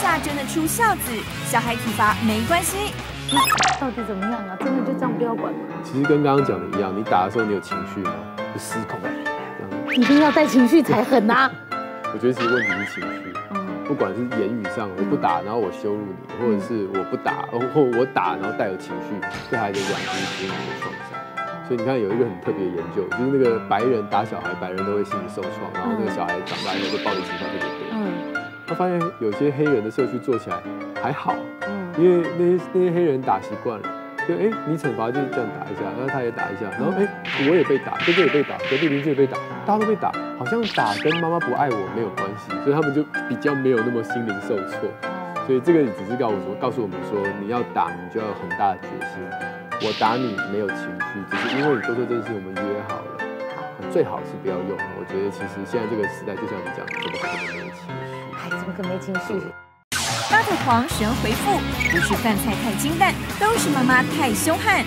下真的出孝子，小孩体罚没关系。到底怎么样啊？真的就这样不要管吗？其实跟刚刚讲的一样，你打的时候你有情绪吗？就失控，这样。一定要带情绪才狠呐。我觉得其实问题是情绪，不管是言语上我不打，然后我羞辱你，或者是我不打，或我打然后带有情绪，对孩子养成心理的创伤。所以你看有一个很特别的研究，就是那个白人打小孩，白人都会心理受创，然后那个小孩长大以后就暴力倾向特别多。嗯，他发现有些黑人的社区做起来还好，嗯，因为那些那些黑人打习惯了。就哎，你惩罚就是这样打一下，然后他也打一下，然后哎，我也被打，哥哥也被打，隔壁邻居也被打，大家都被打，好像打跟妈妈不爱我没有关系，所以他们就比较没有那么心灵受挫。所以这个只是告诉我告诉我们说，你要打，你就要有很大的决心。我打你没有情绪，只是因为你做错这件事，我们约好了，最好是不要用。我觉得其实现在这个时代，就像你讲，怎么可能没情可能没情绪？大腿黄神回复：不是饭菜太清淡，都是妈妈太凶悍。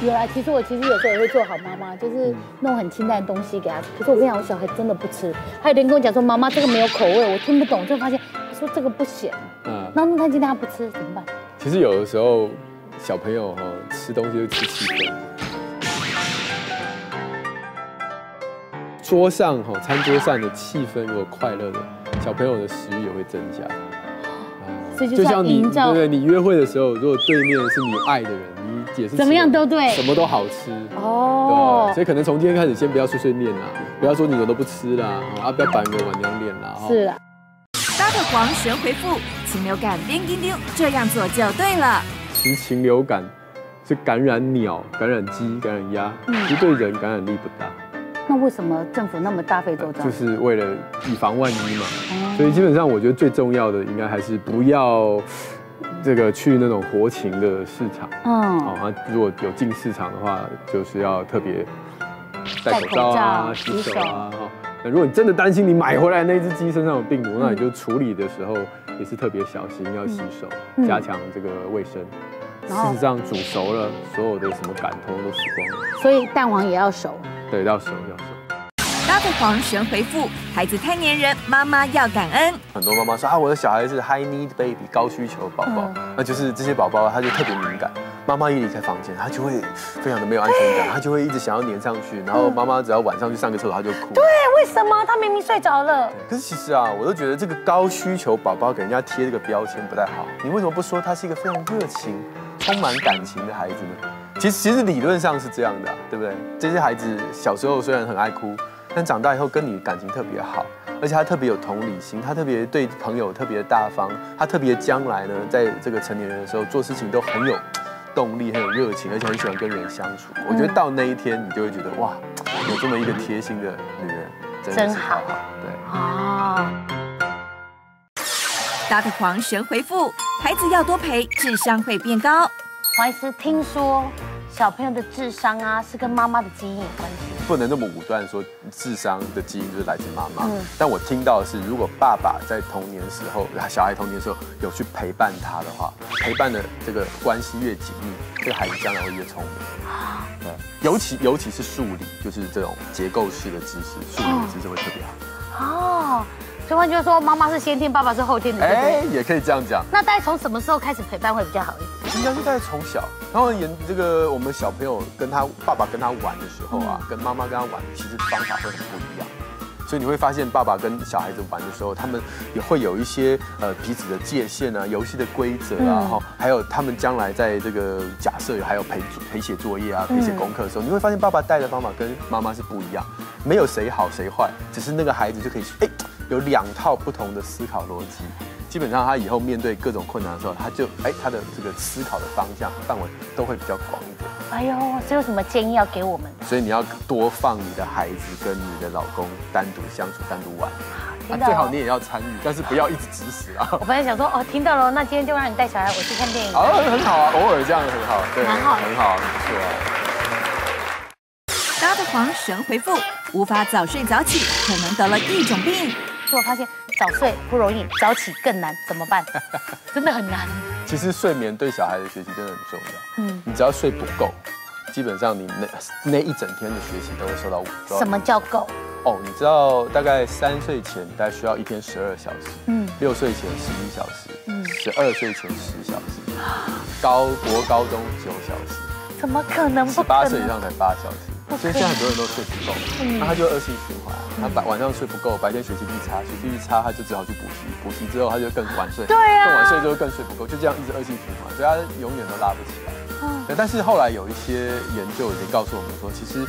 有啦，其实我其实有时候也会做好妈妈，就是弄很清淡的东西给他。可是我跟你讲，我小孩真的不吃。他有天跟我讲说：“妈妈，这个没有口味，我听不懂。”就发现他说这个不咸。嗯，那弄太清淡他不吃怎么办？其实有的时候小朋友哈吃东西就吃气氛，桌上哈餐桌上的气氛如果快乐的，小朋友的食欲也会增加。就像你对不对？你约会的时候，如果对面是你爱的人，你解释怎么样都对，什么都好吃哦。对，所以可能从今天开始，先不要碎碎念啦，不要说你我都不吃啦，啊，不要板个碗娘脸啦。是啊。搭配黄神回复，禽流感叮叮叮，这样做就对了。其实禽流感是感染鸟、感染鸡、感染鸭，其实对人感染力不大。那为什么政府那么大费周章？就是为了以防万一嘛。所以基本上，我觉得最重要的应该还是不要这个去那种活禽的市场。嗯。好啊，如果有进市场的话，就是要特别戴口罩啊、洗手啊。哈。那如果你真的担心你买回来那只鸡身上有病毒，那你就处理的时候也是特别小心，要洗手，加强这个卫生。事实上，煮熟了，所有的什么感通都死光了。所以蛋黄也要熟。对，要熟要熟。搭配黄神回复：孩子太黏人，妈妈要感恩。很多妈妈说啊，我的小孩是 high need baby 高需求宝宝，那就是这些宝宝他就特别敏感。妈妈一离开房间，他就会非常的没有安全感，他就会一直想要黏上去。然后妈妈只要晚上去上个厕所，他就哭。对，为什么？他明明睡着了。可是其实啊，我都觉得这个高需求宝宝给人家贴这个标签不太好。你为什么不说他是一个非常热情、充满感情的孩子呢？其实，其实理论上是这样的，对不对？这些孩子小时候虽然很爱哭，但长大以后跟你感情特别好，而且他特别有同理心，他特别对朋友特别大方，他特别将来呢，在这个成年人的时候做事情都很有动力、很有热情，而且很喜欢跟人相处。我觉得到那一天，你就会觉得哇，有这么一个贴心的女人，真好。对啊。搭配狂神回复：孩子要多陪，智商会变高。黄医师，听说。小朋友的智商啊，是跟妈妈的基因有关系。不能那么武断说智商的基因就是来自妈妈。嗯。但我听到的是，如果爸爸在童年时候，小孩童年时候有去陪伴他的话，陪伴的这个关系越紧密，这个孩子将来会越聪明。啊。对。尤其尤其是数理，就是这种结构式的知识，数理的知识会特别好。哦。所以换句话说，妈妈是先天，爸爸是后天的。哎，也可以这样讲。那大概从什么时候开始陪伴会比较好一点？应该是在从小，然后演这个我们小朋友跟他爸爸跟他玩的时候啊，跟妈妈跟他玩，其实方法会很不一样。所以你会发现，爸爸跟小孩子玩的时候，他们也会有一些呃彼此的界限啊，游戏的规则啊，哈，还有他们将来在这个假设还有陪陪写作业啊，陪写功课的时候，你会发现爸爸带的方法跟妈妈是不一样，没有谁好谁坏，只是那个孩子就可以哎。有两套不同的思考逻辑，基本上他以后面对各种困难的时候，他就哎，他的这个思考的方向范围都会比较广一点。哎呦，这有什么建议要给我们？所以你要多放你的孩子跟你的老公单独相处、单独玩。那最好你也要参与，但是不要一直指使啊。我本来想说哦，听到了，那今天就让你带小孩我去看电影。哦，很好啊，偶尔这样很好，对，很好，很好，不错啊。搭的黄神回复：无法早睡早起，可能得了一种病。我发现早睡不容易，早起更难，怎么办？真的很难。其实睡眠对小孩的学习真的很重要。嗯，你只要睡不够，基本上你那那一整天的学习都会受到。什么叫够？哦，你知道大概三岁前大概需要一天十二小时，嗯，六岁前十一小时，嗯十二岁前十小时，高国高中九小时，怎么可能？十八岁以上才八小时。所以现在很多人都睡不够，那他就恶性循环。他白晚上睡不够，白天学习力差，学习力差，他就只好去补习，补习之后他就更晚睡，对啊，更晚睡之后更睡不够，就这样一直恶性循环，所以他永远都拉不起来。嗯，但是后来有一些研究已经告诉我们说，其实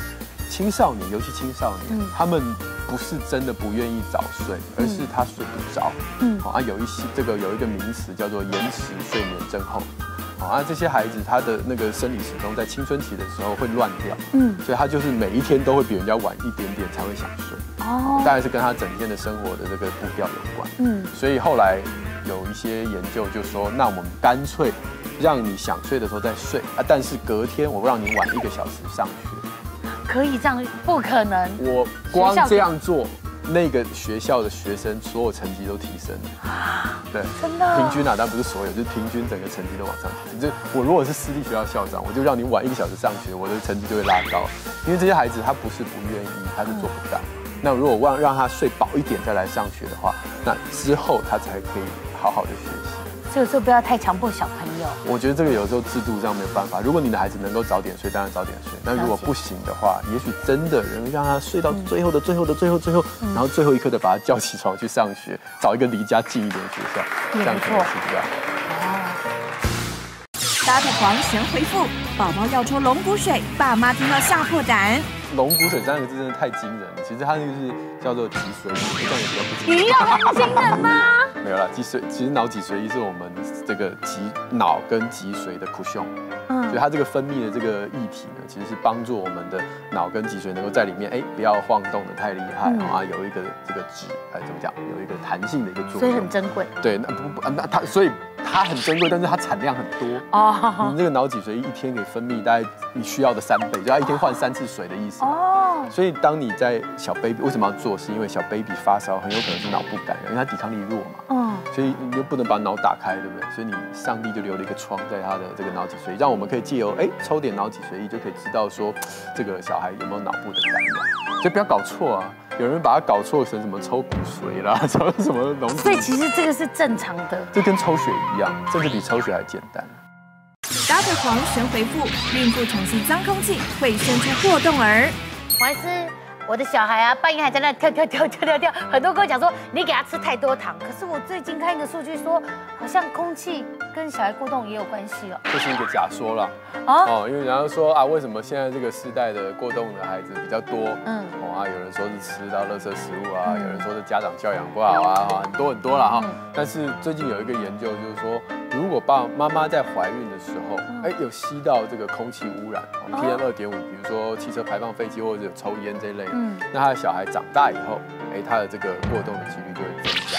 青少年，尤其青少年，他们不是真的不愿意早睡，而是他睡不着。嗯，啊，有一些这个有一个名词叫做延迟睡眠症候。啊，这些孩子他的那个生理时钟在青春期的时候会乱掉，嗯，所以他就是每一天都会比人家晚一点点才会想睡，哦，大概是跟他整天的生活的这个步调有关，嗯，所以后来有一些研究就说，那我们干脆让你想睡的时候再睡啊，但是隔天我让你晚一个小时上学，可以这样？不可能，我光这样做。那个学校的学生所有成绩都提升了，对，真的平均啊，但不是所有，就是平均整个成绩都往上提升。就我如果是私立学校校长，我就让你晚一个小时上学，我的成绩就会拉高。因为这些孩子他不是不愿意，他是做不到。那如果让让他睡饱一点再来上学的话，那之后他才可以好好的学习。这个时候不要太强迫小朋友。我觉得这个有时候制度上没有办法。如果你的孩子能够早点睡，当然早点睡。那如果不行的话，也许真的能让他睡到最后的最后的最后最后，然后最后一刻的把他叫起床去上学，找一个离家近一点的学校，这样可能是比较好。搭配黄神回复：宝宝要抽龙骨水，爸妈听到吓破胆。龙骨水三个字真的太惊人了。其实它那个是叫做脊髓液，这样也比较不惊人。你有很惊人吗？没有啦，脊髓其实脑脊髓液是我们这个脊脑跟脊髓的 cushion，嗯，所以它这个分泌的这个液体呢，其实是帮助我们的脑跟脊髓能够在里面，哎，不要晃动的太厉害啊，有一个这个脂，哎，怎么讲，有一个弹性的一个作用，所以很珍贵。对，那不不，那它所以。它很珍贵，但是它产量很多哦。你这个脑脊髓一天可以分泌大概你需要的三倍，就要一天换三次水的意思哦。所以当你在小 baby 为什么要做？是因为小 baby 发烧很有可能是脑部感染，因为他抵抗力弱嘛。嗯。所以你又不能把脑打开，对不对？所以你上帝就留了一个窗在他的这个脑脊髓，让我们可以借由哎抽点脑脊髓液就可以知道说这个小孩有没有脑部的感染。所以不要搞错啊。有人把它搞错成什么抽骨髓啦，抽什么脓？所以其实这个是正常的，这跟抽血一样，甚至比抽血还简单。搭配黄神回复，孕妇重新脏空气会生出破洞儿。黄医师。我的小孩啊，半夜还在那跳跳跳跳跳跳，很多跟我讲说你给他吃太多糖。可是我最近看一个数据说，好像空气跟小孩过动也有关系哦。这是一个假说了哦，因为人家说啊，为什么现在这个时代的过动的孩子比较多？嗯，哦啊，有人说是吃到垃圾食物啊，有人说是家长教养不好啊，哈，很多很多了哈。但是最近有一个研究就是说，如果爸妈妈在怀孕的时候，哎，有吸到这个空气污染，PM 二点五，比如说汽车排放废气或者抽烟这类。嗯，那他的小孩长大以后，哎，他的这个过动的几率就会增加，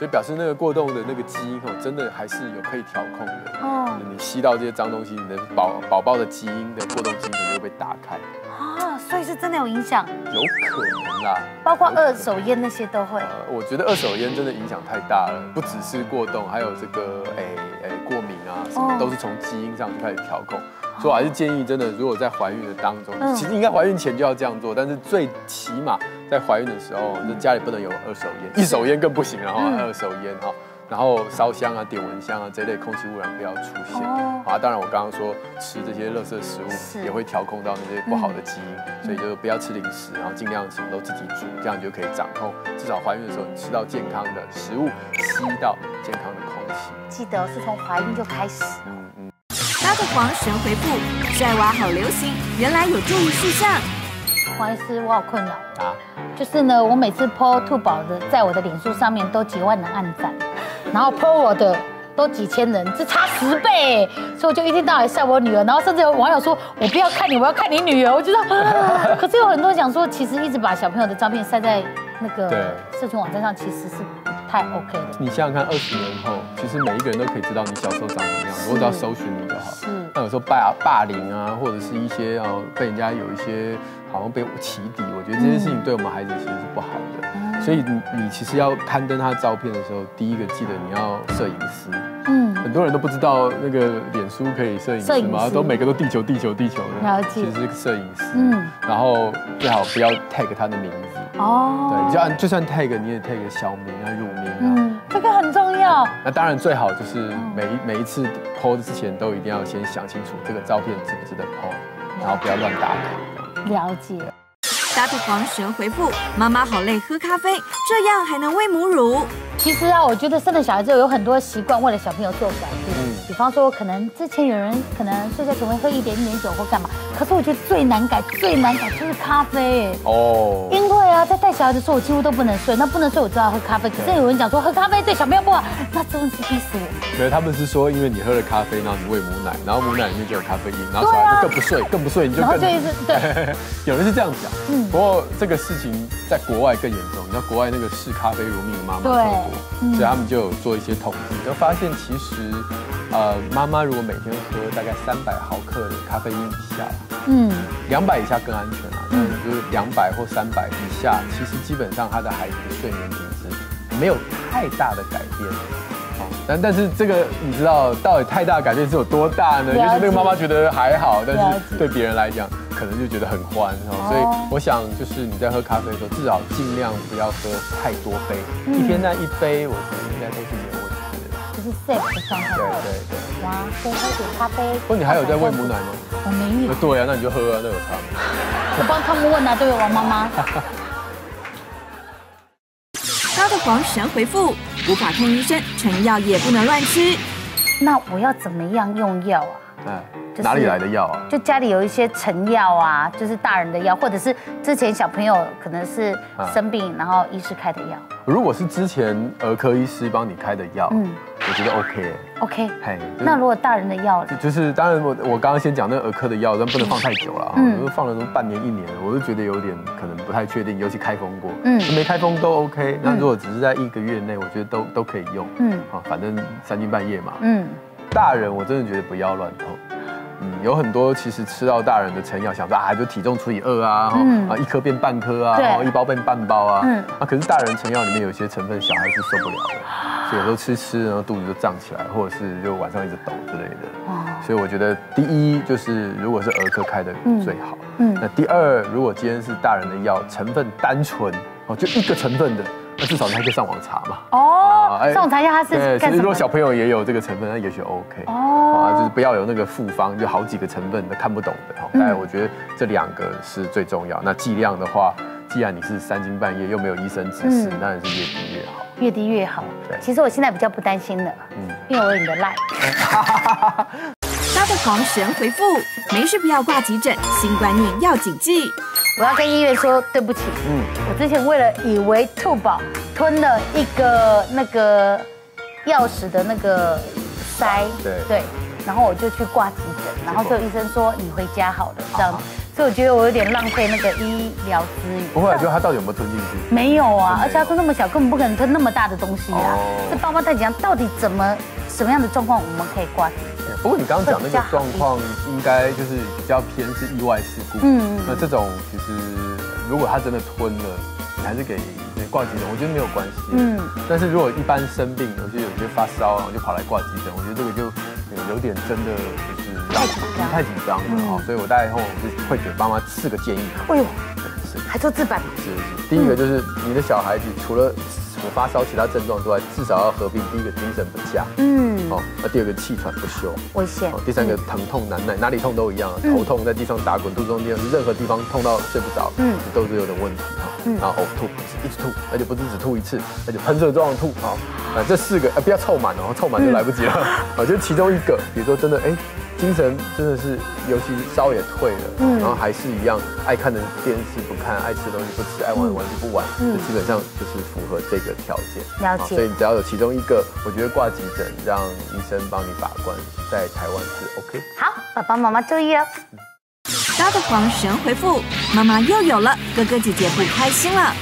所以表示那个过动的那个基因哦，真的还是有可以调控的。哦，你吸到这些脏东西，你的宝宝宝的基因的过动基因可能就会被打开。啊，所以是真的有影响？有可能啦，包括二手烟那些都会。我觉得二手烟真的影响太大了，不只是过动，还有这个哎哎过敏啊，什么都是从基因上就开始调控。所以我还是建议，真的，如果在怀孕的当中，其实应该怀孕前就要这样做，但是最起码在怀孕的时候，那家里不能有二手烟，一手烟更不行了哈，二手烟哈，然后烧香啊、点蚊香啊这类空气污染不要出现啊。当然，我刚刚说吃这些垃圾食物也会调控到那些不好的基因，所以就不要吃零食，然后尽量什么都自己煮，这样就可以掌控。至少怀孕的时候，你吃到健康的食物，吸到健康的空气。记得是从怀孕就开始。他的黄神回复晒娃好流行，原来有注意事项。黄医师，我好困扰啊！就是呢，我每次 po 兔宝的，在我的脸书上面都几万人按赞，然后 po 我的都几千人，只差十倍，所以我就一天到晚晒我女儿，然后甚至有网友说我不要看你，我要看你女儿。我觉得，可是有很多人讲说，其实一直把小朋友的照片晒在那个社群网站上，其实是。太 OK 了。你想想看，二十年后，其实每一个人都可以知道你小时候长什么样，如果只要搜寻你就好。是。那有时候霸霸凌啊，或者是一些哦被人家有一些好像被起底，我觉得这件事情对我们孩子其实是不好的。所以你你其实要刊登他照片的时候，第一个记得你要摄影师。嗯。很多人都不知道那个脸书可以摄影师吗？都每个都地球地球地球的，其实是摄影师。嗯。然后最好不要 tag 他的名字。哦。对，就按就算 tag 你也 tag 小名啊、乳名啊。嗯，这个很重要。哦。那当然最好就是每一每一次 PO 之前都一定要先想清楚这个照片值不值得 PO，然后不要乱打卡。了解。搭配黄神回复：妈妈好累，喝咖啡，这样还能喂母乳。其实啊，我觉得生了小孩之后有很多习惯为了小朋友做改变。嗯，比方说可能之前有人可能睡觉前会喝一点点酒或干嘛，可是我觉得最难改、最难改就是咖啡。哦。因为啊，在带小孩的时候我几乎都不能睡，那不能睡我知道喝咖啡，可是有人讲说喝咖啡对小朋友不好，那真的是逼死我。对，他们是说因为你喝了咖啡，然后你喂母奶，然后母奶里面就有咖啡因，然后小孩就更不睡，更不睡你就更。然后就一直对。有人是这样讲，嗯。不过这个事情在国外更严重，你知道国外那个视咖啡如命的妈妈更多，所以他们。就有做一些统计，就发现其实，呃，妈妈如果每天喝大概三百毫克的咖啡因以下，嗯，两百以下更安全啊。那就是两百或三百以下，其实基本上他的孩子的睡眠品质没有太大的改变。但但是这个你知道，到底太大改变是有多大呢？就是那个妈妈觉得还好，但是对别人来讲。可能就觉得很欢，所以我想就是你在喝咖啡的时候，至少尽量不要喝太多杯，一天那一杯，我觉得应该都是是 safe 的状态。对对对。哇，先喝点咖啡。不，你还有在喂母奶吗？我没有。对啊，那你就喝啊，那有差吗？我帮他们问啊，都有王妈妈。高的黄神回复：无法通医生，成药也不能乱吃。那我要怎么样用药啊？嗯。哪里来的药啊？就家里有一些成药啊，就是大人的药，或者是之前小朋友可能是生病，然后医师开的药。如果是之前儿科医师帮你开的药，嗯，我觉得 OK。OK。嘿，那如果大人的药，就是当然我我刚刚先讲那个儿科的药，但不能放太久了啊，嗯，放了都半年一年，我就觉得有点可能不太确定，尤其开封过，嗯，没开封都 OK。那如果只是在一个月内，我觉得都都可以用，嗯，好，反正三更半夜嘛，嗯，大人我真的觉得不要乱碰。嗯，有很多其实吃到大人的成药，想说啊，就体重除以二啊，啊一颗变半颗啊，然后一包变半包啊，啊可是大人成药里面有些成分小孩是受不了的，所以有时候吃吃然后肚子就胀起来，或者是就晚上一直抖之类的。所以我觉得第一就是如果是儿科开的最好，嗯，那第二如果今天是大人的药，成分单纯哦，就一个成分的。那至少你还可以上网查嘛。哦，上网查一下它是对，其实如果小朋友也有这个成分，那也许 OK。哦，就是不要有那个复方，就好几个成分的看不懂的。但我觉得这两个是最重要。那剂量的话，既然你是三更半夜又没有医生指示，当然是越低越好。越低越好。对，其实我现在比较不担心的，嗯，因为我有你的赖。他的狂神回复：没事不要挂急诊，新观念要谨记。我要跟医院说对不起。嗯，我之前为了以为兔宝吞了一个那个钥匙的那个塞，对对，然后我就去挂急诊，然后最后医生说你回家好了这样，所以我觉得我有点浪费那个医疗资源。不会，就他到底有没有吞进去？没有啊，而且他吞那么小，根本不可能吞那么大的东西啊。这爸妈太紧张，到底怎么什么样的状况我们可以挂急诊？不过你刚刚讲那个状况，应该就是比较偏是意外事故。嗯那这种其实，如果他真的吞了，你还是给挂急诊，我觉得没有关系。嗯。但是如果一般生病，有些有些发烧，然后就跑来挂急诊，我觉得这个就有点真的就是太紧张，太紧张了哈。所以我大概以后就会给爸妈四个建议。哎呦，还做自版？是是。第一个就是你的小孩子除了我发烧，其他症状之外，至少要合并第一个精神不佳，嗯，好，那第二个气喘不休，危险，第三个疼痛难耐，哪里痛都一样，头痛在地上打滚，肚子中间任何地方痛到睡不着，嗯，都是有点问题哈，然后呕吐，一直吐，而且不是只吐一次，而且喷射状吐，好，啊，这四个啊不要凑满哦，凑满就来不及了，啊，就其中一个，比如说真的哎。精神真的是，尤其烧也退了，嗯，然后还是一样爱看的电视不看，爱吃的东西不吃，爱玩的玩具不玩，就基本上就是符合这个条件。了解。所以你只要有其中一个，我觉得挂急诊，让医生帮你把关，在台湾是 OK。好，爸爸妈妈注意哦。大的黄神回复：妈妈又有了，哥哥姐姐不开心了。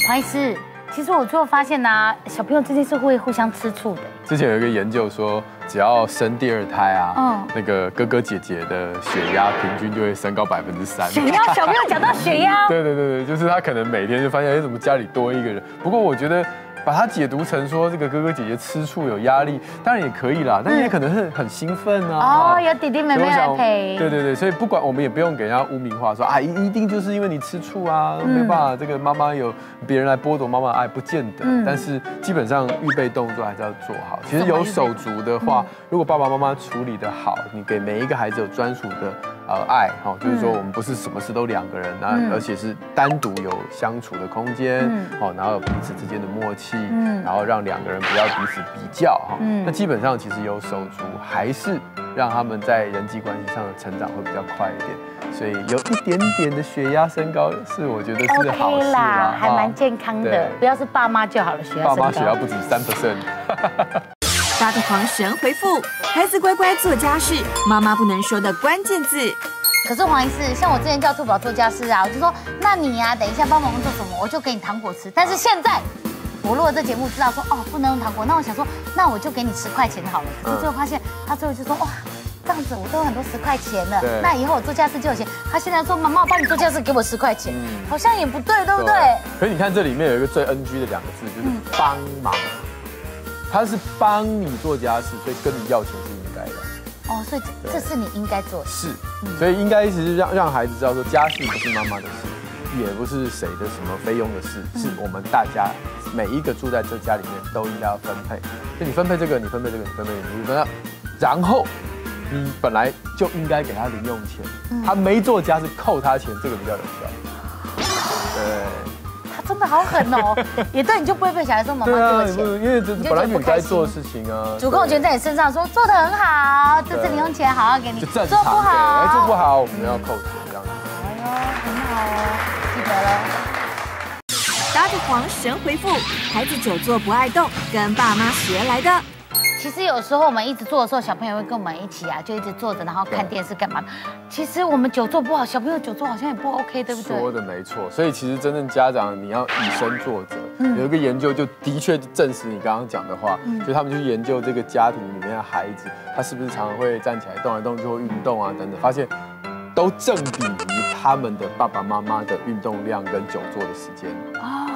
不好意思，其实我最后发现呢，小朋友之间是会互相吃醋的。之前有一个研究说。只要生第二胎啊，嗯，那个哥哥姐姐的血压平均就会升高百分之三。血压，小朋友讲到血压，对对对对，就是他可能每天就发现，哎，怎么家里多一个人？不过我觉得把它解读成说这个哥哥姐姐吃醋有压力，当然也可以啦，但也可能是很兴奋啊。哦，有弟弟妹妹来陪。对对对，所以不管我们也不用给人家污名化，说啊一一定就是因为你吃醋啊，没办法，这个妈妈有别人来剥夺妈妈的爱，不见得。但是基本上预备动作还是要做好。其实有手足的话，如果爸爸妈妈处理的好，你给每一个孩子有专属的。呃，爱哈，就是说我们不是什么事都两个人，那而且是单独有相处的空间，哦，然后有彼此之间的默契，然后让两个人不要彼此比较哈。那基本上其实有手足，还是让他们在人际关系上的成长会比较快一点。所以有一点点的血压升高，是我觉得是好事啦，还蛮健康的。不要是爸妈就好了，血压爸妈血压不止三 percent。大的黄神回复：孩子乖乖做家事，妈妈不能说的关键字。可是黄医师，像我之前叫兔宝做家事啊，我就说，那你呀，等一下帮忙做什么，我就给你糖果吃。但是现在我录了这节目，知道说哦不能用糖果，那我想说，那我就给你十块钱好了。可是最后发现，他最后就说哇，这样子我都有很多十块钱了，那以后我做家事就有钱。他现在说妈妈，我帮你做家事，给我十块钱，好像也不对，对不对？可是你看这里面有一个最 NG 的两个字，就是帮忙。他是帮你做家事，所以跟你要钱是应该的。哦，所以这是你应该做的。是，所以应该意思是让让孩子知道说，家事不是妈妈的事，也不是谁的什么费用的事，是我们大家每一个住在这家里面都应该要分配。就你分配这个，你分配这个，你分配你分配，然后你本来就应该给他零用钱，他没做家事扣他钱，这个比较有效。对。真的好狠哦！也对，你就不会被小孩说妈妈给我钱，因为这本来你该做的事情啊。主控权在你身上，说做的很好，这次零用钱好好给你。做不好，做不好我们要扣钱这样子。哎呦，很好哦，记得了。打着黄神回复：孩子久坐不爱动，跟爸妈学来的。其实有时候我们一直坐的时候，小朋友会跟我们一起啊，就一直坐着，然后看电视干嘛？其实我们久坐不好，小朋友久坐好像也不 OK，对不对？说的没错，所以其实真正家长你要以身作则。有一个研究就的确证实你刚刚讲的话，就他们去研究这个家庭里面的孩子，他是不是常常会站起来动来动去或运动啊等等，发现都正比于他们的爸爸妈妈的运动量跟久坐的时间。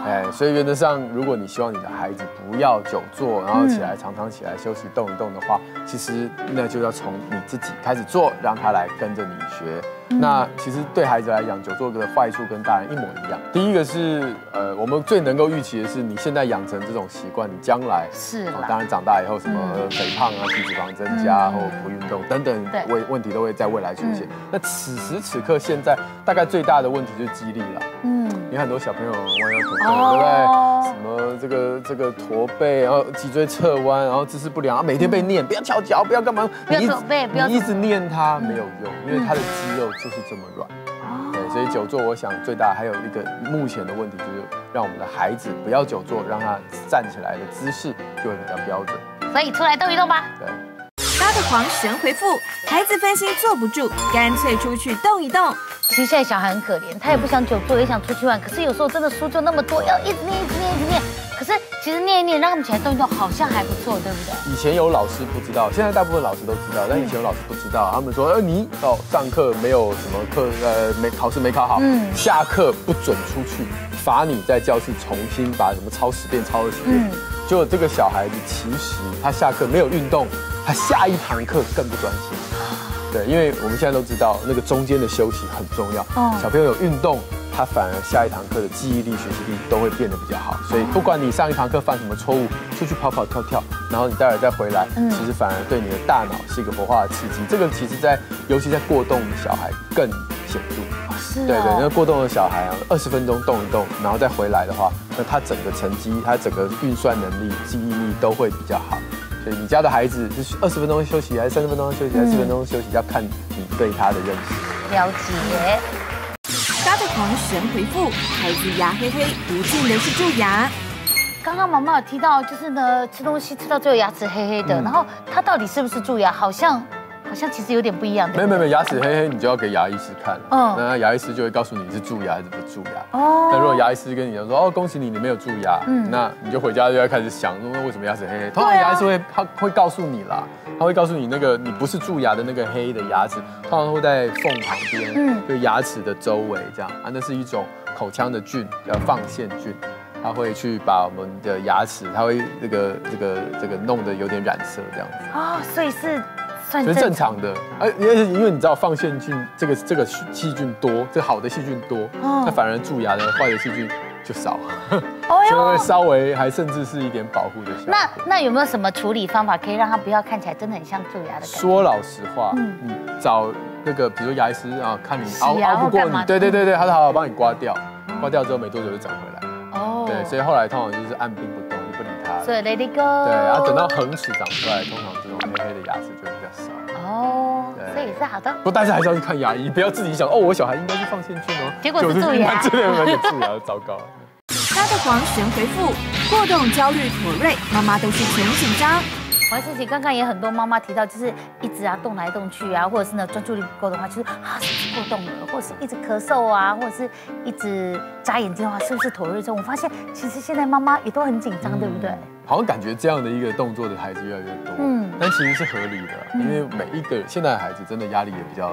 哎，所以原则上，如果你希望你的孩子不要久坐，然后起来常常起来休息动一动的话，其实那就要从你自己开始做，让他来跟着你学。那其实对孩子来讲，久坐的坏处跟大人一模一样。第一个是，呃，我们最能够预期的是，你现在养成这种习惯，你将来是，当然长大以后什么肥胖啊、体脂肪增加或不运动等等问问题都会在未来出现。那此时此刻，现在大概最大的问题就是肌力了。嗯，你很多小朋友弯腰驼背，对不对？什么这个这个驼背，然后脊椎侧弯，然后姿势不良，每天被念不要翘脚，不要干嘛，不要驼背，不要你一直念他没有用，因为他的肌肉。就是这么软，对，所以久坐，我想最大还有一个目前的问题，就是让我们的孩子不要久坐，让他站起来的姿势就会比较标准。所以出来动一动吧。对。八的狂神回复：孩子分心坐不住，干脆出去动一动。其实现在小孩很可怜，他也不想久坐，也想出去玩，可是有时候真的书就那么多，要一直念，一直念，一直念。可是其实念一念，让他们起来动一动，好像还不错，对不对？以前有老师不知道，现在大部分老师都知道，但以前有老师不知道，他们说，呃，你哦上课没有什么课，呃，没考试没考好，嗯，下课不准出去，罚你在教室重新把什么抄十遍、抄二十遍。就这个小孩子，其实他下课没有运动，他下一堂课更不专心。对，因为我们现在都知道，那个中间的休息很重要。小朋友有运动。他反而下一堂课的记忆力、学习力都会变得比较好，所以不管你上一堂课犯什么错误，出去跑跑跳跳，然后你待会儿再回来，其实反而对你的大脑是一个活化的刺激。这个其实，在尤其在过动的小孩更显著。是，对对，那过动的小孩啊，二十分钟动一动，然后再回来的话，那他整个成绩、他整个运算能力、记忆力都会比较好。所以你家的孩子是二十分钟休息，还是三十分钟休息，还是十分钟休息，要看你对他的认识。了解。狂神回复：孩子牙黑黑，不见得是蛀牙。刚刚妈妈有提到，就是呢，吃东西吃到最后牙齿黑黑的，然后他到底是不是蛀牙？好像好像其实有点不一样。没有没有，牙齿黑黑，你就要给牙医师看。嗯，那牙医师就会告诉你是蛀牙还是不蛀牙。哦。那如果牙医师跟你讲说，哦，恭喜你，你没有蛀牙，嗯，那你就回家就要开始想，说为什么牙齿黑黑？通常牙医师会他会告诉你啦。他会告诉你，那个你不是蛀牙的那个黑的牙齿，通常会在缝旁边，嗯，就牙齿的周围这样啊，那是一种口腔的菌，叫放线菌。它会去把我们的牙齿，它会这个这个这个弄得有点染色这样子。哦，所以是算是正常的。而因为因为你知道放线菌这个这个细菌多，这好的细菌多，那反而蛀牙的坏的细菌。就少，所以会稍微还甚至是一点保护的效果。那那有没有什么处理方法可以让它不要看起来真的很像蛀牙的？说老实话，嗯，找那个比如牙医师啊，看你熬熬不过你，对对对对，他就好好帮你刮掉，刮掉之后没多久就长回来。哦，对，所以后来通常就是按兵不动，就不理它。所以 Let it go。对，然后等到恒齿长出来，通常黑黑的牙齿就比较少。哦，所以是好的。不，但是还是要去看牙医，不要自己想哦，我小孩应该是放线菌哦，结果是蛀牙，真的有点蛀牙，糟糕。他的黄神回复：过动、焦虑、妥瑞，妈妈都是全紧张。黄师姐刚刚也很多妈妈提到，就是一直啊动来动去啊，或者是呢专注力不够的话，就是啊是不是过动了，或者是一直咳嗽啊，或者是一直眨眼睛的话，是不是妥瑞症？我发现其实现在妈妈也都很紧张，对不对？好像感觉这样的一个动作的孩子越来越多，嗯，但其实是合理的，因为每一个现在的孩子真的压力也比较。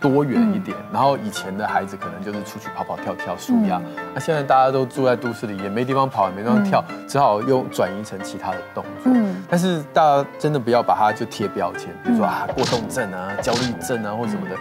多元一点，然后以前的孩子可能就是出去跑跑跳跳、舒压，那现在大家都住在都市里，也没地方跑，也没地方跳，只好用转移成其他的动作。嗯，但是大家真的不要把它就贴标签，比如说啊过动症啊、焦虑症啊或什么的，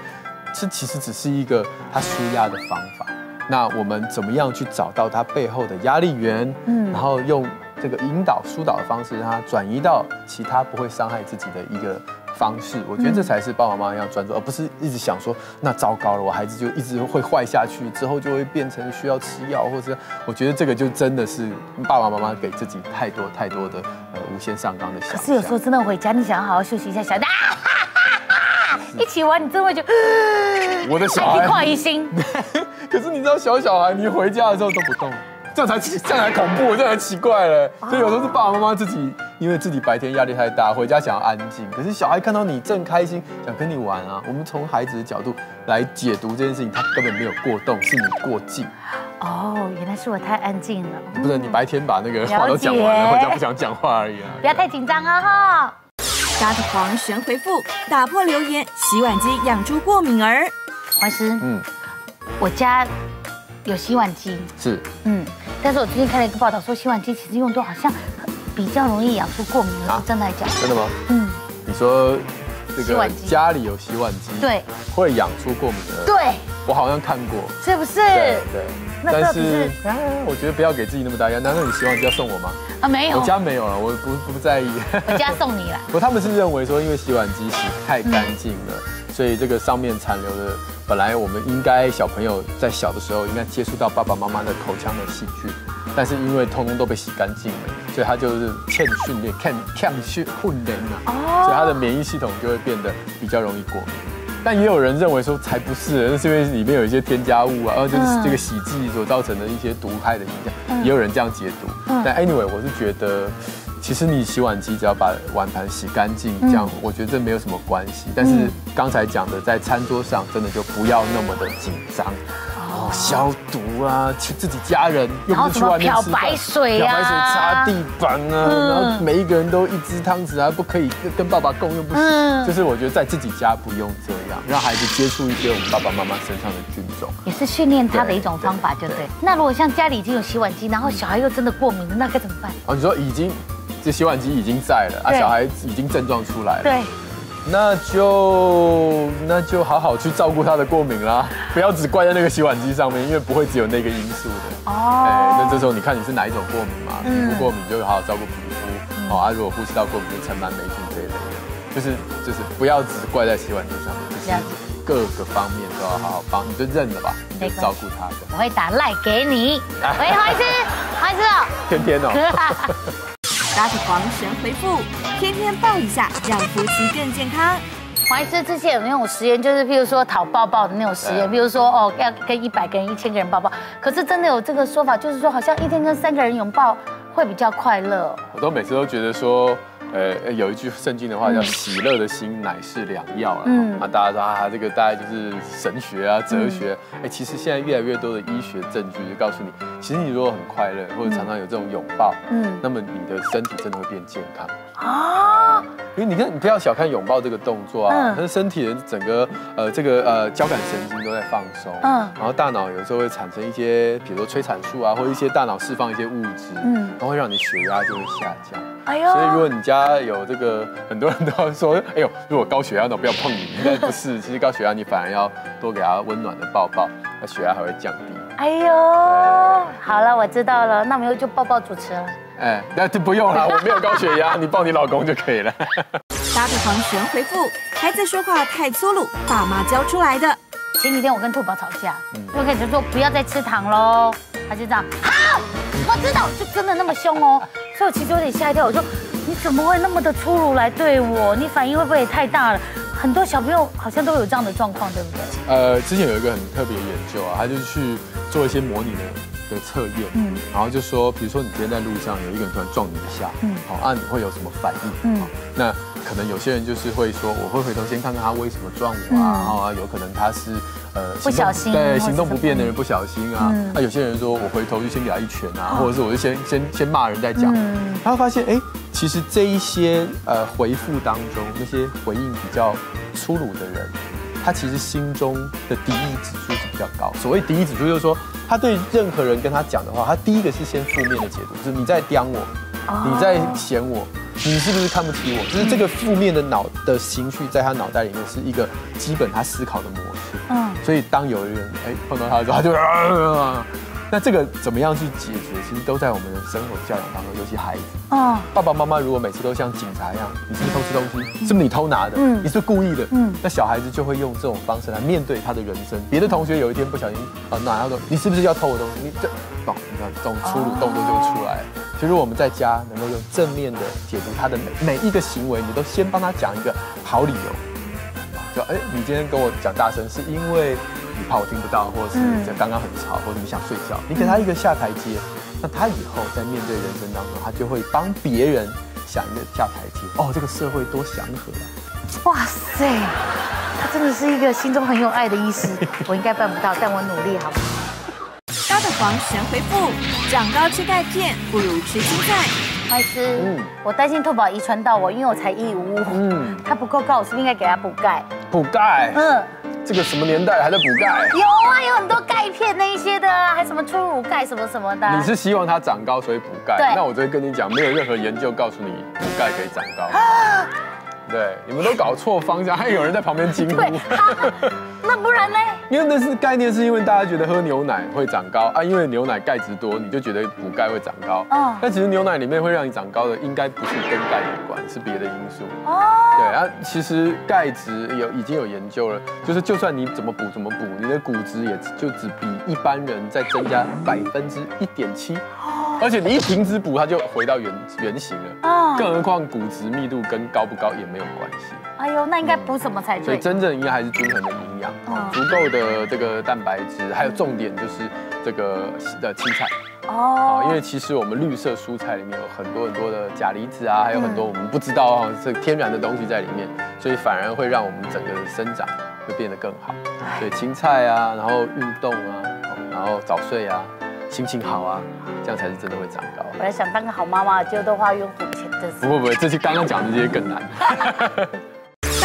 这其实只是一个他舒压的方法。那我们怎么样去找到他背后的压力源？嗯，然后用这个引导疏导的方式，让他转移到其他不会伤害自己的一个。方式，我觉得这才是爸爸妈妈要专注，而不是一直想说那糟糕了，我孩子就一直会坏下去，之后就会变成需要吃药，或者我觉得这个就真的是爸爸妈妈给自己太多太多的呃无限上纲的想。可是有时候真的回家，你想要好好休息一下，小的一起玩，你真的会就我的小孩一块一心。可是你知道小小孩，你回家的时候都不动。这样才这样才恐怖，这样才奇怪嘞。所以有时候是爸爸妈妈自己，因为自己白天压力太大，回家想要安静。可是小孩看到你正开心，想跟你玩啊。我们从孩子的角度来解读这件事情，他根本没有过动，是你过静。哦，原来是我太安静了。不是你白天把那个话都讲完了，回家不想讲话而已啊。不要太紧张啊哈。沙的黄神回复打破留言，洗碗机养出过敏儿。黄师，嗯，我家有洗碗机。是，嗯。但是我最近看了一个报道，说洗碗机其实用多好像比较容易养出过敏了，真的还假？真的吗？嗯，你说这个家里有洗碗机，对，会养出过敏的？对，我好像看过，是不是？对对。但是我觉得不要给自己那么大压力。难道你洗碗机要送我吗？啊，没有，我家没有了，我不不在意。我家送你了。不，他们是认为说，因为洗碗机洗太干净了，所以这个上面残留的。本来我们应该小朋友在小的时候应该接触到爸爸妈妈的口腔的细菌，但是因为通通都被洗干净了，所以他就是欠训练，欠欠训训练了，所以他的免疫系统就会变得比较容易过敏。但也有人认为说才不是，那是因为里面有一些添加物啊，而就是这个洗剂所造成的一些毒害的影响，也有人这样解读。但 anyway，我是觉得。其实你洗碗机只要把碗盘洗干净，这样我觉得这没有什么关系。但是刚才讲的，在餐桌上真的就不要那么的紧张，哦，消毒啊，去自己家人又不去外面吃漂白水啊，漂白水擦地板啊，然后每一个人都一只汤匙，还不可以跟爸爸共用，不行。就是我觉得在自己家不用这样，让孩子接触一些我们爸爸妈妈身上的菌种，也是训练他的一种方法，就对。那如果像家里已经有洗碗机，然后小孩又真的过敏了，那该怎么办？哦，你说已经。这洗碗机已经在了啊，小孩已经症状出来了，对，那就那就好好去照顾他的过敏啦，不要只怪在那个洗碗机上面，因为不会只有那个因素的哦。哎，那这时候你看你是哪一种过敏嘛？皮肤过敏就好好照顾皮肤，好啊。如果呼吸道过敏就尘螨霉菌这一类的，就是就是不要只怪在洗碗机上面，就是各个方面都要好好帮，你就认了吧，你就照顾他的。我会打赖给你，喂，黄医师，黄医师哦，天天哦。打起黄神回复，天天抱一下，让夫妻更健康。黄医师之前有那种实验，就是譬如说讨抱抱的那种实验，譬如说哦要跟一百个人、一千个人抱抱，可是真的有这个说法，就是说好像一天跟三个人拥抱会比较快乐。我都每次都觉得说。呃，有一句圣经的话叫“喜乐的心乃是良药”啊，大家说啊，这个大概就是神学啊、哲学。哎，其实现在越来越多的医学证据就告诉你，其实你如果很快乐，或者常常有这种拥抱，嗯，那么你的身体真的会变健康。啊。因为你看，你不要小看拥抱这个动作啊，他的身体的整个呃这个呃交感神经都在放松，嗯，然后大脑有时候会产生一些，比如说催产素啊，或者一些大脑释放一些物质，嗯，然后会让你血压就会下降。哎呦，所以如果你家有这个，很多人都要说，哎呦，如果高血压，那不要碰你。但不是，其实高血压你反而要多给他温暖的抱抱，那血压还会降低。哎呦，好了，我知道了，那我们就抱抱主持了。哎，那就不用了，我没有高血压，你抱你老公就可以了。搭配黄璇回复：孩子说话太粗鲁，爸妈教出来的。前几天我跟兔宝吵架，就开始说不要再吃糖喽，他就这样，好，我知道，就真的那么凶哦。所以我其实有点吓一跳，我说你怎么会那么的粗鲁来对我？你反应会不会也太大了？很多小朋友好像都有这样的状况，对不对？呃，之前有一个很特别的研究啊，他就是去做一些模拟的。的测验，嗯，然后就说，比如说你今天在路上有一个人突然撞你一下，嗯，好，啊，你会有什么反应？嗯，那可能有些人就是会说，我会回头先看看他为什么撞我啊，然后啊，有可能他是呃不小心，对，行动不便的人不小心啊，那有些人说我回头就先给他一拳啊，或者是我就先先先骂人再讲，他会发现，哎，其实这一些呃回复当中那些回应比较粗鲁的人。他其实心中的敌意指数是比较高。所谓敌意指数，就是说他对任何人跟他讲的话，他第一个是先负面的解读，就是你在刁我，你在嫌我，你是不是看不起我？就是这个负面的脑的情绪在他脑袋里面是一个基本他思考的模式。嗯，所以当有一人哎碰到他的时候，他就啊。那这个怎么样去解决？其实都在我们的生活教养当中，尤其孩子。哦。爸爸妈妈如果每次都像警察一样，你是不是偷吃东西？是不是你偷拿的？嗯。你是故意的？嗯。那小孩子就会用这种方式来面对他的人生。别的同学有一天不小心啊拿到东西，你是不是要偷我东西？你这，哦，你看这种粗鲁动作就会出来。其实我们在家能够用正面的解读他的每每一个行为，你都先帮他讲一个好理由。就哎，你今天跟我讲大声，是因为。怕我听不到，或者是刚刚很吵，或者你想睡觉，你给他一个下台阶，那他以后在面对人生当中，他就会帮别人想一个下台阶。哦，这个社会多祥和啊！哇塞，他真的是一个心中很有爱的医师。我应该办不到，但我努力，好不好？高的黄神回复：长高吃钙片不如吃青菜。爱吃。嗯，我担心兔宝遗传到我，因为我才一五五。嗯，他不够高，我是不是应该给他补钙？补钙。嗯。这个什么年代还在补钙？有啊，有很多钙片那一些的，还什么初乳钙什么什么的。你是希望它长高，所以补钙？对。那我就会跟你讲，没有任何研究告诉你补钙可以长高。对，你们都搞错方向，还有人在旁边惊呼。那不然呢？因为那是概念，是因为大家觉得喝牛奶会长高啊，因为牛奶钙质多，你就觉得补钙会长高。嗯。但其实牛奶里面会让你长高的，应该不是跟钙有关，是别的因素。哦。对啊，其实钙质有已经有研究了，就是就算你怎么补怎么补，你的骨质也就只比一般人再增加百分之一点七。哦。而且你一停止补，它就回到原原形了。哦。更何况骨质密度跟高不高也没有关系。哎呦，那应该补什么才对？所以真正应该还是均衡的营养，足够的这个蛋白质，还有重点就是这个的青菜哦。因为其实我们绿色蔬菜里面有很多很多的钾离子啊，还有很多我们不知道哈，这天然的东西在里面，所以反而会让我们整个的生长会变得更好。所以青菜啊，然后运动啊，然后早睡啊，心情好啊，这样才是真的会长高。本来想当个好妈妈，结果都花用苦钱不会不会，这些刚刚讲的这些更难。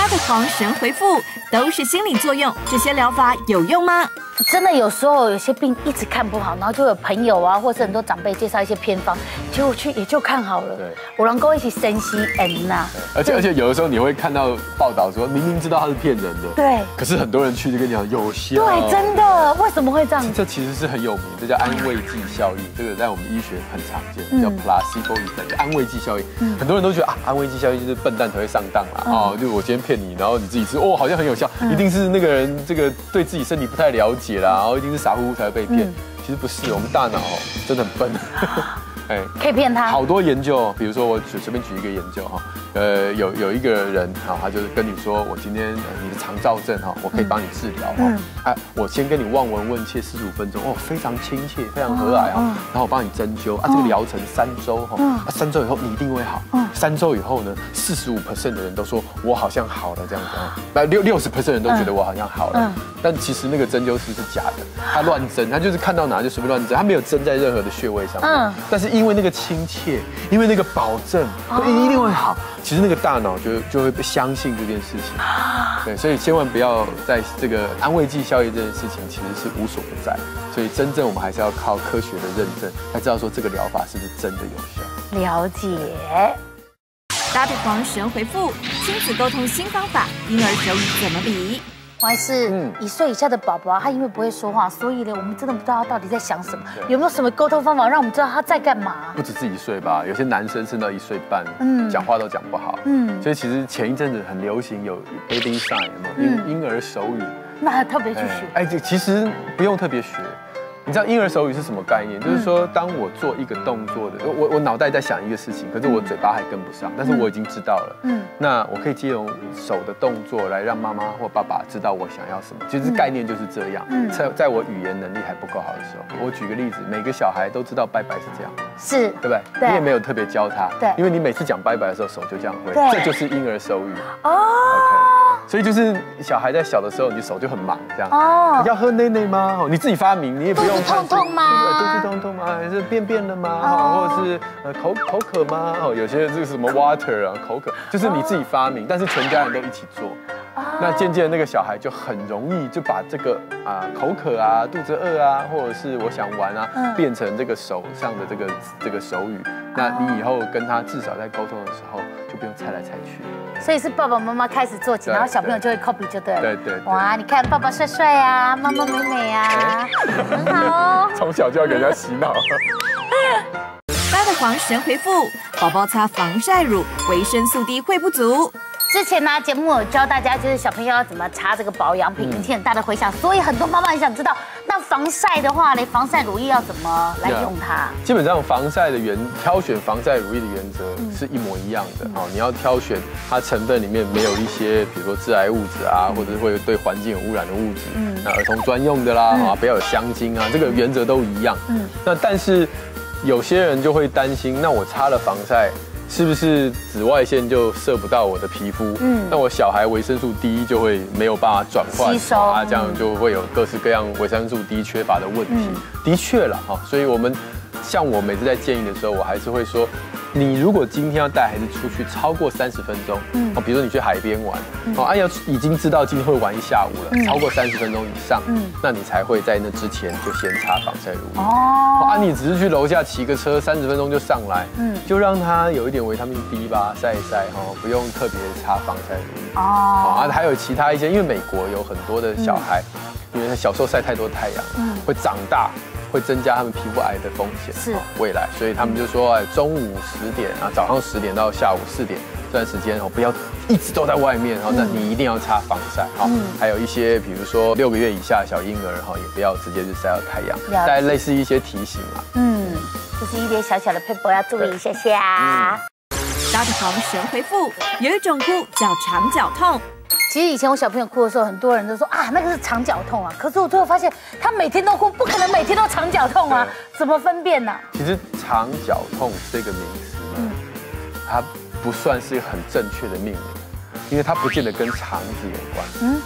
的黄神回复都是心理作用，这些疗法有用吗？真的有时候有些病一直看不好，然后就有朋友啊，或是很多长辈介绍一些偏方，结果去也就看好了。对，我能够一起深吸 N 呐。而且而且有的时候你会看到报道说，明明知道他是骗人的，对，可是很多人去就跟你讲有效。对，真的，为什么会这样？这其实是很有名，这叫安慰剂效应，这个在我们医学很常见，叫 placebo effect，安慰剂效应。很多人都觉得啊，安慰剂效应就是笨蛋才会上当啦，哦，就我今天骗你，然后你自己吃，哦，好像很有效，一定是那个人这个对自己身体不太了解。解啦，然后一定是傻乎乎才会被骗，其实不是，我们大脑真的很笨。哎，可以骗他。好多研究，比如说我随随便举一个研究哈，呃，有有一个人哈，他就是跟你说，我今天你的肠燥症哈，我可以帮你治疗哈。哎，我先跟你望闻问切四十五分钟，哦，非常亲切，非常和蔼啊。然后我帮你针灸啊，这个疗程三周哈，啊，三周以后你一定会好。三周以后呢，四十五 percent 的人都说我好像好了这样子啊，那六六十 percent 人都觉得我好像好了。但其实那个针灸师是假的，他乱针，他就是看到哪就随便乱针，他没有针在任何的穴位上。嗯，但是。因为那个亲切，因为那个保证，一定会好。其实那个大脑就就会相信这件事情。对，所以千万不要在这个安慰剂效应这件事情其实是无所不在。所以真正我们还是要靠科学的认证，才知道说这个疗法是不是真的有效。了解。搭配黄神回复亲子沟通新方法，婴儿手语怎么比？还是一岁以下的宝宝，他因为不会说话，所以呢，我们真的不知道他到底在想什么。有没有什么沟通方法，让我们知道他在干嘛？不止是一岁吧，有些男生生到一岁半，嗯，讲话都讲不好，嗯，所以其实前一阵子很流行有 baby sign 嘛，婴婴儿手语，那特别去学？哎，这其实不用特别学。你知道婴儿手语是什么概念？就是说，当我做一个动作的，我我脑袋在想一个事情，可是我嘴巴还跟不上，但是我已经知道了。嗯，那我可以借用手的动作来让妈妈或爸爸知道我想要什么。其实概念就是这样。嗯，在在我语言能力还不够好的时候，我举个例子，每个小孩都知道拜拜是这样，是对不对？你也没有特别教他，对，因为你每次讲拜拜的时候手就这样挥，这就是婴儿手语。哦。所以就是小孩在小的时候，你手就很忙，这样哦。要喝奶奶吗？哦，你自己发明，你也不用。痛痛吗？肚子痛痛吗？还是便便了吗？或者是呃口口渴吗？哦，有些这个什么 water 啊，口渴，就是你自己发明，但是全家人都一起做。那渐渐那个小孩就很容易就把这个啊口渴啊、肚子饿啊，或者是我想玩啊，变成这个手上的这个这个手语。那你以后跟他至少在沟通的时候，就不用猜来猜去。所以是爸爸妈妈开始做起，然后小朋友就会 copy 就对了。对对。哇，你看爸爸帅帅啊，妈妈美美啊，很好哦。从小就要给人家洗脑。八的黄神回复：宝宝擦防晒乳，维生素 D 会不足。之前呢，节目有教大家，就是小朋友要怎么擦这个保养品，引起很大的回响，所以很多妈妈很想知道，那防晒的话呢，防晒乳液要怎么来用它？基本上防晒的原挑选防晒乳液的原则是一模一样的哦，你要挑选它成分里面没有一些，比如说致癌物质啊，或者是会对环境有污染的物质，嗯，那儿童专用的啦，啊，不要有香精啊，这个原则都一样，嗯，那但是有些人就会担心，那我擦了防晒。是不是紫外线就射不到我的皮肤？嗯，那我小孩维生素 D 就会没有办法转换吸收啊，这样就会有各式各样维生素 D 缺乏的问题。的确了哈，所以我们像我每次在建议的时候，我还是会说。你如果今天要带孩子出去超过三十分钟，嗯，哦，比如说你去海边玩，哦，啊，要已经知道今天会玩一下午了，超过三十分钟以上，嗯，那你才会在那之前就先擦防晒乳液。哦，啊，你只是去楼下骑个车，三十分钟就上来，嗯，就让他有一点维他命 D 吧，晒一晒，哈，不用特别擦防晒乳液。哦，啊，还有其他一些，因为美国有很多的小孩，因为他小时候晒太多太阳，嗯，会长大。会增加他们皮肤癌的风险，是。未来，所以他们就说，哎，中午十点啊，早上十点到下午四点这段时间哦，不要一直都在外面，然后那你一定要擦防晒，好，还有一些比如说六个月以下小婴儿哈，也不要直接就晒到太阳，大概类似一些提醒嘛，嗯，这是一点小小的 paper 要注意一下下。大的黄神回复，有一种哭叫肠绞痛。其实以前我小朋友哭的时候，很多人都说啊，那个是肠绞痛啊。可是我最后发现，他每天都哭，不可能每天都肠绞痛啊，怎么分辨呢？其实肠绞痛这个名词呢，它不算是一个很正确的命名，因为它不见得跟肠子有关。嗯。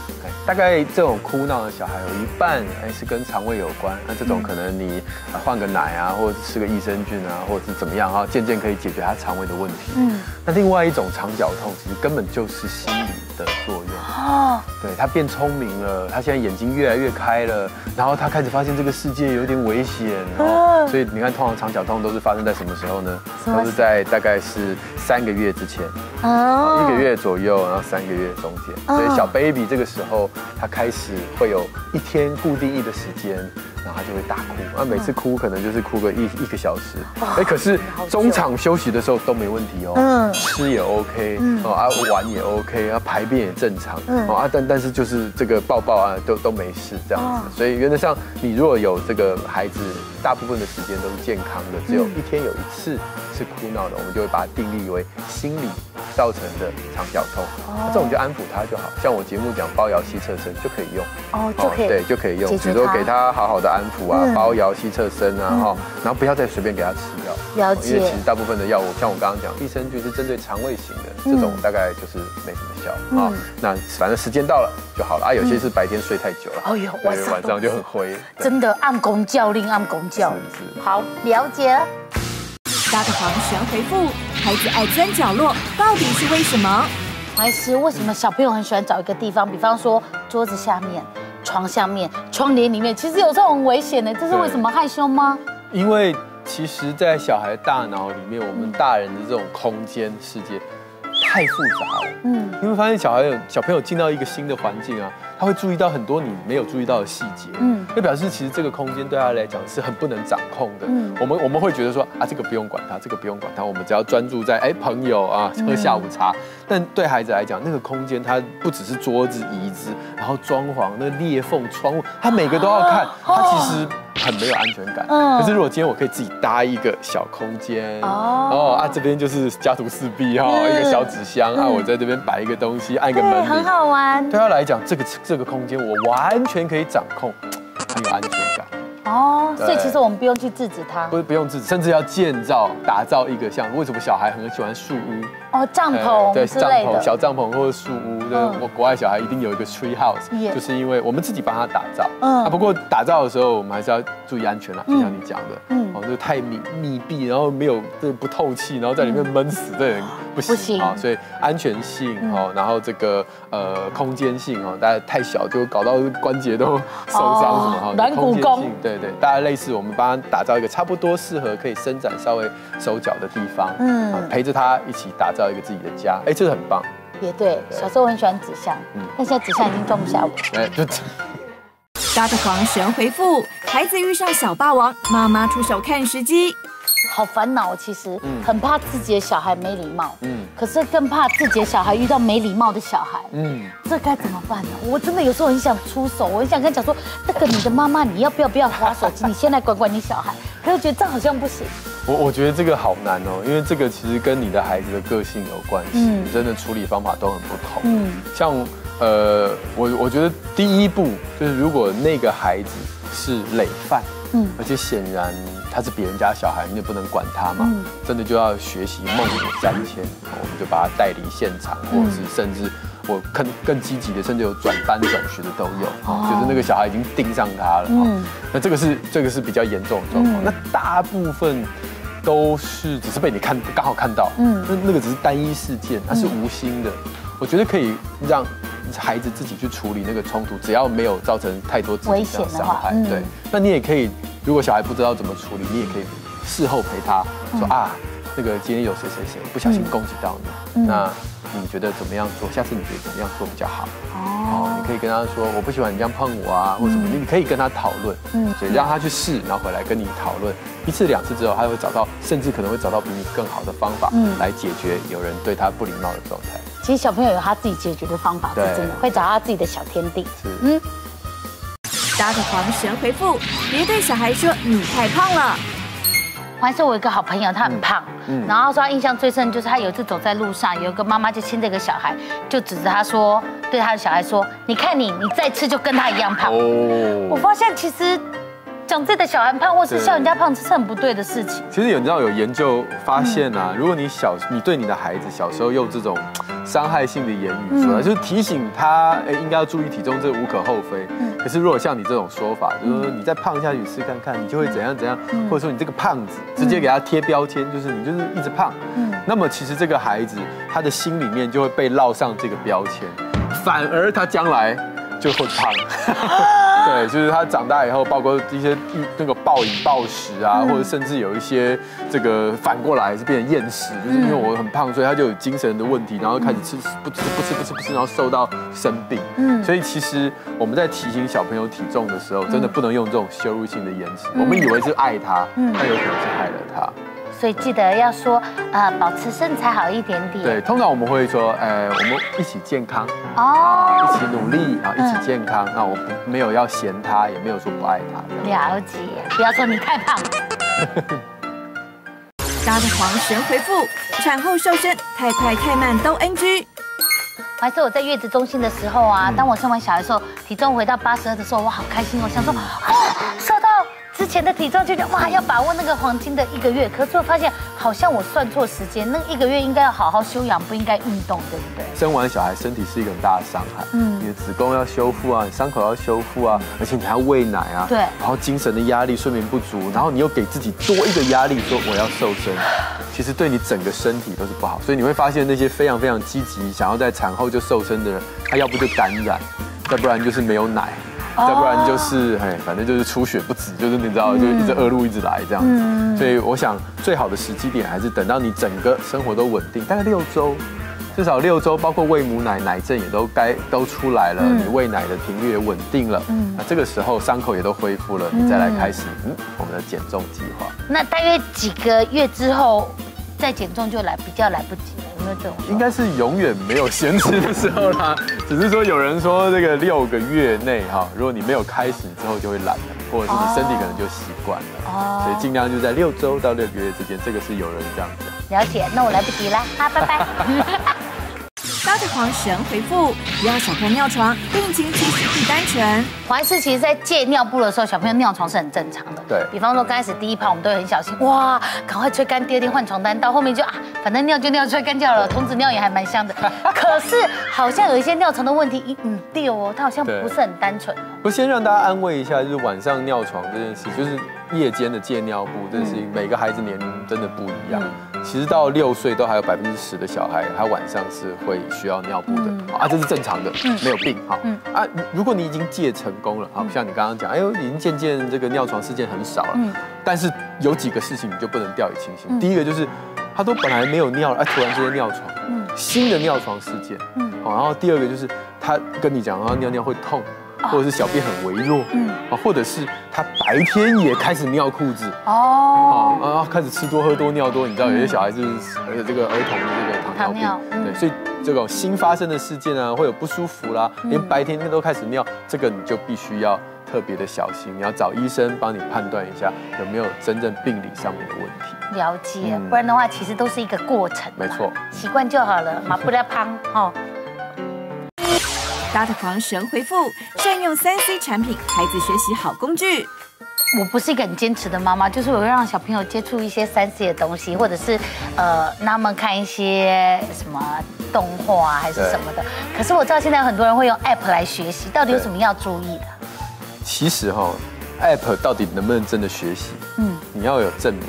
大概这种哭闹的小孩有一半哎是跟肠胃有关，那这种可能你换个奶啊，或者吃个益生菌啊，或者是怎么样啊，渐渐可以解决他肠胃的问题。嗯，那另外一种肠绞痛其实根本就是心理的作用哦，对他变聪明了，他现在眼睛越来越开了，然后他开始发现这个世界有点危险哦，所以你看通常肠绞痛都是发生在什么时候呢？都是在大概是三个月之前哦，一个月左右，然后三个月中间，所以小 baby 这个时候。他开始会有一天固定一的时间，然后他就会大哭，啊，每次哭可能就是哭个一一个小时，哎，可是中场休息的时候都没问题哦，嗯，吃也 OK，哦啊玩也 OK，啊排便也正常，哦啊但但是就是这个抱抱啊都都没事这样子，所以原则上你如果有这个孩子，大部分的时间都是健康的，只有一天有一次是哭闹的，我们就会把它定义为心理。造成的肠绞痛，这种就安抚它就好，像我节目讲包摇吸侧身就可以用。哦，就可以对就可以用，比如说给他好好的安抚啊，包摇吸侧身啊哈，然后不要再随便给他吃药，了解。因为其实大部分的药物，像我刚刚讲益生菌是针对肠胃型的，这种大概就是没什么效啊。那反正时间到了就好了啊，有些是白天睡太久了，哦呦，晚上晚上就很灰，真的按公教令按公教，好了解。大的黄旋回复：孩子爱钻角落，到底是为什么？还是为什么小朋友很喜欢找一个地方，比方说桌子下面、床下面、窗帘里面，其实有时候很危险的，这是为什么害羞吗？因为其实，在小孩大脑里面，我们大人的这种空间世界太复杂了。嗯，你会发现小孩有小朋友进到一个新的环境啊。他会注意到很多你没有注意到的细节，嗯，就表示其实这个空间对他来讲是很不能掌控的。嗯，我们我们会觉得说啊，这个不用管他，这个不用管他，我们只要专注在哎朋友啊喝下午茶。但对孩子来讲，那个空间它不只是桌子椅子，然后装潢那裂缝窗户，他每个都要看，他其实很没有安全感。嗯，可是如果今天我可以自己搭一个小空间，哦啊这边就是家徒四壁哈，一个小纸箱啊，我在这边摆一个东西，按一个门很好玩。对他来讲，这个。这个空间我完全可以掌控，很 有安全感。哦，所以其实我们不用去制止他，不不用制止，甚至要建造、打造一个像为什么小孩很喜欢树屋？哦，帐篷对帐篷、小帐篷或者树屋，对我国外小孩一定有一个 tree house，就是因为我们自己帮他打造。嗯，啊，不过打造的时候我们还是要注意安全啦，就像你讲的，嗯，哦，就太密密闭，然后没有这不透气，然后在里面闷死的人不行啊。所以安全性哦，然后这个呃空间性哦，大家太小就搞到关节都受伤什么哈。软骨功，对对，大家类似我们帮他打造一个差不多适合可以伸展稍微手脚的地方，嗯，陪着他一起打造。一个自己的家，哎，这个很棒。也对，小时候我很喜欢纸箱，嗯，但现在纸箱已经装不下我。哎，就。大的黄神回复：孩子遇上小霸王，妈妈出手看时机。好烦恼，其实很怕自己的小孩没礼貌，嗯，可是更怕自己的小孩遇到没礼貌的小孩，嗯，这该怎么办呢？我真的有时候很想出手，我很想跟他讲说，那个你的妈妈，你要不要不要花手机？你先来管管你小孩。可是觉得这好像不行。我我觉得这个好难哦，因为这个其实跟你的孩子的个性有关系，嗯，真的处理方法都很不同，嗯，像呃，我我觉得第一步就是如果那个孩子是累犯。嗯，而且显然他是别人家小孩，你也不能管他嘛。嗯，真的就要学习梦里三千，我们就把他带离现场，或者是甚至我更更积极的，甚至有转班转学的都有。哦，就是那个小孩已经盯上他了。嗯，那这个是这个是比较严重的状况。那大部分都是只是被你看刚好看到。嗯，那那个只是单一事件，它是无心的。我觉得可以让。孩子自己去处理那个冲突，只要没有造成太多危险的伤害，对。那你也可以，如果小孩不知道怎么处理，你也可以事后陪他说啊，那个今天有谁谁谁不小心攻击到你，那你觉得怎么样做？下次你觉得怎么样做比较好？哦，你可以跟他说，我不喜欢你这样碰我啊，或什么，你可以跟他讨论，嗯，所以让他去试，然后回来跟你讨论。一次两次之后，他会找到，甚至可能会找到比你更好的方法，嗯，来解决有人对他不礼貌的状态。其实小朋友有他自己解决的方法，是真的会找到自己的小天地。嗯。大的黄神回复：别对小孩说你太胖了。还是我一个好朋友，他很胖，嗯，然后说他印象最深就是他有一次走在路上，有一个妈妈就牵着一个小孩，就指着他说，对他的小孩说：“你看你，你再吃就跟他一样胖。”哦，我发现其实。讲自己的小孩胖，或是笑人家胖，这是很不对的事情。其实有你知道有研究发现啊，如果你小你对你的孩子小时候用这种伤害性的言语出来，就是提醒他哎应该要注意体重，这无可厚非。可是如果像你这种说法，就是说你再胖下去试看看，你就会怎样怎样，或者说你这个胖子直接给他贴标签，就是你就是一直胖。嗯，那么其实这个孩子他的心里面就会被烙上这个标签，反而他将来就会胖。对，就是他长大以后，包括一些那个暴饮暴食啊，或者甚至有一些这个反过来是变成厌食，就是因为我很胖，所以他就有精神的问题，然后开始吃不吃不吃不吃不吃，然后瘦到生病。嗯，所以其实我们在提醒小朋友体重的时候，真的不能用这种羞辱性的言辞。我们以为是爱他，但有可能是害了他。所以记得要说，呃，保持身材好一点点。对，通常我们会说，呃，我们一起健康哦，一起努力啊，一起健康。那我不没有要嫌他，也没有说不爱他。了解，不要说你太胖。大的黄神回复：产后瘦身太快太慢都 NG。还是我在月子中心的时候啊，当我生完小孩的时候，体重回到八十二的时候，我好开心，哦想说。之前的体重就觉得哇，要把握那个黄金的一个月，可是发现好像我算错时间，那一个月应该要好好休养，不应该运动，对不对？生完小孩身体是一个很大的伤害，嗯，你的子宫要修复啊，你伤口要修复啊，而且你还要喂奶啊，对，然后精神的压力、睡眠不足，然后你又给自己多一个压力，说我要瘦身，其实对你整个身体都是不好，所以你会发现那些非常非常积极想要在产后就瘦身的人，他要不就感染，再不然就是没有奶。再不然就是，哎，反正就是出血不止，就是你知道，就一直恶露一直来这样子。所以我想，最好的时机点还是等到你整个生活都稳定，大概六周，至少六周，包括喂母奶，奶症也都该都出来了，你喂奶的频率也稳定了，那这个时候伤口也都恢复了，你再来开始嗯我们的减重计划。那大约几个月之后再减重就来比较来不及了，有没有这种。应该是永远没有闲吃的时候啦，只是说有人说这个六个月内哈，如果你没有开始之后就会懒了，或者是你身体可能就习惯了，哦，所以尽量就在六周到六个月之间，这个是有人这样讲。了解，那我来不及了，好，拜拜。高的狂神回复：不要小朋友尿床，病情其实不单纯。怀是其实在借尿布的时候，小朋友尿床是很正常的。对比方说，刚开始第一泡我们都会很小心，哇，赶快吹干，第二天换床单。到后面就啊，反正尿就尿，吹干掉了，童子尿也还蛮香的。可是好像有一些尿床的问题，嗯，对哦，它好像不是很单纯。我先让大家安慰一下，就是晚上尿床这件事，就是夜间的借尿布，这是每个孩子年龄真的不一样。其实到六岁都还有百分之十的小孩，他晚上是会需要尿布的。啊，这是正常的，没有病哈。啊，如果你已经戒成功了，好像你刚刚讲，哎呦，已经渐渐这个尿床事件很少了，但是有几个事情你就不能掉以轻心。第一个就是他都本来没有尿了，哎，突然之间尿床，新的尿床事件，好，然后第二个就是他跟你讲，然后尿尿会痛。或者是小便很微弱，嗯，啊，或者是他白天也开始尿裤子，哦，啊，啊，开始吃多喝多尿多，你知道有些小孩子，而且，这个儿童的这个糖尿病，对，所以这种新发生的事件啊，会有不舒服啦，连白天都开始尿，这个你就必须要特别的小心，你要找医生帮你判断一下有没有真正病理上面的问题。了解，不然的话其实都是一个过程，没错，习惯就好了，马不拉胖，哈。大狂神回复：善用三 C 产品，孩子学习好工具。我不是一个很坚持的妈妈，就是我会让小朋友接触一些三 C 的东西，或者是呃，让他们看一些什么动画啊还是什么的。可是我知道现在有很多人会用 App 来学习，到底有什么要注意的？其实哈，App 到底能不能真的学习？嗯，你要有证明。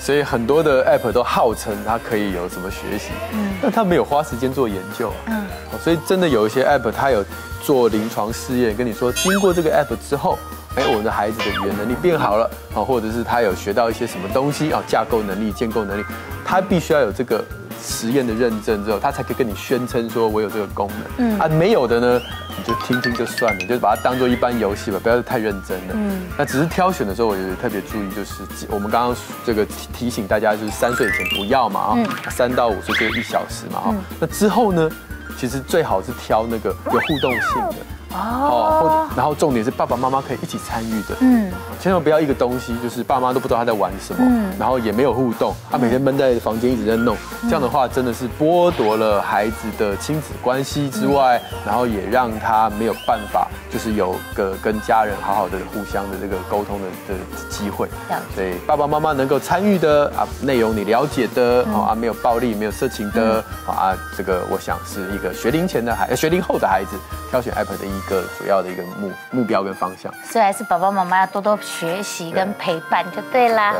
所以很多的 app 都号称它可以有什么学习，嗯，但它没有花时间做研究，嗯，所以真的有一些 app 它有做临床试验，跟你说经过这个 app 之后，哎，我们的孩子的语言能力变好了，啊，或者是他有学到一些什么东西啊，架构能力、建构能力，他必须要有这个。实验的认证之后，他才可以跟你宣称说我有这个功能。嗯啊，没有的呢，你就听听就算了，就把它当做一般游戏吧，不要太认真了。嗯，那只是挑选的时候，我觉得特别注意，就是我们刚刚这个提醒大家，就是三岁以前不要嘛啊，三到五岁就一小时嘛啊。那之后呢，其实最好是挑那个有互动性的。哦，然后重点是爸爸妈妈可以一起参与的，嗯，千万不要一个东西就是爸妈都不知道他在玩什么，嗯，然后也没有互动，他每天闷在房间一直在弄，这样的话真的是剥夺了孩子的亲子关系之外，然后也让他没有办法就是有个跟家人好好的互相的这个沟通的的机会，所以爸爸妈妈能够参与的啊内容你了解的啊没有暴力没有色情的啊这个我想是一个学龄前的孩学龄后的孩子挑选 app 的一。一个主要的一个目目标跟方向，所以还是爸爸妈妈要多多学习跟陪伴就对啦。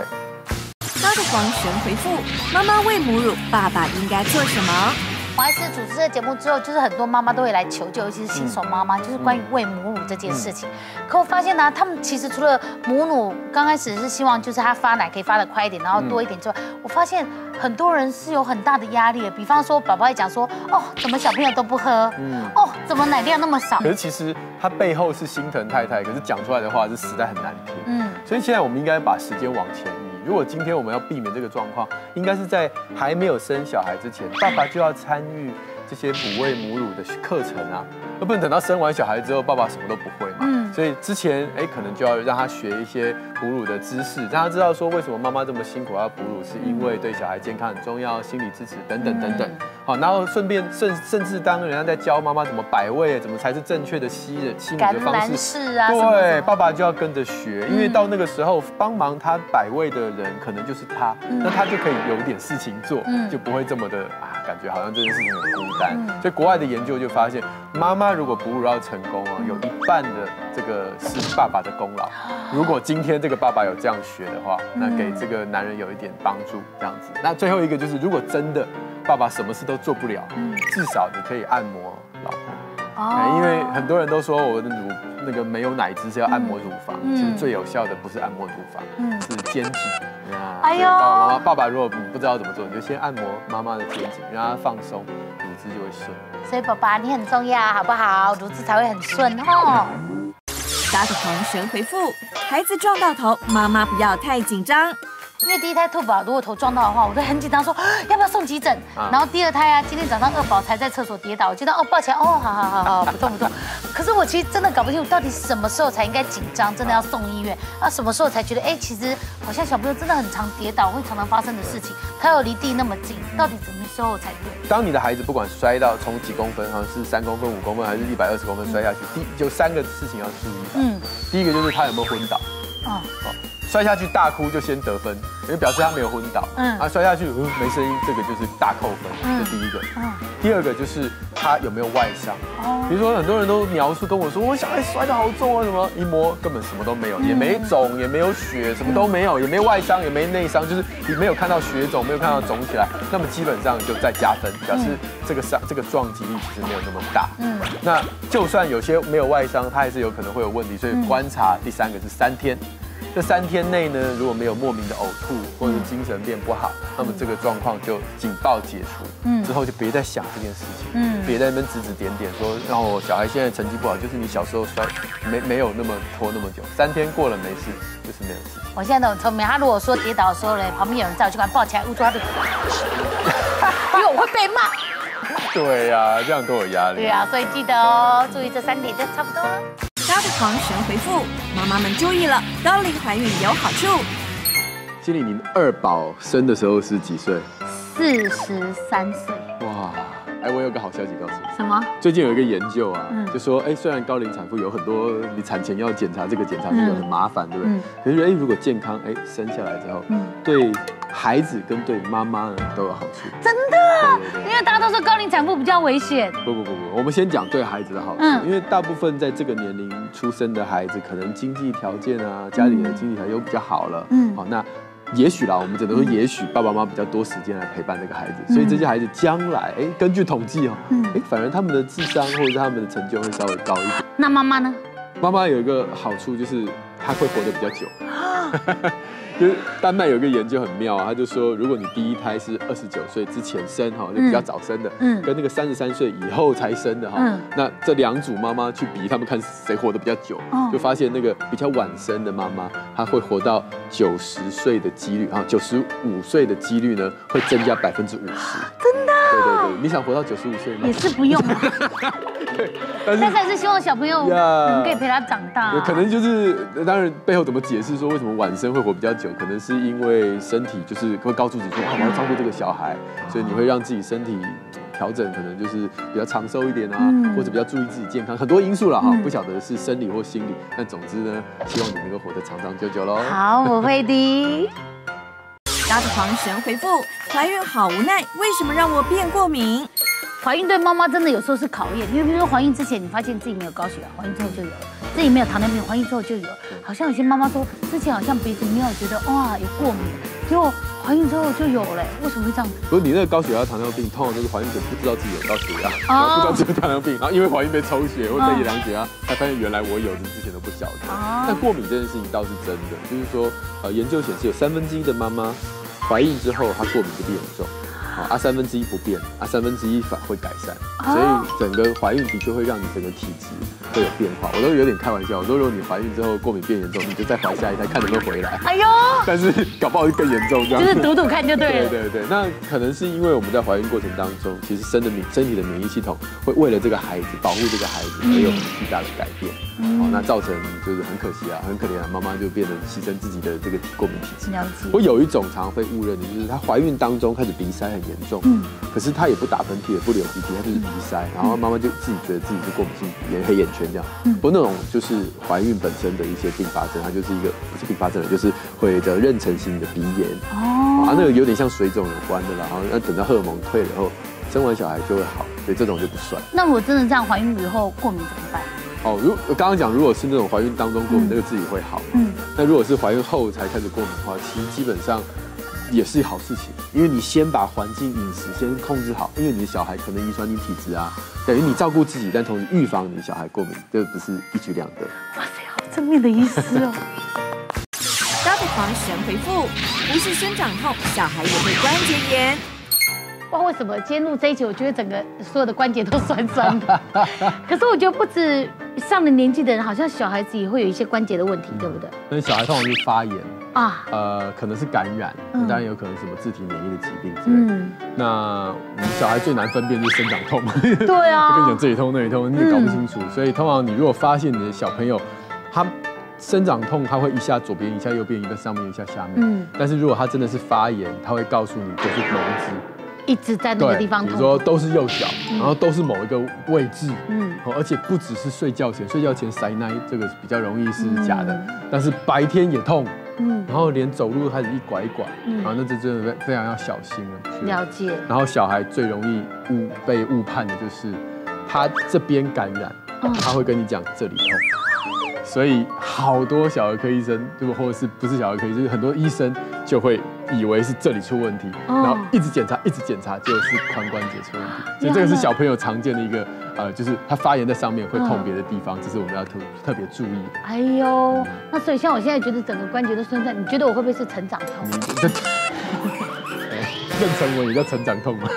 高的黄神回复：妈妈喂母乳，爸爸应该做什么？我还是主持这个节目之后，就是很多妈妈都会来求救，尤其是新手妈妈，就是关于喂母乳这件事情。可我发现呢，他们其实除了母乳刚开始是希望就是他发奶可以发的快一点，然后多一点之外，我发现很多人是有很大的压力的。比方说，宝宝也讲说，哦，怎么小朋友都不喝？嗯，哦，怎么奶量那么少？可是其实他背后是心疼太太，可是讲出来的话是实在很难听。嗯，所以现在我们应该把时间往前移。如果今天我们要避免这个状况，应该是在还没有生小孩之前，爸爸就要参与。这些哺喂母乳的课程啊，那不能等到生完小孩之后，爸爸什么都不会嘛。嗯，所以之前哎，可能就要让他学一些哺乳的知识，让他知道说为什么妈妈这么辛苦要哺乳，是因为对小孩健康很重要，心理支持等等等等。好，然后顺便甚甚至当人家在教妈妈怎么摆位，怎么才是正确的吸的吸母的方式啊，对，爸爸就要跟着学，因为到那个时候帮忙他摆位的人可能就是他，那他就可以有点事情做，就不会这么的啊，感觉好像这件事情很孤单。所以国外的研究就发现，妈妈如果哺乳要成功啊，有一半的这个是爸爸的功劳。如果今天这个爸爸有这样学的话，那给这个男人有一点帮助，这样子。那最后一个就是，如果真的。爸爸什么事都做不了，至少你可以按摩老婆，因为很多人都说我的乳那个没有奶汁是要按摩乳房，其实最有效的不是按摩乳房，是肩颈。哎呦，爸爸如果不知道怎么做，你就先按摩妈妈的肩颈，让她放松，乳汁就会顺。所以爸爸你很重要，好不好？乳汁才会很顺哦。沙土狂神回复：孩子撞到头，妈妈不要太紧张。因为第一胎兔宝如果头撞到的话，我都很紧张，说 要不要送急诊。然后第二胎啊，今天早上二宝才在厕所跌倒，我觉得哦抱歉哦，好好好好不痛不痛。可是我其实真的搞不清楚，到底什么时候才应该紧张，真的要送医院啊？什么时候才觉得哎，其实好像小朋友真的很常跌倒，会常常发生的事情，他又离地那么近，到底什么时候才对？当你的孩子不管摔到从几公分，好像是三公分、五公分，还是一百二十公分摔下去，第就三个事情要注意。嗯，第一个就是他有没有昏倒。啊，摔下去大哭就先得分，因为表示他没有昏倒。嗯，啊，摔下去没声音，这个就是大扣分，这第一个。嗯，第二个就是他有没有外伤。哦，比如说很多人都描述跟我说，我小孩摔得好重啊，什么一摸根本什么都没有，也没肿，也没有血，什么都没有，也没外伤，也没内伤，就是你没有看到血肿，没有看到肿起来，那么基本上就在加分，表示这个伤这个撞击力其实没有那么大。嗯，那就算有些没有外伤，他还是有可能会有问题，所以观察第三个是三天。这三天内呢，如果没有莫名的呕吐或者精神变不好，那么这个状况就警报解除。嗯，之后就别再想这件事情。嗯，别在那边指指点点说让我小孩现在成绩不好，就是你小时候摔没没有那么拖那么久，三天过了没事，就是没有事。我现在都很聪明，他如果说跌倒的时候呢，旁边有人在，我就把他抱起来捂住他的，因为我会被骂。对呀，这样都有压力。对啊，所以记得哦，注意这三点就差不多了。家的狂神回复：妈妈们注意了，高龄怀孕有好处。经理，您二宝生的时候是几岁？四十三岁。哇，哎，我有个好消息告诉你。什么？最近有一个研究啊，就说，哎，虽然高龄产妇有很多，你产前要检查这个检查那个很麻烦，对不对？可是，哎，如果健康，哎，生下来之后，对。孩子跟对妈妈呢都有好处，真的，因为大家都说高龄产妇比较危险。不不不不，我们先讲对孩子的好处，因为大部分在这个年龄出生的孩子，可能经济条件啊，家里的经济条件比较好了，嗯，好，那也许啦，我们只能说也许爸爸妈妈比较多时间来陪伴这个孩子，所以这些孩子将来，哎，根据统计哦，哎，反而他们的智商或者是他们的成就会稍微高一点。那妈妈呢？妈妈有一个好处就是她会活得比较久。就是丹麦有一个研究很妙啊，他就说，如果你第一胎是二十九岁之前生哈，就比较早生的，嗯，跟那个三十三岁以后才生的哈，那这两组妈妈去比，他们看谁活得比较久，就发现那个比较晚生的妈妈，她会活到九十岁的几率啊，九十五岁的几率呢会增加百分之五十，真的？对对对，你想活到九十五岁吗？也是不用。对，但是还是希望小朋友可以陪他长大。可能就是，当然背后怎么解释说为什么晚生会活比较久？可能是因为身体就是会告诉自己说，我要照顾这个小孩，所以你会让自己身体调整，可能就是比较长寿一点啊，或者比较注意自己健康，很多因素了哈，不晓得是生理或心理。但总之呢，希望你能够活得长长久久喽。好，我会的。家的狂神回复：怀孕好无奈，为什么让我变过敏？怀孕对妈妈真的有时候是考验，因为比如说怀孕之前你发现自己没有高血压，怀孕之后就有了；自己没有糖尿病，怀孕之后就有。好像有些妈妈说之前好像鼻子没有觉得哇有过敏，结果怀孕之后就有了，为什么会这样？不是你那个高血压、糖尿病，通常都是怀孕者不知道自己有高血压，不知道自己有糖尿病，然后因为怀孕被抽血或被量血压，才发现原来我有，你之前都不晓得。但过敏这件事情倒是真的，就是说呃研究显示有三分之一的妈妈怀孕之后她过敏就变严重。啊三分之一不变，啊三分之一反会改善，所以整个怀孕的确会让你整个体质会有变化。我都有点开玩笑，我说如果你怀孕之后过敏变严重，你就再怀下一胎，看能不能回来。哎呦！但是搞不好会更严重，这样。就是赌赌看就对了。对对对，那可能是因为我们在怀孕过程当中，其实身的免身体的免疫系统会为了这个孩子保护这个孩子，而有巨大的改变。哦，那造成就是很可惜啊，很可怜啊，妈妈就变成牺牲自己的这个过敏体质。我有一种常常会误认的，就是她怀孕当中开始鼻塞很严重，嗯，可是他也不打喷嚏，也不流鼻涕，他就是鼻塞，然后妈妈就自己觉得自己是过敏性眼黑眼圈这样。嗯。不那种就是怀孕本身的一些并发症，它就是一个不是并发症，就是会的妊娠型的鼻炎。哦。啊，那个有点像水肿有关的啦，然后那等到荷尔蒙退了后，生完小孩就会好，所以这种就不算。那如果真的这样怀孕以后过敏怎么办？哦，如刚刚讲，如果是那种怀孕当中过敏，那个自己会好。嗯，那如果是怀孕后才开始过敏的话，其实基本上也是好事情，因为你先把环境饮食先控制好，因为你的小孩可能遗传你体质啊，等于你照顾自己，但同时预防你的小孩过敏，这不是一举两得。哇塞，好正面的意思哦。搭配防神回复，不是生长痛，小孩也会关节炎。不知道为什么今天录这一集，我觉得整个所有的关节都酸酸的。可是我觉得不止上了年纪的人，好像小孩子也会有一些关节的问题，对不对？那小孩通常是发炎啊，呃，可能是感染，当然有可能什么自体免疫的疾病之类。嗯，那我们小孩最难分辨就是生长痛。对啊，跟你讲这里痛那里痛，你也搞不清楚。所以通常你如果发现你的小朋友他生长痛，他会一下左边，一下右边，一个上面，一下下面。嗯，但是如果他真的是发炎，他会告诉你就是脓子。一直在那个地方，比如说都是右脚，然后都是某一个位置，嗯，而且不只是睡觉前，睡觉前塞奶这个比较容易是假的，但是白天也痛，嗯，然后连走路开始一拐一拐，嗯，啊，那这真的非常要小心了。了解。然后小孩最容易误被误判的就是他这边感染，他会跟你讲这里痛。所以好多小儿科医生，就或者是不是小儿科，就是很多医生就会以为是这里出问题，然后一直检查，一直检查，就是髋关节出问题。所以这个是小朋友常见的一个，呃，就是他发炎在上面会痛别的地方，这是我们要特特别注意。哎呦，那所以像我现在觉得整个关节都酸酸，你觉得我会不会是成长痛？妊娠纹也叫成长痛吗？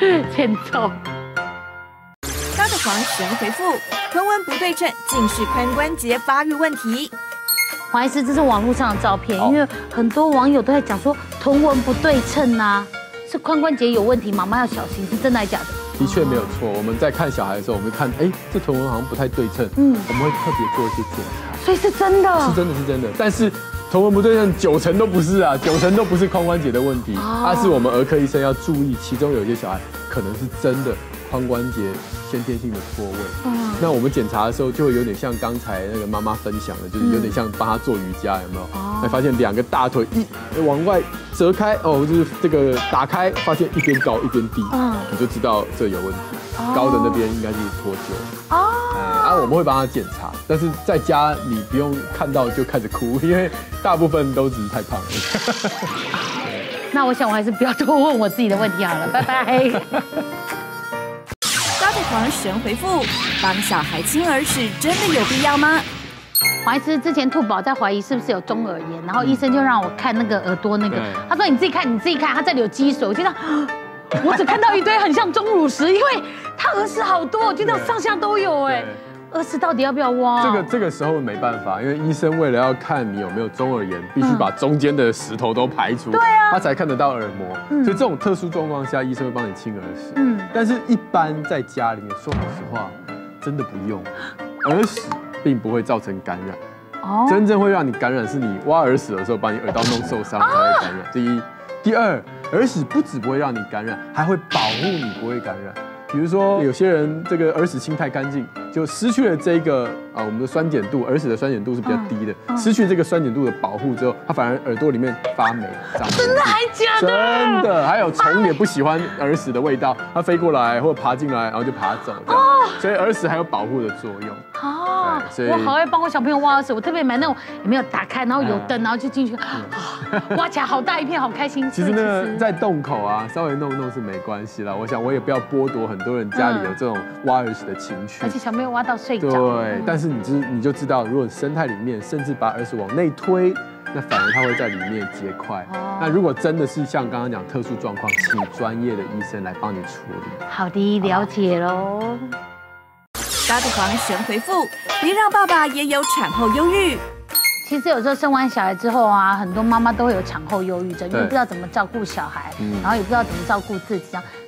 欠揍。黄神回复：臀纹不对称，竟是髋关节发育问题。黄医师，这是网络上的照片，因为很多网友都在讲说臀纹不对称啊，是髋关节有问题，妈妈要小心，是真的还是假的？的确没有错。我们在看小孩的时候，我们看，哎，这臀纹好像不太对称，嗯，我们会特别做一些检查。所以是真的，是真的是真的。但是臀纹不对称，九成都不是啊，九成都不是髋关节的问题，而是我们儿科医生要注意，其中有一些小孩可能是真的。髋关节先天性的错位，那我们检查的时候就会有点像刚才那个妈妈分享的，就是有点像帮他做瑜伽，有没有？会发现两个大腿一往外折开，哦，就是这个打开，发现一边高一边低，你就知道这有问题。高的那边应该就是脱臼。哦，啊，我们会帮他检查，但是在家你不用看到就开始哭，因为大部分都只是太胖了。那我想我还是不要多问我自己的问题好了，拜拜。黄神回复：帮小孩清耳屎真的有必要吗？怀疑是之前兔宝在怀疑是不是有中耳炎，然后医生就让我看那个耳朵那个，他说你自己看，你自己看，他这里有积水。我听到，我只看到一堆很像钟乳石，因为他耳屎好多，我听到上下都有哎。耳屎到底要不要挖？这个这个时候没办法，因为医生为了要看你有没有中耳炎，必须把中间的石头都排除，对啊，他才看得到耳膜。所以这种特殊状况下，医生会帮你清耳屎。嗯，但是一般在家里面，说老实话，真的不用。耳屎并不会造成感染。哦，真正会让你感染是你挖耳屎的时候，把你耳道弄受伤才会感染。第一，第二，耳屎不止不会让你感染，还会保护你不会感染。比如说，有些人这个耳屎清太干净，就失去了这个啊，我们的酸碱度，耳屎的酸碱度是比较低的，失去这个酸碱度的保护之后，它反而耳朵里面发霉，真的还假的？真的，还有虫也不喜欢耳屎的味道，它飞过来或者爬进来，然后就爬走，这样，所以耳屎还有保护的作用。哦，我好爱帮我小朋友挖耳屎，我特别买那种也没有打开，然后有灯，然后就进去，挖起来好大一片，好开心。其实呢，在洞口啊，稍微弄弄是没关系啦。我想我也不要剥夺很多人家里有这种挖耳屎的情趣，而且小朋友挖到睡着。对，但是你知你就知道，如果生态里面甚至把耳屎往内推，那反而它会在里面结块。那如果真的是像刚刚讲特殊状况，请专业的医生来帮你处理。好的，了解喽。大肚黄神回复：别让爸爸也有产后忧郁。其实有时候生完小孩之后啊，很多妈妈都会有产后忧郁症，因为不知道怎么照顾小孩，然后也不知道怎么照顾自己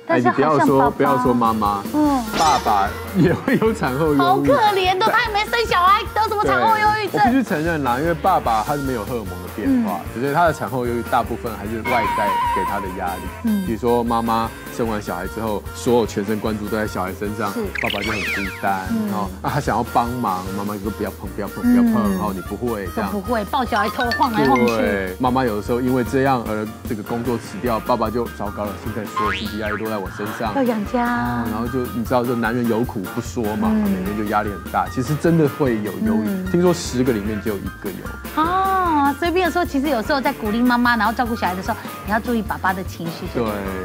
这样。哎，你不要说不要说妈妈，嗯，爸爸也会有产后忧郁，好可怜的，他也没生小孩，得什么产后忧郁症？我必须承认啦，因为爸爸他是没有荷尔蒙的变化，只是他的产后忧郁大部分还是外在给他的压力。嗯，比如说妈妈生完小孩之后，所有全神贯注都在小孩身上，爸爸就很孤单，然后啊他想要帮忙，妈妈就说不要碰，不要碰，不要碰，然后你不会这样，不会抱小孩头晃来晃去。对，妈妈有的时候因为这样而这个工作辞掉，爸爸就糟糕了，现在所有经济压力都在我身上。要养家，然后就你知道，就男人有苦不说嘛，每天就压力很大。其实真的会有忧郁，听说十个里面就有一个有。哦，所以比如说，其实有时候在鼓励妈妈，然后照顾小孩的时候，你要注意爸爸的情绪。对，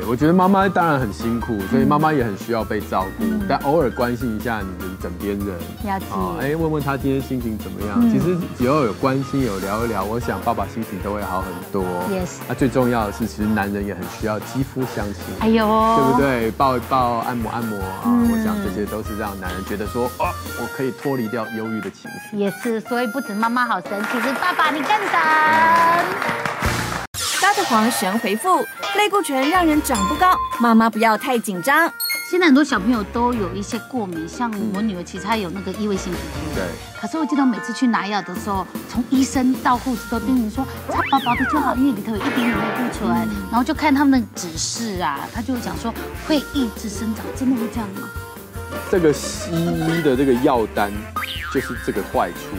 我觉得妈妈当然很辛苦，所以妈妈也很需要被照顾，但偶尔关心一下你的枕边人，要哎，问问他今天心情怎么样。其实只要有关心，有聊一聊，我想爸爸心情都会好很多。Yes。那最重要的是，其实男人也很需要肌肤相亲。哎呦，对不对？抱一。抱按摩按摩啊，我想这些都是让男人觉得说，哦，我可以脱离掉忧郁的情绪。也是，所以不止妈妈好神，其实爸爸你更神。大的黄神回复：类固醇让人长不高，妈妈不要太紧张。现在很多小朋友都有一些过敏，像我女儿其实她有那个异位性皮肤。对。可是我记得每次去拿药的时候，从医生到护士都叮咛说擦薄薄的就好，因为里头有一点点类固醇。然后就看他们的指示啊，他就讲说会抑制生长，真的会这样吗？这个西医的这个药单就是这个坏处。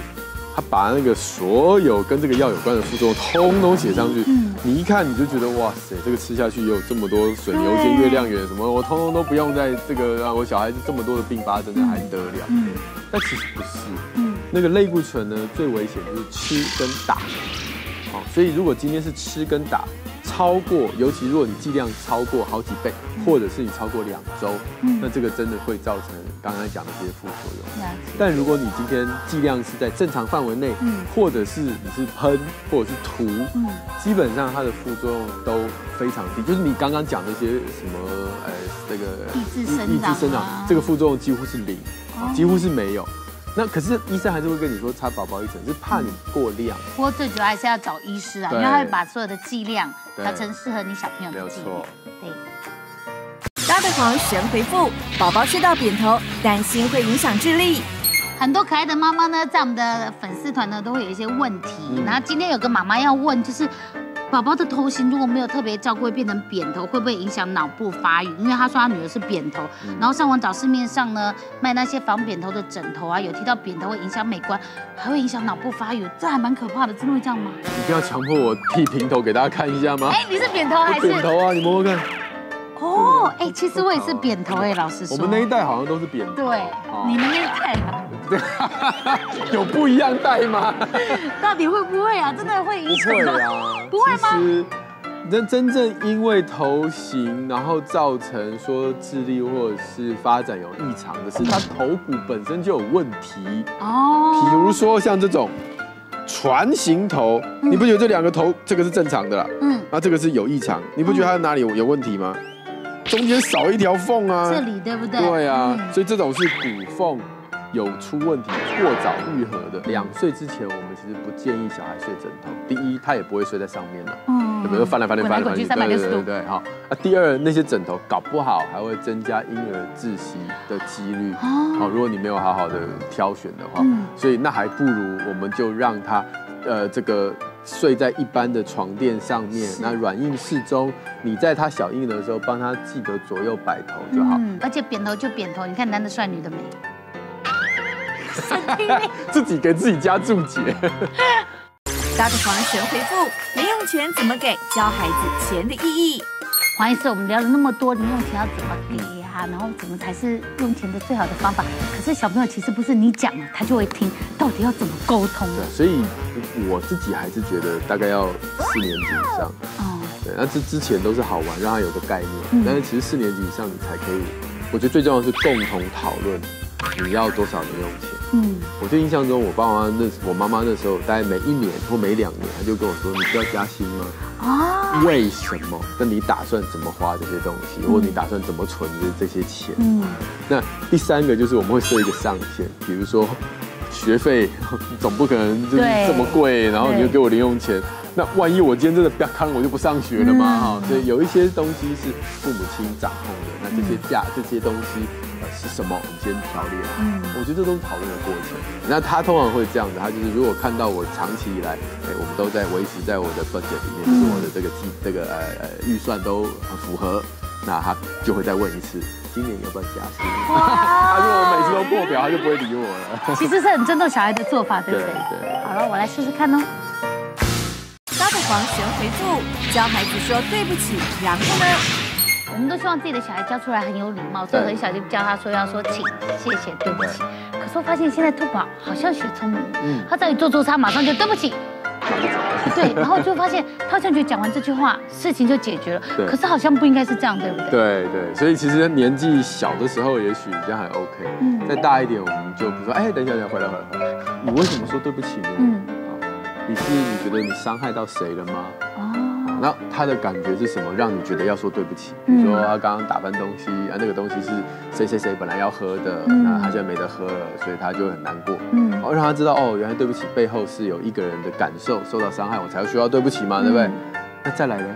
他把那个所有跟这个药有关的副作用通通写上去，你一看你就觉得哇塞，这个吃下去也有这么多水牛肩、月亮圆什么，我通通都不用在这个让我小孩子这么多的并发症，那还得了？但其实不是，那个类固醇呢最危险就是吃跟打，好，所以如果今天是吃跟打。超过，尤其如果你剂量超过好几倍，或者是你超过两周，那这个真的会造成刚刚讲的这些副作用。但如果你今天剂量是在正常范围内，或者是你是喷或者是涂，基本上它的副作用都非常低。就是你刚刚讲那些什么，呃，这个抑制生长，抑制生长，这个副作用几乎是零，几乎是没有。那可是医生还是会跟你说擦宝宝一层，是怕你过量。不过最主要还是要找医师啊，因为他会把所有的剂量调成适合你小朋友的剂量。对。大的狂神回复：宝宝吃到扁头，担心会影响智力。很多可爱的妈妈呢，在我们的粉丝团呢，都会有一些问题。然后今天有个妈妈要问，就是。宝宝的头型如果没有特别照顾，会变成扁头，会不会影响脑部发育？因为他说他女儿是扁头，然后上网找市面上呢卖那些防扁头的枕头啊，有提到扁头会影响美观，还会影响脑部发育，这还蛮可怕的，真的会这样吗？你不要强迫我剃平头给大家看一下吗？哎，你是扁头还是？扁头啊，你摸摸看。哦，哎，其实我也是扁头哎，老师说。我们那一代好像都是扁。对，你们那一代 有不一样代吗？到底会不会啊？真的会影响吗？不会啊，不会吗？其实，真真正因为头型，然后造成说智力或者是发展有异常的是，他头骨本身就有问题哦。比如说像这种船形头，你不觉得这两个头这个是正常的啦？嗯，那这个是有异常，你不觉得它哪里有有问题吗？中间少一条缝啊，这里对不对？对啊，所以这种是骨缝有出问题，过早愈合的。两岁之前，我们其实不建议小孩睡枕头。第一，他也不会睡在上面的，嗯，比如说翻来翻去翻来翻去，对对对对，好。啊，第二，那些枕头搞不好还会增加婴儿窒息的几率。哦，如果你没有好好的挑选的话，所以那还不如我们就让他，呃，这个。睡在一般的床垫上面，那软硬适中。你在他小婴儿的时候，帮他记得左右摆头就好。嗯，而且扁头就扁头，你看男的帅，女的美。自己给自己加注解。大的黄神回复：零用钱怎么给？教孩子钱的意义。黄医师，我们聊了那么多，零用钱要怎么给？然后怎么才是用钱的最好的方法？可是小朋友其实不是你讲了他就会听，到底要怎么沟通？对，所以我自己还是觉得大概要四年级以上。哦，对，那这之前都是好玩，让他有个概念。但是其实四年级以上你才可以，我觉得最重要的是共同讨论你要多少零用钱。嗯，我就印象中，我爸妈那我妈妈那时候，大概每一年或每两年，她就跟我说：“你需要加薪吗？啊，为什么？那你打算怎么花这些东西，或你打算怎么存这这些钱？嗯，那第三个就是我们会设一个上限，比如说学费 总不可能就是这么贵，然后你就给我零用钱。”那万一我今天真的不要看，我就不上学了嘛？哈，所以有一些东西是父母亲掌控的。那这些价这些东西呃是什么？我们先条列。嗯，我觉得这都是讨论的过程。那他通常会这样子，他就是如果看到我长期以来，哎，我们都在维持在我的 budget 里面，是我的这个计这个呃呃预算都很符合，那他就会再问一次，今年要不要加薪？他如果每次都过表，他就不会理我了。其实是很尊重小孩的做法，对不对？对。好了，我来试试看哦。黄神回复教孩子说对不起，然后呢？我们都希望自己的小孩教出来很有礼貌，所以很小就教他说要说请、谢谢、对不起。可是我发现现在兔宝好像学聪明，嗯，他只要一做错他马上就对不起，对，然后就发现他好像觉得讲完这句话事情就解决了，可是好像不应该是这样，对不对？对对，所以其实年纪小的时候也许这样还 OK，嗯，再大一点我们就比如说，哎，等一下，等一下，回来，回来，回来，你为什么说对不起呢？嗯。你是你觉得你伤害到谁了吗？哦，那他的感觉是什么，让你觉得要说对不起？比如说他刚刚打翻东西啊，那个东西是谁谁谁本来要喝的，那他现在没得喝了，所以他就很难过。嗯，然后让他知道哦，原来对不起背后是有一个人的感受受到伤害，我才需要对不起嘛，对不对？那再来呢？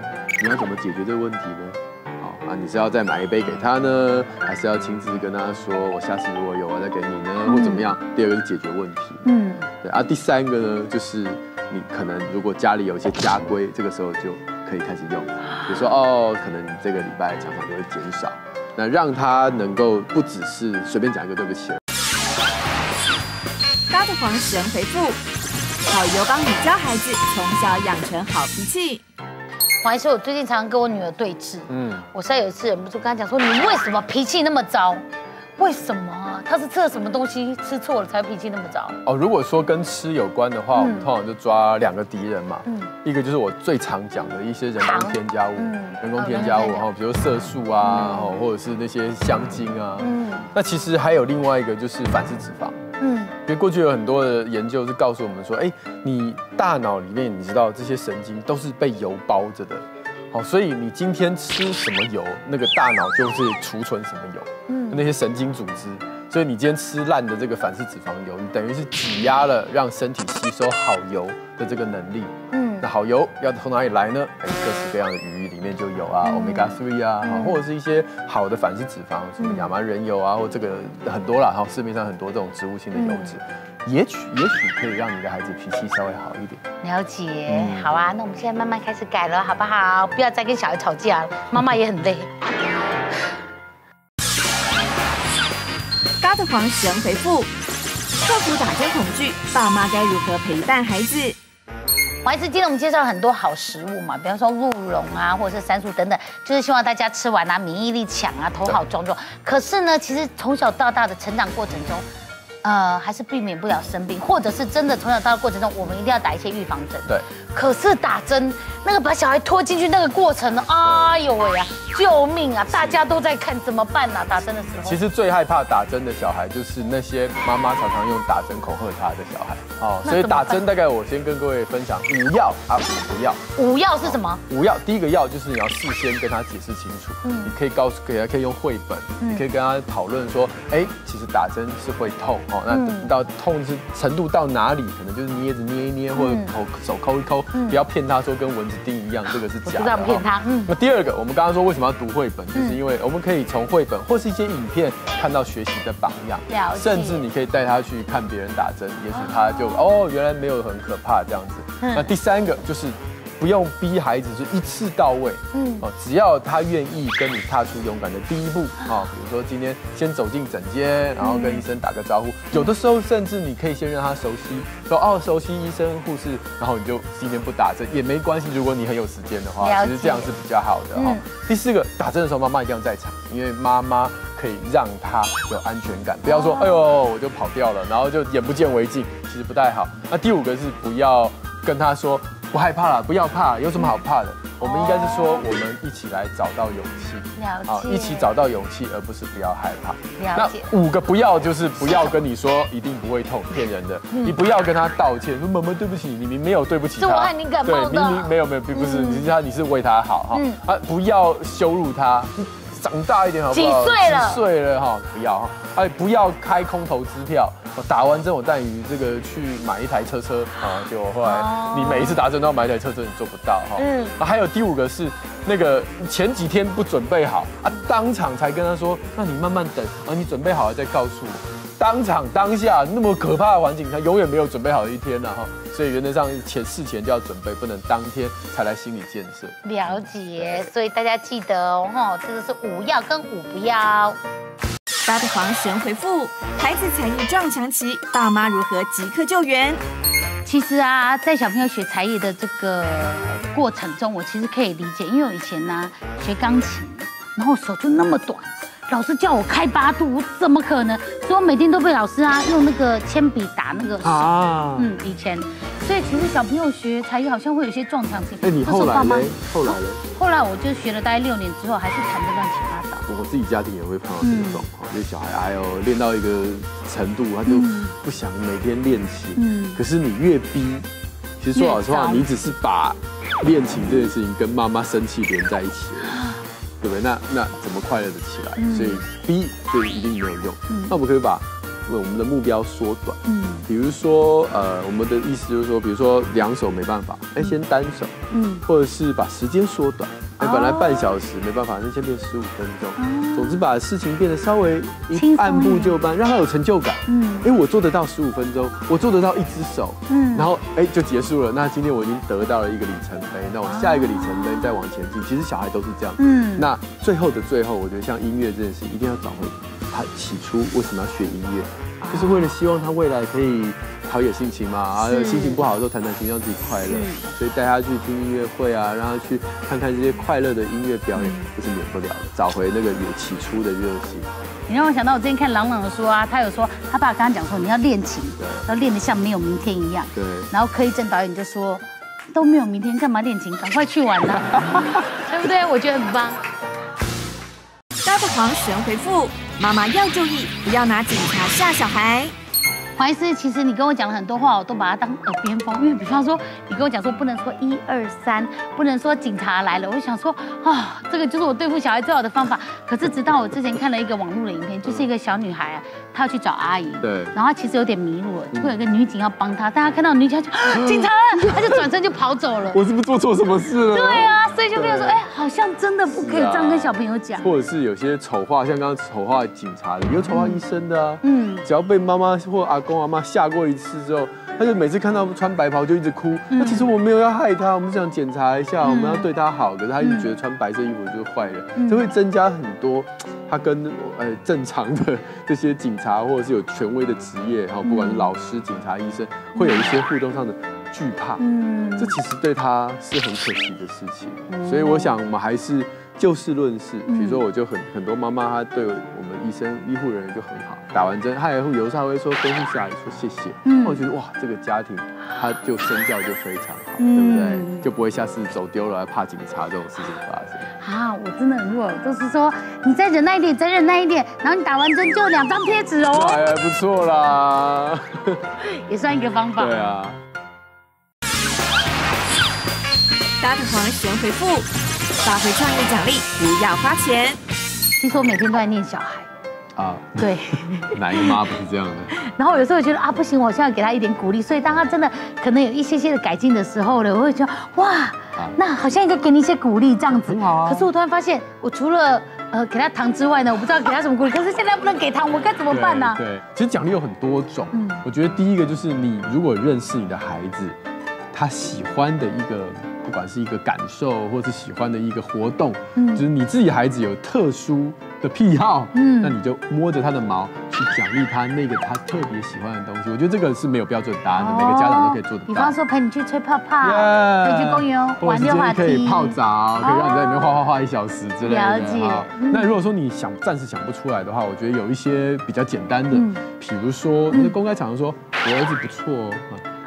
你要怎么解决这个问题呢？好啊，你是要再买一杯给他呢，还是要亲自跟他说，我下次如果有我再给你呢，或怎么样？第二个是解决问题。嗯，对啊，第三个呢就是。你可能如果家里有一些家规，这个时候就可以开始用，比如说哦，可能你这个礼拜常常就会减少，那让他能够不只是随便讲一个对不起。大的黄神回复，好油帮你教孩子从小养成好脾气。黄医师，我最近常常跟我女儿对峙，嗯，我现在有一次忍不住跟她讲说，你为什么脾气那么糟？为什么啊？他是吃了什么东西吃错了才脾气那么糟？哦，如果说跟吃有关的话，我们通常就抓两个敌人嘛。嗯，一个就是我最常讲的一些人工添加物，人工添加物，然后比如色素啊，或者是那些香精啊。嗯，那其实还有另外一个就是反式脂肪。嗯，因为过去有很多的研究是告诉我们说，哎，你大脑里面你知道这些神经都是被油包着的。好，所以你今天吃什么油，那个大脑就是储存什么油，嗯，那些神经组织。所以你今天吃烂的这个反式脂肪油，你等于是挤压了让身体吸收好油的这个能力。嗯，那好油要从哪里来呢？哎，各式各样的鱼里面就有啊，omega three 啊，或者是一些好的反式脂肪，什么亚麻仁油啊，或这个很多啦哈，市面上很多这种植物性的油脂。也许也许可以让你的孩子脾气稍微好一点。了解，好啊，那我们现在慢慢开始改了，好不好？不要再跟小孩吵架了，妈妈也很累。嘎的黄神回复：克服打针恐惧，爸妈该如何陪伴孩子？黄医师，今天我们介绍了很多好食物嘛，比方说鹿茸啊，或者是山素等等，就是希望大家吃完啊，免疫力强啊，头好壮壮。可是呢，其实从小到大的成长过程中，呃，还是避免不了生病，或者是真的从小到大过程中，我们一定要打一些预防针。对。可是打针那个把小孩拖进去那个过程呢？哎呦喂呀，救命啊！大家都在看，怎么办呢？打针的时候。其实最害怕打针的小孩，就是那些妈妈常常用打针恐吓他的小孩。哦，所以打针大概我先跟各位分享五要啊，五不要。五要是什么？五要第一个要就是你要事先跟他解释清楚。嗯。你可以告诉给他，可以用绘本，你可以跟他讨论说，哎，其实打针是会痛哦。那到痛是程度到哪里？可能就是捏着捏一捏，或者口手抠一抠。不要骗他说跟蚊子叮一样，这个是假的。不要骗他。嗯。那第二个，我们刚刚说为什么要读绘本，就是因为我们可以从绘本或是一些影片看到学习的榜样，甚至你可以带他去看别人打针，也许他就哦，原来没有很可怕这样子。那第三个就是。不用逼孩子就一次到位，嗯，哦，只要他愿意跟你踏出勇敢的第一步，啊，比如说今天先走进诊间，然后跟医生打个招呼，有的时候甚至你可以先让他熟悉，说哦，熟悉医生护士，然后你就今天不打针也没关系，如果你很有时间的话，其实这样是比较好的哈。第四个，打针的时候妈妈一定要在场，因为妈妈可以让他有安全感，不要说哎呦我就跑掉了，然后就眼不见为净，其实不太好。那第五个是不要跟他说。不害怕了，不要怕，有什么好怕的？我们应该是说，我们一起来找到勇气，了解，一起找到勇气，而不是不要害怕。了解。五个不要就是不要跟你说一定不会痛，骗人的。你不要跟他道歉，说妈妈对不起，你明明没有对不起他，是我害你感冒的。对，明明没有没有，并不是，你是他，你是为他好哈。啊，不要羞辱他。长大一点好不好？几岁了？几岁了哈？不要哈！哎，不要开空头支票。我打完针，我带你这个去买一台车车啊！结果后来你每一次打针都要买一台车车，你做不到哈。嗯。还有第五个是那个前几天不准备好啊，当场才跟他说，那你慢慢等啊，你准备好了再告诉我。当场当下那么可怕的环境，他永远没有准备好的一天呢哈。所以原则上前事前就要准备，不能当天才来心理建设。了解，所以大家记得哦，哈，这个是五要跟五不要。大的黄神回复：孩子才艺撞墙期，爸妈如何即刻救援？其实啊，在小朋友学才艺的这个过程中，我其实可以理解，因为我以前呢学钢琴，然后手就那么短。老师叫我开八度，我怎么可能？所以我每天都被老师啊用那个铅笔打那个啊，嗯，以前，所以其实小朋友学才艺好像会有一些撞墙期。哎，你后来呢？后来呢？后来我就学了大概六年之后，还是弹得乱七八糟。我自己家庭也会碰到这种状况，就是小孩哎呦练到一个程度，他就不想每天练琴。嗯。可是你越逼，其实说老实话，你只是把练琴这件事情跟妈妈生气连在一起。对不对？那那怎么快乐的起来？所以逼就一定没有用。那我们可以把我们的目标缩短。嗯，比如说呃，我们的意思就是说，比如说两手没办法，哎，先单手。嗯，或者是把时间缩短。哎，本来半小时没办法，那先变十五分钟。总之把事情变得稍微按部就班，让他有成就感。嗯，哎，我做得到十五分钟，我做得到一只手。嗯，然后哎就结束了。那今天我已经得到了一个里程碑，那我下一个里程碑再往前进。其实小孩都是这样。嗯，那最后的最后，我觉得像音乐这件事，一定要找回他起初为什么要学音乐，就是为了希望他未来可以。陶冶心情嘛，啊，心情不好的时候弹弹琴，让自己快乐。所以带他去听音乐会啊，让他去看看这些快乐的音乐表演，这是免不了的。找回那个有起初的热情。你让我想到我之前看朗朗的书啊，他有说他爸跟他讲说你要练琴，要练得像没有明天一样。对。然后柯一正导演就说都没有明天，干嘛练琴？赶快去玩呢，对不对？我觉得很棒。大不黄神回复：妈妈要注意，不要拿警察吓小孩。黄医师，其实你跟我讲了很多话，我都把它当耳边风。因为比方说，你跟我讲说不能说一二三，不能说警察来了，我想说啊，这个就是我对付小孩最好的方法。可是直到我之前看了一个网络的影片，就是一个小女孩啊，她要去找阿姨，对，然后他其实有点迷路了，就会有一个女警要帮他，但他看到女警就 警察，他就转身就跑走了。我是不是做错什么事了？对啊，所以就变成说，哎，好像真的不可以这样跟小朋友讲。或者是有些丑话，像刚刚丑话警察的，有丑话医生的啊，嗯，只要被妈妈或阿公。阿妈吓过一次之后，他就每次看到穿白袍就一直哭。那其实我没有要害他，我们是想检查一下，我们要对他好。可是他一直觉得穿白色衣服就是坏人，这会增加很多他跟呃正常的这些警察或者是有权威的职业，然后不管是老师、警察、医生，会有一些互动上的惧怕。嗯，这其实对他是很可惜的事情。所以我想我们还是。就事论事，比如说我就很很多妈妈，她对我们医生医护人员就很好，打完针她也会有时候会说恭喜下来，说谢谢。嗯，我觉得哇，这个家庭她就身教就非常好，对不对？就不会下次走丢了，怕警察这种事情发生。啊，我真的很弱，就是说你再忍耐一点，再忍耐一点，然后你打完针就两张贴纸哦。哎不错啦，也算一个方法。对啊。大的黄先回复。发挥创意奖励，不要花钱。其实我每天都在念小孩啊，对，哪一个妈不是这样的？然后有时候我觉得啊，不行，我现在给他一点鼓励。所以当他真的可能有一些些的改进的时候呢，我会觉得哇，那好像应该给你一些鼓励这样子。可是我突然发现，我除了呃给他糖之外呢，我不知道给他什么鼓励。可是现在不能给糖，我该怎么办呢？对，其实奖励有很多种。嗯，我觉得第一个就是你如果认识你的孩子，他喜欢的一个。不管是一个感受，或是喜欢的一个活动，嗯，就是你自己孩子有特殊的癖好，嗯，那你就摸着他的毛去奖励他那个他特别喜欢的东西。我觉得这个是没有标准答案的，每个家长都可以做得到。比方说陪你去吹泡泡，可以去公园玩溜滑梯，可以泡澡，可以让你在里面画画画一小时之类的。了解。那如果说你想暂时想不出来的话，我觉得有一些比较简单的，比如说那公开场合说，我儿子不错。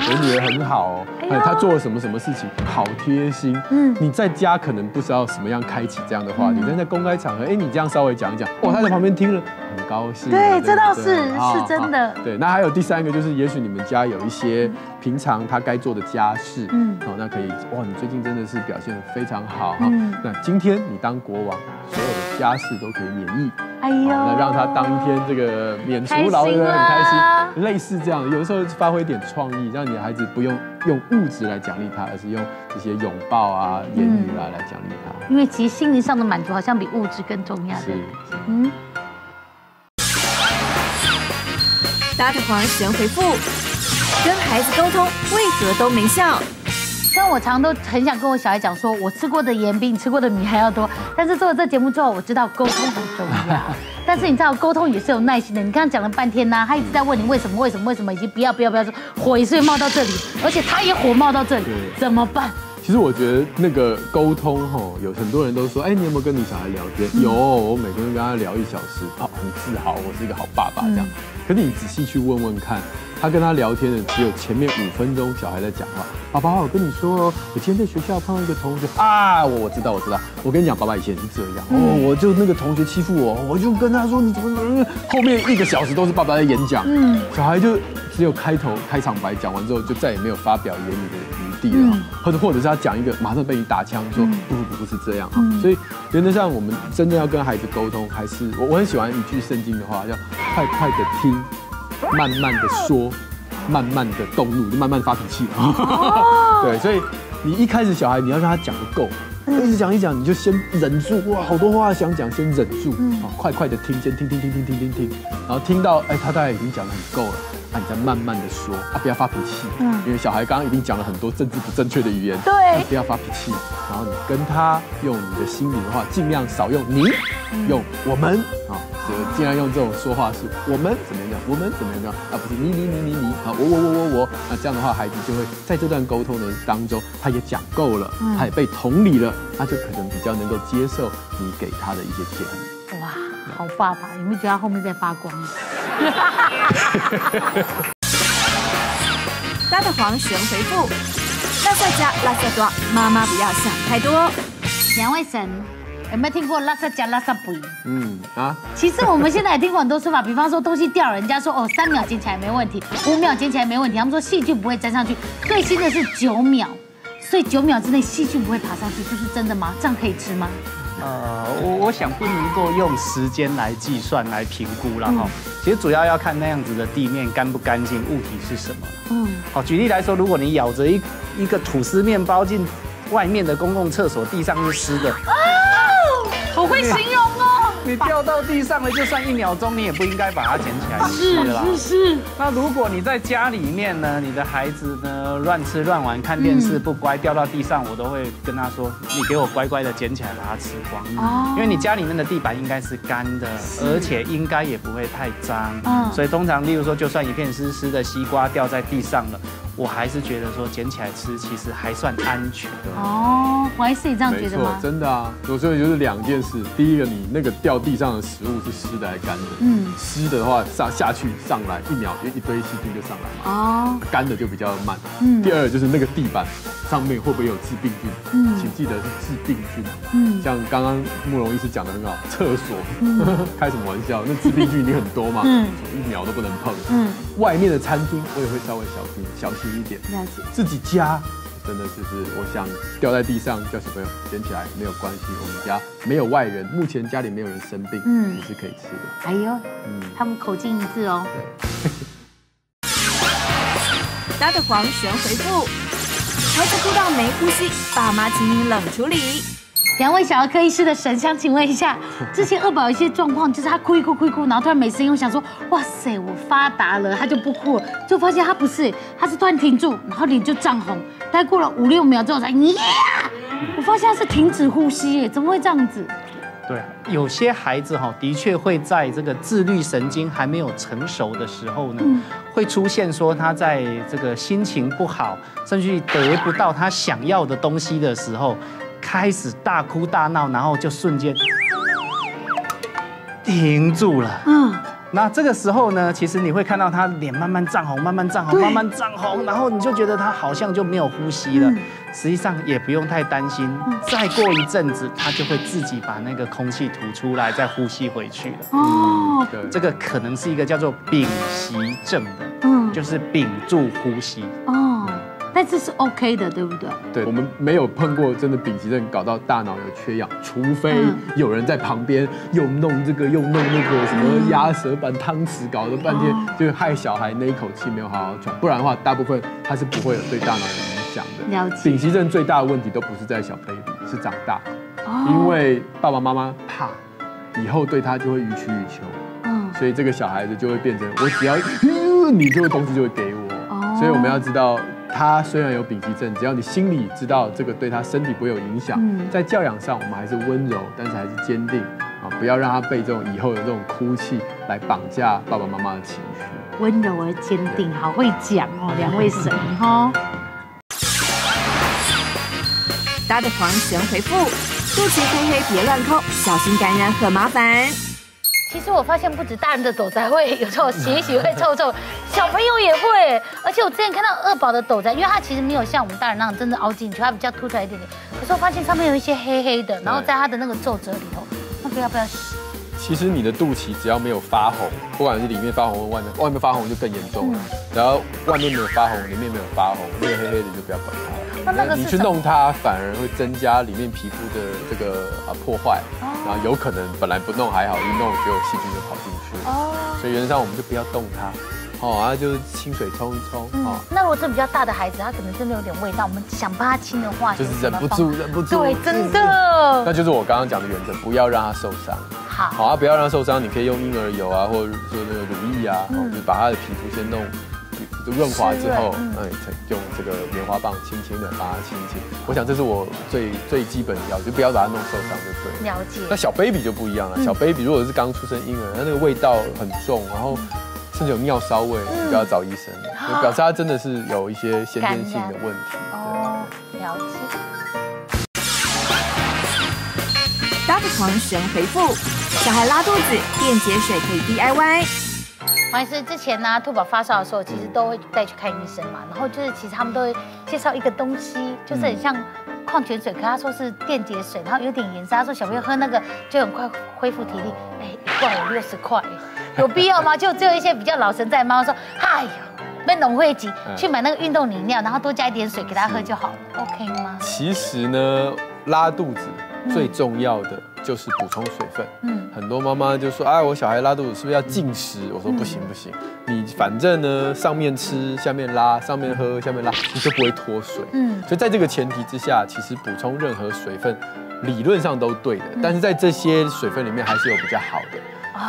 我女儿很好哦，哎，她做了什么什么事情，好贴心。嗯，你在家可能不知道什么样开启这样的话题，但在公开场合，哎，你这样稍微讲一讲，哇，她在旁边听了很高兴。对，这倒是是真的。对，那还有第三个就是，也许你们家有一些平常她该做的家事，嗯，哦，那可以，哇，你最近真的是表现的非常好哈。那今天你当国王，所有的家事都可以免疫。哎呦，那让他当一天这个免除劳的人很开心，类似这样，有的时候发挥一点创意，让你的孩子不用用物质来奖励他，而是用这些拥抱啊、言语啊来奖励他。因为其实心灵上的满足好像比物质更重要。是，嗯。大头黄神回复：跟孩子沟通为何都没效？像我常都很想跟我小孩讲，说我吃过的盐比你吃过的米还要多。但是做了这节目之后，我知道沟通很重要。但是你知道沟通也是有耐心的。你刚刚讲了半天呐，他一直在问你为什么为什么为什么，以及不要不要不要说火也是冒到这里，而且他也火冒到这里，怎么办？其实我觉得那个沟通哈，有很多人都说，哎，你有没有跟你小孩聊天？有，我每天跟他聊一小时，好，很自豪，我是一个好爸爸这样。可是你仔细去问问看。他跟他聊天的只有前面五分钟，小孩在讲话。爸爸，我跟你说，我今天在学校碰到一个同学啊，我我知道我知道。我跟你讲，爸爸以前是这样，哦，我就那个同学欺负我，我就跟他说你怎么怎么。后面一个小时都是爸爸在演讲，嗯，小孩就只有开头开场白讲完之后，就再也没有发表言语的余地了。或者或者是他讲一个，马上被你打枪，说不不不不是这样啊。所以原则上，我们真的要跟孩子沟通，还是我我很喜欢一句圣经的话，叫快快的听。慢慢的说，慢慢的动怒，就慢慢发脾气了。对，所以你一开始小孩，你要让他讲的够，一直讲一讲，你就先忍住。哇，好多话想讲，先忍住。啊，快快的听，先听听听听听听听，然后听到，哎，他大概已经讲的很够了，那你再慢慢的说，啊，不要发脾气。嗯，因为小孩刚刚已经讲了很多政治不正确的语言。对，不要发脾气，然后你跟他用你的心里的话，尽量少用你，用我们啊。就尽量用这种说话是，我们怎么样？我们怎么样？啊，不是你你你你你啊，我我我我我，那这样的话，孩子就会在这段沟通的当中，他也讲够了，他也被同理了，他就可能比较能够接受你给他的一些建议。哇，好爸爸，有没有觉得后面在发光？大的黄神回复：拉萨加拉萨多，妈妈不要想太多。两位神。有没有听过拉萨加拉萨不？嗯啊，其实我们现在也听过很多说法，比方说东西掉了，人家说哦三秒捡起来没问题，五秒捡起来没问题，他们说细菌不会粘上去，最新的是九秒，所以九秒之内细菌不会爬上去，这是真的吗？这样可以吃吗？呃，我我想不能够用时间来计算来评估了哈，其实主要要看那样子的地面干不干净，物体是什么。嗯，好，举例来说，如果你咬着一一个吐司面包进外面的公共厕所，地上是湿的。好会形容哦！你掉到地上了，就算一秒钟，你也不应该把它捡起来吃啦。是是是。那如果你在家里面呢，你的孩子呢乱吃乱玩、看电视不乖，掉到地上，我都会跟他说：“你给我乖乖的捡起来，把它吃光。”哦。因为你家里面的地板应该是干的，而且应该也不会太脏。嗯。所以通常，例如说，就算一片湿湿的西瓜掉在地上了。我还是觉得说捡起来吃其实还算安全哦，我还是这样觉得吗？真的啊，有时候就是两件事，第一个你那个掉地上的食物是湿的还是干的？嗯，湿的话上下去上来一秒就一堆细菌就上来嘛。哦，干的就比较慢。嗯，第二就是那个地板上面会不会有致病菌？嗯，请记得是致病菌。嗯，像刚刚慕容医师讲的很好，厕所 开什么玩笑？那致病菌一定很多嘛，嗯，一秒都不能碰。嗯，外面的餐厅我也会稍微小心小心。一点，自己家。真的就是，我想掉在地上叫小朋友捡起来没有关系，我们家没有外人，目前家里没有人生病，嗯，你是可以吃的。哎呦，嗯，他们口径一致哦。大的 黄旋回复，孩子哭到没呼吸，爸妈请你冷处理。两位小儿科医师的神，想请问一下，之前二宝有一些状况，就是他哭一哭哭一哭，然后突然没声音，我想说，哇塞，我发达了，他就不哭了，就发现他不是，他是突然停住，然后脸就涨红，大概过了五六秒之后才，呀，我发现他是停止呼吸，耶，怎么会这样子？对，有些孩子哈，的确会在这个自律神经还没有成熟的时候呢，会出现说他在这个心情不好，甚至得不到他想要的东西的时候。开始大哭大闹，然后就瞬间停住了。嗯，那这个时候呢，其实你会看到他脸慢慢涨红，慢慢涨红，慢慢涨红，然后你就觉得他好像就没有呼吸了。实际上也不用太担心，再过一阵子，他就会自己把那个空气吐出来，再呼吸回去了。哦，这个可能是一个叫做屏息症的，嗯，就是屏住呼吸。哦。但这是 OK 的，对不对？对，我们没有碰过真的丙级症搞到大脑有缺氧，除非有人在旁边又弄这个又弄那个什么压舌板、汤匙，搞了半天，就害小孩那一口气没有好好喘。不然的话，大部分他是不会有对大脑有影响的。了解。丙级症最大的问题都不是在小 baby，是长大，因为爸爸妈妈怕以后对他就会予取予求，嗯，所以这个小孩子就会变成我只要 你就会东西就会给我，所以我们要知道。他虽然有丙级症，只要你心里知道这个对他身体不会有影响，在教养上我们还是温柔，但是还是坚定啊，不要让他被这种以后的这种哭泣来绑架爸爸妈妈的情绪。温柔而坚定，好会讲哦，两位神哈。搭的狂神回复：肚脐黑黑别乱抠，小心感染很麻烦。其实我发现不止大人的斗宅会有时候洗一洗会臭臭，小朋友也会。而且我之前看到二宝的斗宅，因为它其实没有像我们大人那样真的凹进去，它比较凸出来一点点。可是我发现上面有一些黑黑的，然后在它的那个皱褶里头，那个要不要洗？其实你的肚脐只要没有发红，不管是里面发红，外面外面发红就更严重了。然后外面没有发红，里面没有发红，那个黑黑的就不要管它。你去弄它，反而会增加里面皮肤的这个啊破坏，然后有可能本来不弄还好，一弄就细菌就跑进去。哦，所以原则上我们就不要动它，哦，然后就清水冲一冲。哦，那如果这比较大的孩子，他可能真的有点味道，我们想帮他清的话，就是忍不住，忍不住。对，真的。那就是我刚刚讲的原则，不要让他受伤。好，好啊，不要让他受伤，你可以用婴儿油啊，或者说那个乳液啊，就把他的皮肤先弄。润滑之后，嗯，用这个棉花棒轻轻的把它清清。我想这是我最最基本的要求，就不要把它弄受伤就对。了解。那小 baby 就不一样了，小 baby 如果是刚出生婴儿，他那个味道很重，然后甚至有尿骚味，不要找医生，表示他真的是有一些先天性的问题。哦，了解。大狂神回复：小孩拉肚子，电解水可以 DIY。黄医师之前呢，兔宝发烧的时候，其实都会带去看医生嘛。然后就是，其实他们都会介绍一个东西，就是很像矿泉水，可他说是电解水，然后有点颜色。他说小朋友喝那个就很快恢复体力。哎，一罐有六十块，有必要吗？就只有一些比较老神在妈妈说，哎呦，被农会挤去买那个运动饮料，然后多加一点水给他喝就好了，OK 吗？其实呢，拉肚子最重要的。就是补充水分，嗯，很多妈妈就说，哎，我小孩拉肚子是不是要禁食？我说不行不行，你反正呢，上面吃，下面拉，上面喝，下面拉，你就不会脱水，嗯，所以在这个前提之下，其实补充任何水分，理论上都对的，但是在这些水分里面还是有比较好的，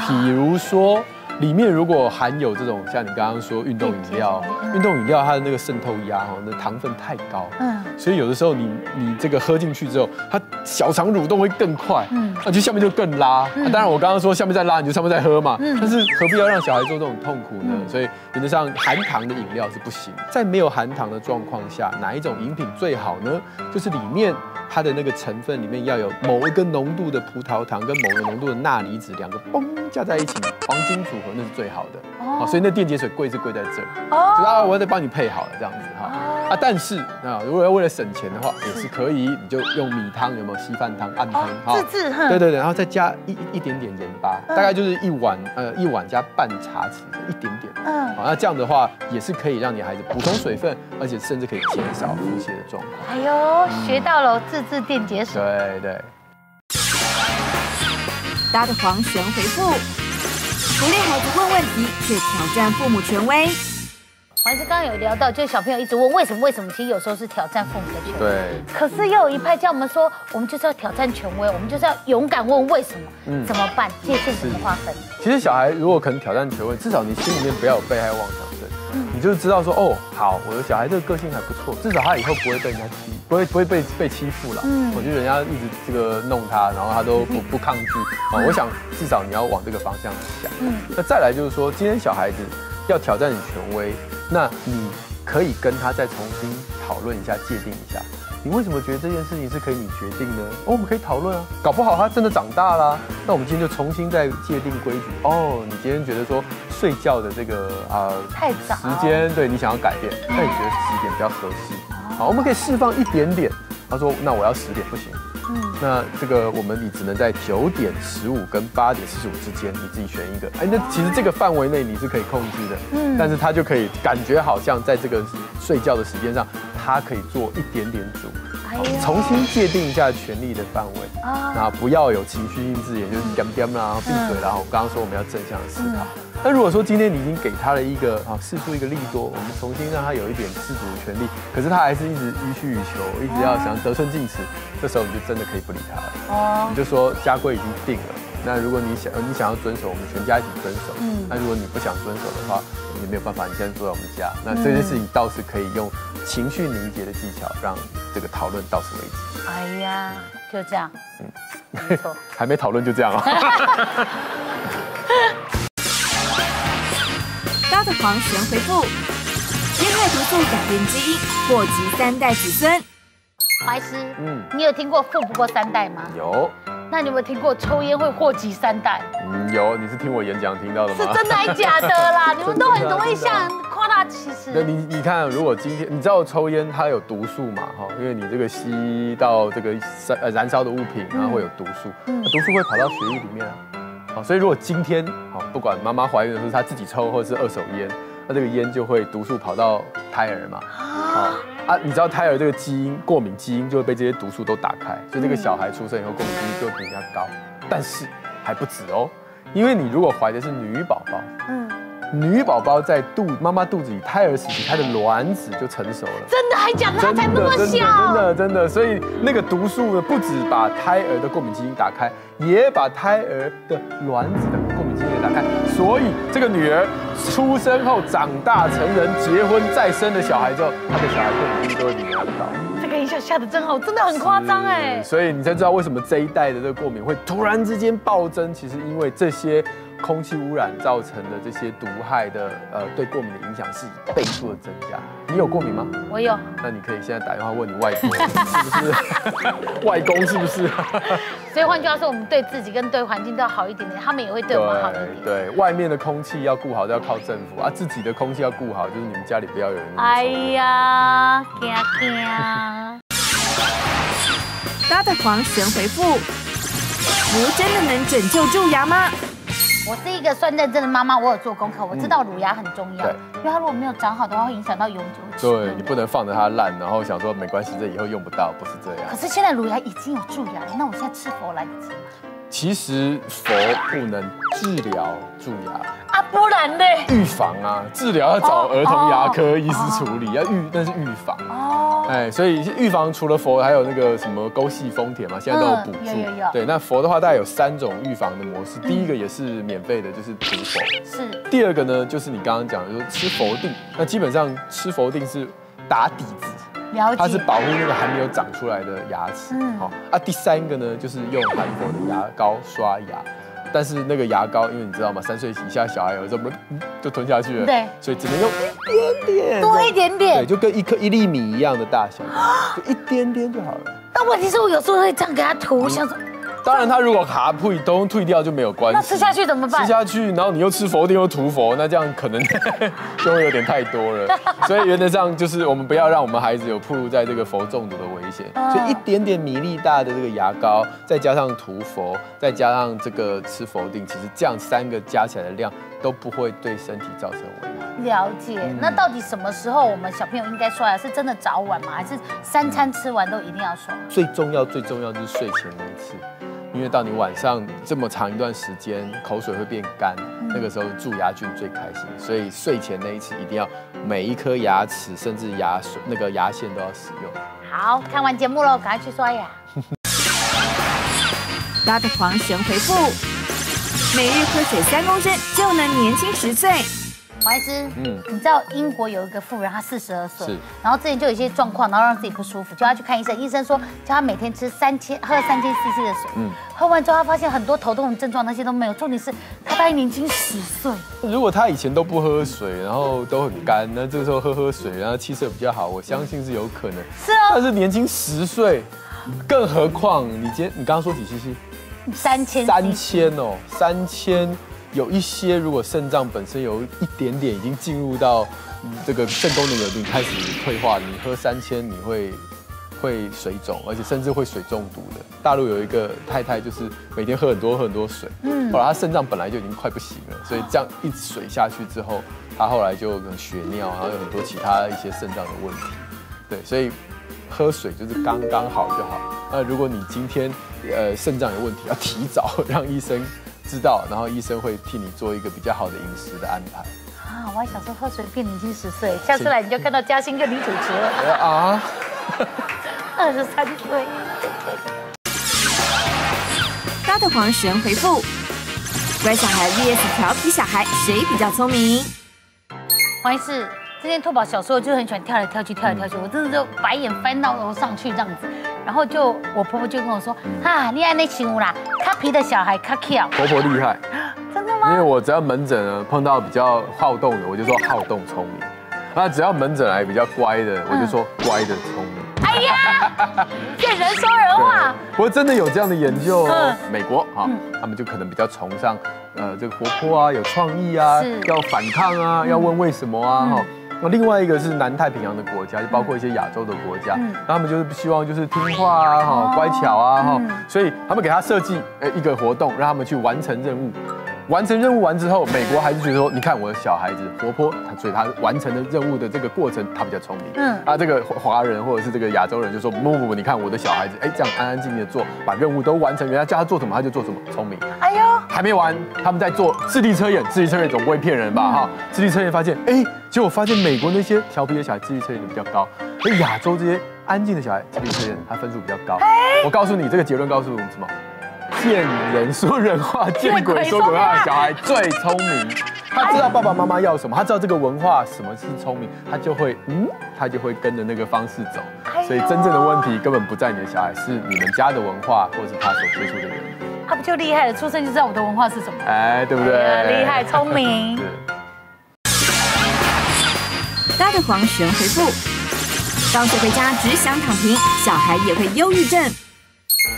比如说。里面如果含有这种像你刚刚说运动饮料，运动饮料它的那个渗透压哈，那糖分太高，嗯，所以有的时候你你这个喝进去之后，它小肠蠕动会更快，嗯，那就下面就更拉。当然我刚刚说下面再拉，你就上面再喝嘛，嗯，但是何必要让小孩做这种痛苦呢？所以原则上含糖的饮料是不行。在没有含糖的状况下，哪一种饮品最好呢？就是里面。它的那个成分里面要有某一个浓度的葡萄糖跟某个浓度的钠离子两个嘣加在一起，黄金组合那是最好的。哦，所以那电解水贵是贵在这儿。哦，啊，我得帮你配好了这样子哈。啊，但是啊，如果要为了省钱的话，也是可以，你就用米汤有没有稀饭汤、暗汤？自制哈。对对对，然后再加一一点点盐巴，大概就是一碗呃一碗加半茶匙，一点点。嗯，好，那这样的话也是可以让你孩子补充水分，而且甚至可以减少腹泻的状况。哎呦，学到了自制电解水。对对。大的黄神回复。鼓励孩子问问题，却挑战父母权威。还是刚刚有聊到，就是小朋友一直问为什么为什么，其实有时候是挑战父母的权威。对。可是又有一派叫我们说，我们就是要挑战权威，我们就是要勇敢问为什么，嗯，怎么办？界限怎么划分？其实小孩如果可能挑战权威，至少你心里面不要有被害妄想症，就是知道说，哦，好，我的小孩这个个性还不错，至少他以后不会被人家欺，不会不会被被欺负了。嗯。我觉得人家一直这个弄他，然后他都不 不抗拒啊。我想至少你要往这个方向想。嗯。那再来就是说，今天小孩子要挑战你权威，那你可以跟他再重新讨论一下，界定一下，你为什么觉得这件事情是可以你决定呢？哦，我们可以讨论啊，搞不好他真的长大了，那我们今天就重新再界定规矩。哦，你今天觉得说睡觉的这个啊太早时间，对你想要改变，那你觉得几点比较合适？好，我们可以释放一点点。他说，那我要十点不行。嗯，那这个我们你只能在九点十五跟八点四十五之间，你自己选一个。哎，那其实这个范围内你是可以控制的。嗯，但是他就可以感觉好像在这个睡觉的时间上，他可以做一点点主。重新界定一下权力的范围啊，那不要有情绪性字眼，就是点点啦，闭嘴然后我刚刚说我们要正向的思考。那如果说今天你已经给他了一个啊，试出一个利多，我们重新让他有一点自主的权利，可是他还是一直予取予求，一直要想得寸进尺，这时候你就真的可以不理他了。哦，你就说家规已经定了，那如果你想你想要遵守，我们全家一起遵守。嗯，那如果你不想遵守的话，也没有办法，你现在住在我们家，那这件事情倒是可以用情绪凝结的技巧，让这个讨论到此为止。哎呀，就这样。嗯，没错，还没讨论就这样啊。高的黄神回复：烟害毒素改变基因，祸及三代子孙。怀师，嗯，你有听过富不过三代吗？有。那你有没有听过抽烟会祸及三代？嗯，有。你是听我演讲听到的吗？是真的还是假的啦？你们都很容易像夸大其词。那你你看，如果今天你知道抽烟它有毒素嘛？哈，因为你这个吸到这个燃呃燃烧的物品，然后会有毒素，嗯毒素会跑到血液里面啊。好，所以如果今天好，不管妈妈怀孕的时候她自己抽或者是二手烟，那这个烟就会毒素跑到胎儿嘛。好。啊，你知道胎儿这个基因过敏基因就会被这些毒素都打开，所以这个小孩出生以后过敏基因就会比人家高。但是还不止哦，因为你如果怀的是女宝宝，嗯，女宝宝在肚妈妈肚子里胎儿时期，她的卵子就成熟了。真的还假的？才那么小？真的真的，所以那个毒素呢，不止把胎儿的过敏基因打开，也把胎儿的卵子的所以这个女儿出生后长大成人，结婚再生的小孩之后，她的小孩过敏基因都会比人家高。一下下的真好，真的很夸张哎，所以你才知道为什么这一代的这个过敏会突然之间暴增，其实因为这些空气污染造成的这些毒害的呃对过敏的影响是倍数的增加。你有过敏吗？我有。那你可以现在打电话问你外婆是不是？外公是不是？所以换句话说，我们对自己跟对环境都要好一点点，他们也会对我们好一点。对，外面的空气要顾好，都要靠政府啊；自己的空气要顾好，就是你们家里不要有人。哎呀，惊惊。大的黄神回复：乳真的能拯救蛀牙吗？我是一个算认真的妈妈，我有做功课，我知道乳牙很重要，因为它如果没有长好的话，会影响到永久。对你不能放着它烂，然后想说没关系，这以后用不到，不是这样。可是现在乳牙已经有蛀牙了，那我现在吃佛来得及吗？其实佛不能治疗蛀牙啊，不然呢？预防啊，治疗要找儿童牙科医师处理，要预那是预防哦。哎，所以预防除了佛，还有那个什么沟系丰田嘛，现在都有补助。对，那佛的话大概有三种预防的模式，第一个也是免费的，就是涂佛。是。第二个呢，就是你刚刚讲的，就是吃佛定。那基本上吃佛定是打底子。它是保护那个还没有长出来的牙齿，好啊。第三个呢，就是用韩国的牙膏刷牙，但是那个牙膏，因为你知道吗？三岁以下小孩有时候就吞下去了，对，所以只能用一点点，多一点点，对，就跟一颗一粒米一样的大小，就一点点就好了。但问题是我有时候会这样给他涂，像说。当然，他如果卡退都退掉就没有关系。那吃下去怎么办？吃下去，然后你又吃佛定又涂佛，那这样可能 就会有点太多了。所以原则上就是我们不要让我们孩子有暴露在这个佛中毒的危险。所以一点点米粒大的这个牙膏，再加上涂佛，再加上这个吃佛定，其实这样三个加起来的量都不会对身体造成危害。了解。那到底什么时候我们小朋友应该刷牙？是真的早晚吗？还是三餐吃完都一定要刷？最重要最重要就是睡前那一次。因为到你晚上这么长一段时间，口水会变干，那个时候蛀牙菌最开心，所以睡前那一次一定要每一颗牙齿甚至牙水那个牙线都要使用。好看完节目喽，赶快去刷牙。大的黄神回复：每日喝水三公升就能年轻十岁。王医师，嗯，你知道英国有一个妇人，她四十二岁，然后之前就有一些状况，然后让自己不舒服，叫她去看医生。医生说叫她每天吃三千，喝三千 CC 的水。嗯，喝完之后，她发现很多头痛的症状那些都没有。重点是她大概年轻十岁。如果她以前都不喝水，然后都很干，那这个时候喝喝水，然后气色比较好，我相信是有可能。是啊，但是年轻十岁，更何况你今天你刚刚说几 CC？三千。三千哦，三千。有一些，如果肾脏本身有一点点已经进入到这个肾功能有病开始退化，你喝三千你会会水肿，而且甚至会水中毒的。大陆有一个太太就是每天喝很多喝很多水，嗯，后来她肾脏本来就已经快不行了，所以这样一水下去之后，她后来就血尿，然后有很多其他一些肾脏的问题。对，所以喝水就是刚刚好就好。那如果你今天呃肾脏有问题，要提早让医生。知道，然后医生会替你做一个比较好的饮食的安排。啊，我还想说喝水变年轻十岁，下次来你就看到嘉欣跟女主持了。啊，二十三岁。大的黄神回复：乖小孩 vs 调皮小孩，谁比较聪明？黄医师，之前拓宝小时候就很喜欢跳来跳去，跳来跳去，我真的就白眼翻到楼上去这样子。然后就我婆婆就跟我说：“啊，你爱那请物啦，卡皮的小孩卡跳。”婆婆厉害，真的吗？因为我只要门诊呢碰到比较好动的，我就说好动聪明；那只要门诊来比较乖的，我就说乖的聪明。哎呀，见人说人话。不过真的有这样的研究，美国哈，他们就可能比较崇尚呃这个活泼啊，有创意啊，要反抗啊，要问为什么啊哈。那另外一个是南太平洋的国家，就包括一些亚洲的国家，他们就是希望就是听话啊，哈，乖巧啊，哈，所以他们给他设计呃一个活动，让他们去完成任务。完成任务完之后，美国还是觉得说，你看我的小孩子活泼，他所以他完成的任务的这个过程，他比较聪明。嗯，啊，这个华人或者是这个亚洲人就说，不不不，你看我的小孩子，哎，这样安安静静的做，把任务都完成，人家叫他做什么他就做什么，聪明。哎呦，还没完，他们在做智力测验，智力测验总不会骗人吧？哈，智力测验发现，哎，结果发现美国那些调皮的小孩智力测验就比较高，而亚洲这些安静的小孩智力测验他分数比较高。我告诉你，这个结论告诉我们什么？见人说人话，见鬼说鬼话。小孩最聪明，他知道爸爸妈妈要什么，他知道这个文化什么是聪明，他就会嗯，他就会跟着那个方式走。所以真正的问题根本不在你的小孩，是你们家的文化，或者是他所接触的人。他不就厉害了？出生就知道我的文化是什么？哎，对不对？厉害，聪明。大的黄神回复：放学回家只想躺平，小孩也会忧郁症。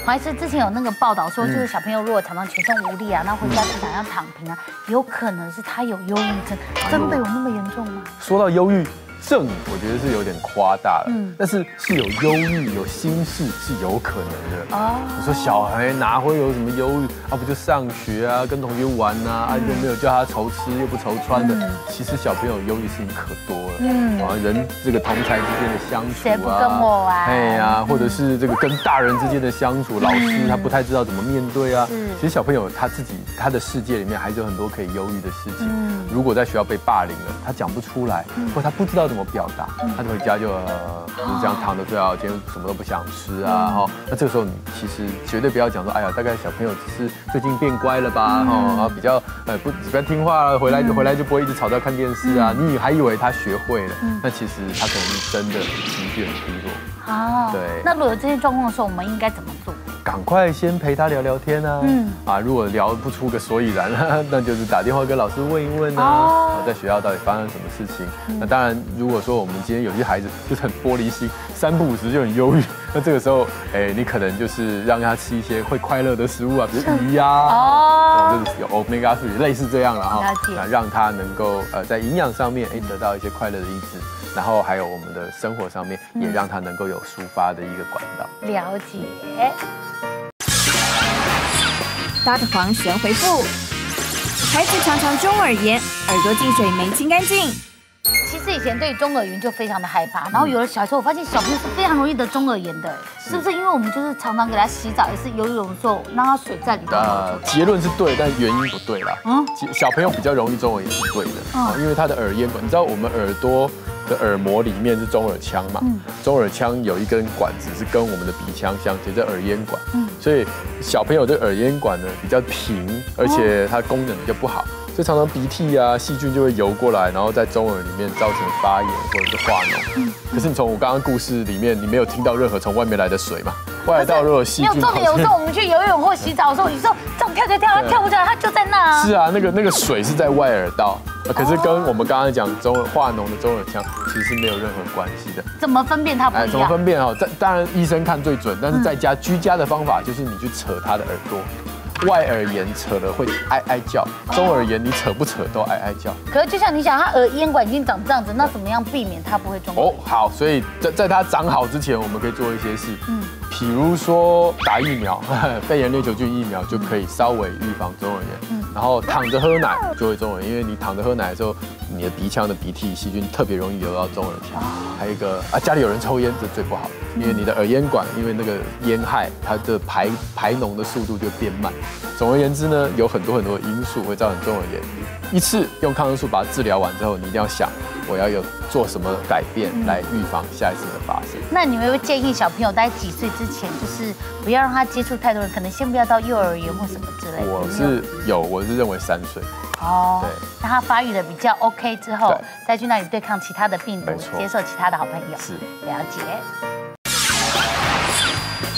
还是之前有那个报道说，就是小朋友如果常常全身无力啊，那回家就想要躺平啊，有可能是他有忧郁症，真的有那么严重吗？说到忧郁。症我觉得是有点夸大了，嗯，但是是有忧郁、有心事是有可能的。哦，你说小孩哪会有什么忧郁？啊不就上学啊，跟同学玩啊，啊又没有叫他愁吃又不愁穿的。其实小朋友忧郁事情可多了，嗯，啊人这个同才之间的相处啊，谁不跟我玩？哎呀，或者是这个跟大人之间的相处，老师他不太知道怎么面对啊。其实小朋友他自己他的世界里面还是有很多可以忧郁的事情。嗯，如果在学校被霸凌了，他讲不出来，或他不知道怎么。怎么表达？他就回家就你这样躺着睡啊，今天什么都不想吃啊！哈，那这个时候你其实绝对不要讲说，哎呀，大概小朋友只是最近变乖了吧？哈，然后比较呃不比较听话了，回来回来就不会一直吵着看电视啊。你还以为他学会了，那其实他可能是真的情绪很低落。啊，对。那如果有这些状况的时候，我们应该怎么做？赶快先陪他聊聊天啊！嗯。啊，如果聊不出个所以然，那就是打电话跟老师问一问啊，在学校到底发生什么事情？那当然，如果说我们今天有些孩子就是很玻璃心，三不五时就很忧郁，那这个时候，哎，你可能就是让他吃一些会快乐的食物啊，比如鱼呀，哦，就是有 omega three 类似这样了哈，那让他能够呃在营养上面哎得到一些快乐的因子，然后还有我们的生活上面也让他能够有抒发的一个管道。了解。大的黄神回复：孩子常常中耳炎，耳朵进水没清干净。其实以前对中耳炎就非常的害怕，然后有了小时候，我发现小朋友是非常容易得中耳炎的，是不是？因为我们就是常常给他洗澡，也是游泳的时候让他水在里头。呃，结论是对，但原因不对啦。嗯，小朋友比较容易中耳炎是对的，嗯，因为他的耳咽管，你知道我们耳朵。的耳膜里面是中耳腔嘛？中耳腔有一根管子是跟我们的鼻腔相接，叫耳咽管。嗯，所以小朋友的耳咽管呢比较平，而且它功能比较不好，所以常常鼻涕啊细菌就会游过来，然后在中耳里面造成发炎或者是化脓。可是你从我刚刚故事里面，你没有听到任何从外面来的水嘛？外道如果细菌，没有重点。有时候我们去游泳或洗澡的时候，你说这种跳跳跳，它跳不出来，它就在那。是啊，那个那个水是在外耳道，可是跟我们刚刚讲中耳化脓的中耳腔其实没有任何关系的。怎么分辨它不一样？怎么分辨啊？在当然医生看最准，但是在家居家的方法就是你去扯他的耳朵。外耳炎扯了会哀哀叫，中耳炎你扯不扯都哀哀叫。可是就像你想，他耳咽管已经长这样子，那怎么样避免它不会中？哦，好，所以在在它长好之前，我们可以做一些事，嗯，比如说打疫苗，肺炎链球菌疫苗就可以稍微预防中耳炎。嗯，然后躺着喝奶就会中耳炎，因为你躺着喝奶的时候，你的鼻腔的鼻涕细菌特别容易流到中耳腔。还有一个啊，家里有人抽烟，这最不好。因为你的耳咽管，因为那个烟害，它的排排脓的速度就变慢。总而言之呢，有很多很多因素会造成中耳炎。一次用抗生素把它治疗完之后，你一定要想，我要有做什么改变来预防下一次的发生。那你会不会建议小朋友在几岁之前，就是不要让他接触太多人，可能先不要到幼儿园或什么之类的？我是有，我是认为三岁。哦，对，让他发育的比较 OK 之后，再去那里对抗其他的病毒，接受其他的好朋友。是，了解。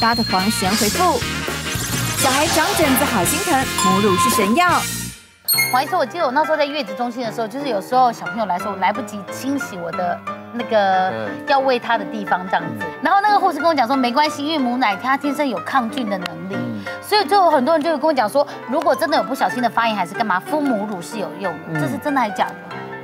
搭的黄神回复：小孩长疹子好心疼，母乳是神药。黄医生，我记得我那时候在月子中心的时候，就是有时候小朋友来说，我来不及清洗我的那个要喂他的地方这样子，然后那个护士跟我讲说，没关系，因为母奶它天生有抗菌的能力，所以就有很多人就会跟我讲说，如果真的有不小心的发炎还是干嘛，敷母乳是有用的，这是真的还是假的？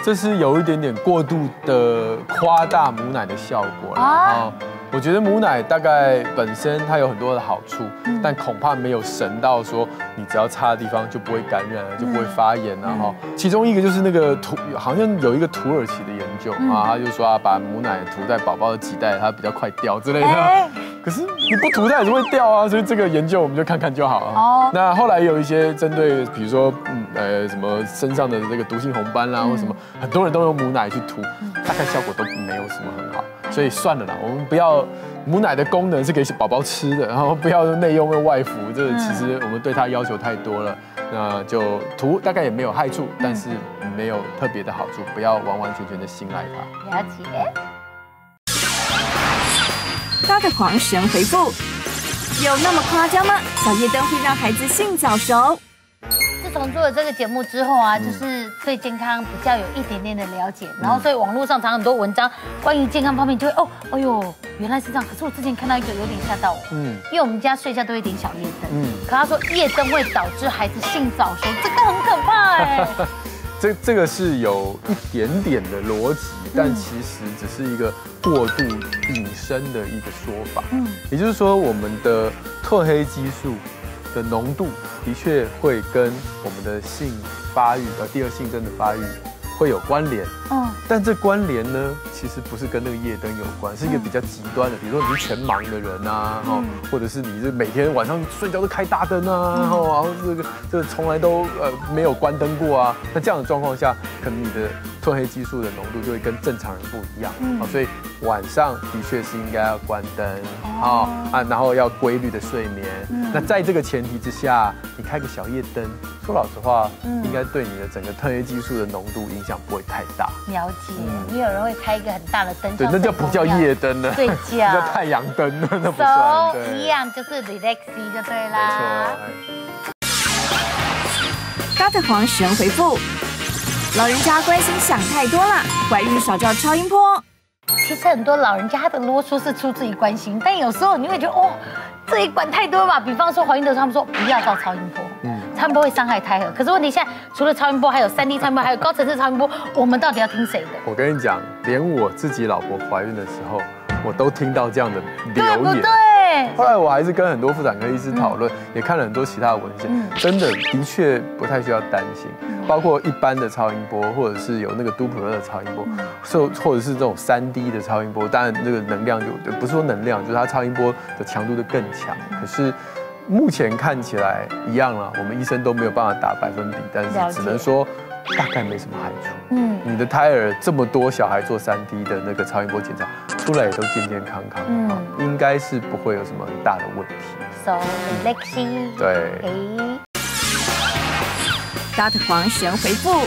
这是有一点点过度的夸大母奶的效果啊。我觉得母奶大概本身它有很多的好处，但恐怕没有神到说你只要擦的地方就不会感染了，就不会发炎了哈。其中一个就是那个土，好像有一个土耳其的研究啊，他就说啊，把母奶涂在宝宝的脐带，它比较快掉之类的。可是你不涂它也是会掉啊，所以这个研究我们就看看就好了。哦。那后来有一些针对，比如说嗯呃什么身上的这个毒性红斑啦，或什么，很多人都用母奶去涂，大概效果都没有什么很好。所以算了啦，我们不要母奶的功能是给宝宝吃的，然后不要内用跟外服，这其实我们对它要求太多了。那就涂大概也没有害处，但是没有特别的好处，不要完完全全的信赖它。了解。他的狂神回复：有那么夸张吗？小夜灯会让孩子性早熟。从做了这个节目之后啊，就是对健康比较有一点点的了解，然后所以网络上常很多文章关于健康方面就会哦，哎呦，原来是这样。可是我之前看到一个有点吓到我，嗯，因为我们家睡觉都会点小夜灯，嗯，可他说夜灯会导致孩子性早熟，这个很可怕哎。这这个是有一点点的逻辑，但其实只是一个过度引申的一个说法，嗯，也就是说我们的褪黑激素。的浓度的确会跟我们的性发育，呃，第二性征的发育会有关联。嗯，但这关联呢，其实不是跟那个夜灯有关，是一个比较极端的，比如说你是全盲的人啊，哈，或者是你是每天晚上睡觉都开大灯啊，然后然后这个这个从来都呃没有关灯过啊，那这样的状况下，可能你的褪黑激素的浓度就会跟正常人不一样。好，所以晚上的确是应该要关灯，好啊，然后要规律的睡眠。那在这个前提之下，你开个小夜灯，说老实话，嗯应该对你的整个褪黑激素的浓度影响不会太大。了解，也有人会开一个很大的灯，对，那叫不叫夜灯呢？睡觉，叫太阳灯，那不算。一样就是 relaxing 就对啦。没错。高的黄神回复：老人家关心想太多了，怀孕少照超音波。其实很多老人家他的啰嗦是出自于关心，但有时候你会觉得哦，这一管太多吧。比方说怀孕的时候，他们说不要照超音波。超音波会伤害胎儿，可是问题现在除了超音波，还有三 D 超音波，还有高层次超音波，我们到底要听谁的？我跟你讲，连我自己老婆怀孕的时候，我都听到这样的留言。对不对？后来我还是跟很多妇产科医师讨论，也看了很多其他的文献，真的的确不太需要担心。包括一般的超音波，或者是有那个都普勒的超音波，或或者是这种三 D 的超音波，当然那个能量就不是说能量，就是它超音波的强度就更强。可是。目前看起来一样了，我们医生都没有办法打百分比，但是只能说大概没什么害处。嗯，你的胎儿这么多小孩做三 D 的那个超音波检查出来也都健健康康，嗯，应该是不会有什么很大的问题。So relaxing。对。，Dot 黄神回复：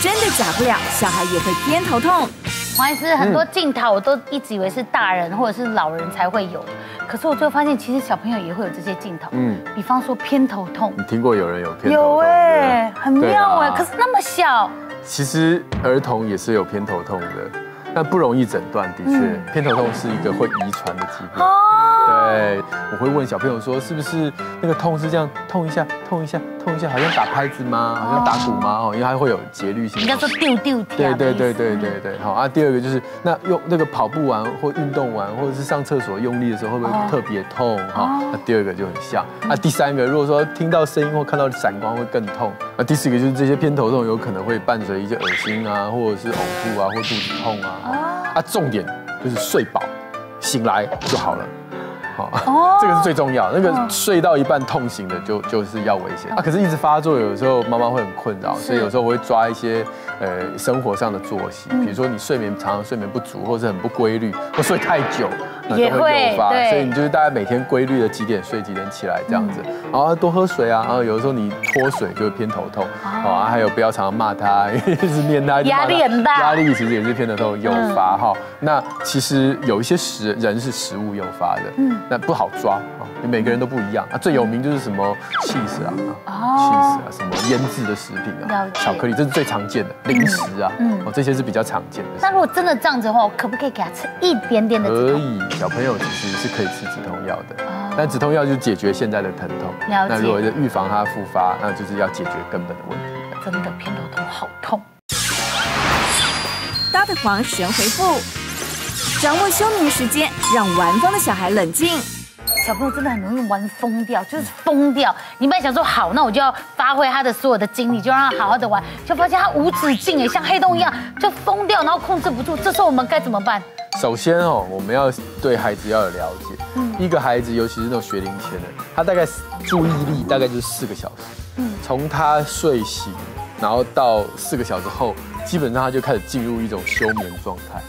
真的假不了，小孩也会偏头痛。黄医师，很多镜头我都一直以为是大人或者是老人才会有，可是我最后发现，其实小朋友也会有这些镜头。嗯，比方说偏头痛，你听过有人有偏头痛？有哎，很妙哎，可是那么小。其实儿童也是有偏头痛的，但不容易诊断。的确，偏头痛是一个会遗传的疾病。对，我会问小朋友说，是不是那个痛是这样，痛一下，痛一下。痛一下，好像打拍子吗？好像打鼓吗？哦，因为它会有节律性。应该说丢丢对对对对对对，好啊。第二个就是那用那个跑步完或运动完或者是上厕所用力的时候，会不会特别痛？哈，那第二个就很像。那第三个，如果说听到声音或看到闪光会更痛。那第四个就是这些偏头痛有可能会伴随一些恶心啊，或者是呕吐啊，或肚子痛啊。啊，重点就是睡饱，醒来就好了。好，这个是最重要。那个睡到一半痛醒的，就就是要危险啊。可是，一直发作，有时候妈妈会很困扰，所以有时候我会抓一些呃生活上的作息，比如说你睡眠常常睡眠不足，或者很不规律，或睡太久。也会诱发，所以你就是大概每天规律的几点睡几点起来这样子，然后多喝水啊，然后有的时候你脱水就会偏头痛，啊，还有不要常常骂他，一直念他，压力很大，压力其实也是偏头痛诱发哈。那其实有一些食人是食物诱发的，嗯，那不好抓每个人都不一样啊。最有名就是什么 cheese 啊，cheese 啊，什么腌制的食品啊，巧克力，这是最常见的零食啊，嗯，哦，这些是比较常见的。那如果真的这样子的话，我可不可以给他吃一点点的？可以。小朋友其实是可以吃止痛药的，但止痛药就解决现在的疼痛。那如果是预防它复发，那就是要解决根本的问题。真的偏头痛好痛。大的黄神回复：掌握休眠时间，让玩疯的小孩冷静。小朋友真的很容易玩疯掉，就是疯掉。你本来想说好，那我就要发挥他的所有的精力，就让他好好的玩，就发现他无止境哎，像黑洞一样就疯掉，然后控制不住。这时候我们该怎么办？首先哦，我们要对孩子要有了解。嗯，一个孩子，尤其是那种学龄前的，他大概注意力大概就是四个小时。嗯，从他睡醒，然后到四个小时后，基本上他就开始进入一种休眠状态。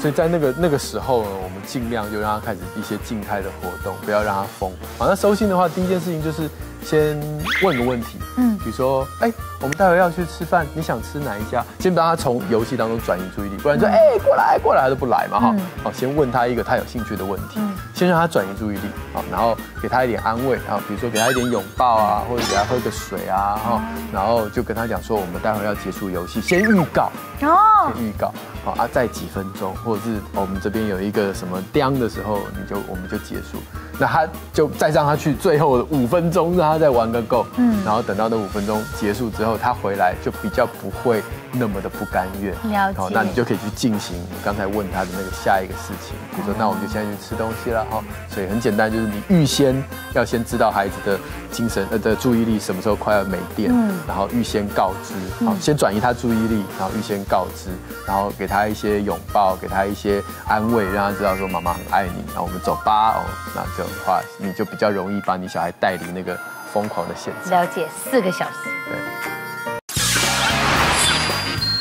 所以在那个那个时候呢，我们尽量就让他开始一些静态的活动，不要让他疯。好，那收心的话，第一件事情就是。先问个问题，嗯，比如说，哎，我们待会要去吃饭，你想吃哪一家？先让他从游戏当中转移注意力，不然说，哎，过来过来，他都不来嘛，哈，好，先问他一个他有兴趣的问题，先让他转移注意力，好，然后给他一点安慰，然后比如说给他一点拥抱啊，或者给他喝个水啊，哈，然后就跟他讲说，我们待会要结束游戏，先预告，哦，先预告，好啊，再几分钟，或者是我们这边有一个什么叮的时候，你就我们就结束。那他就再让他去最后的五分钟，让他再玩个够，嗯，然后等到那五分钟结束之后，他回来就比较不会那么的不甘愿，了解。那你就可以去进行你刚才问他的那个下一个事情，比如说，那我们就现在去吃东西了哈。所以很简单，就是你预先要先知道孩子的精神呃的注意力什么时候快要没电，嗯，然后预先告知，好，先转移他注意力，然后预先告知，然后给他一些拥抱，给他一些安慰，让他知道说妈妈很爱你，然后我们走吧，哦，那这样的。话你就比较容易把你小孩带离那个疯狂的现实。了解，四个小时。对。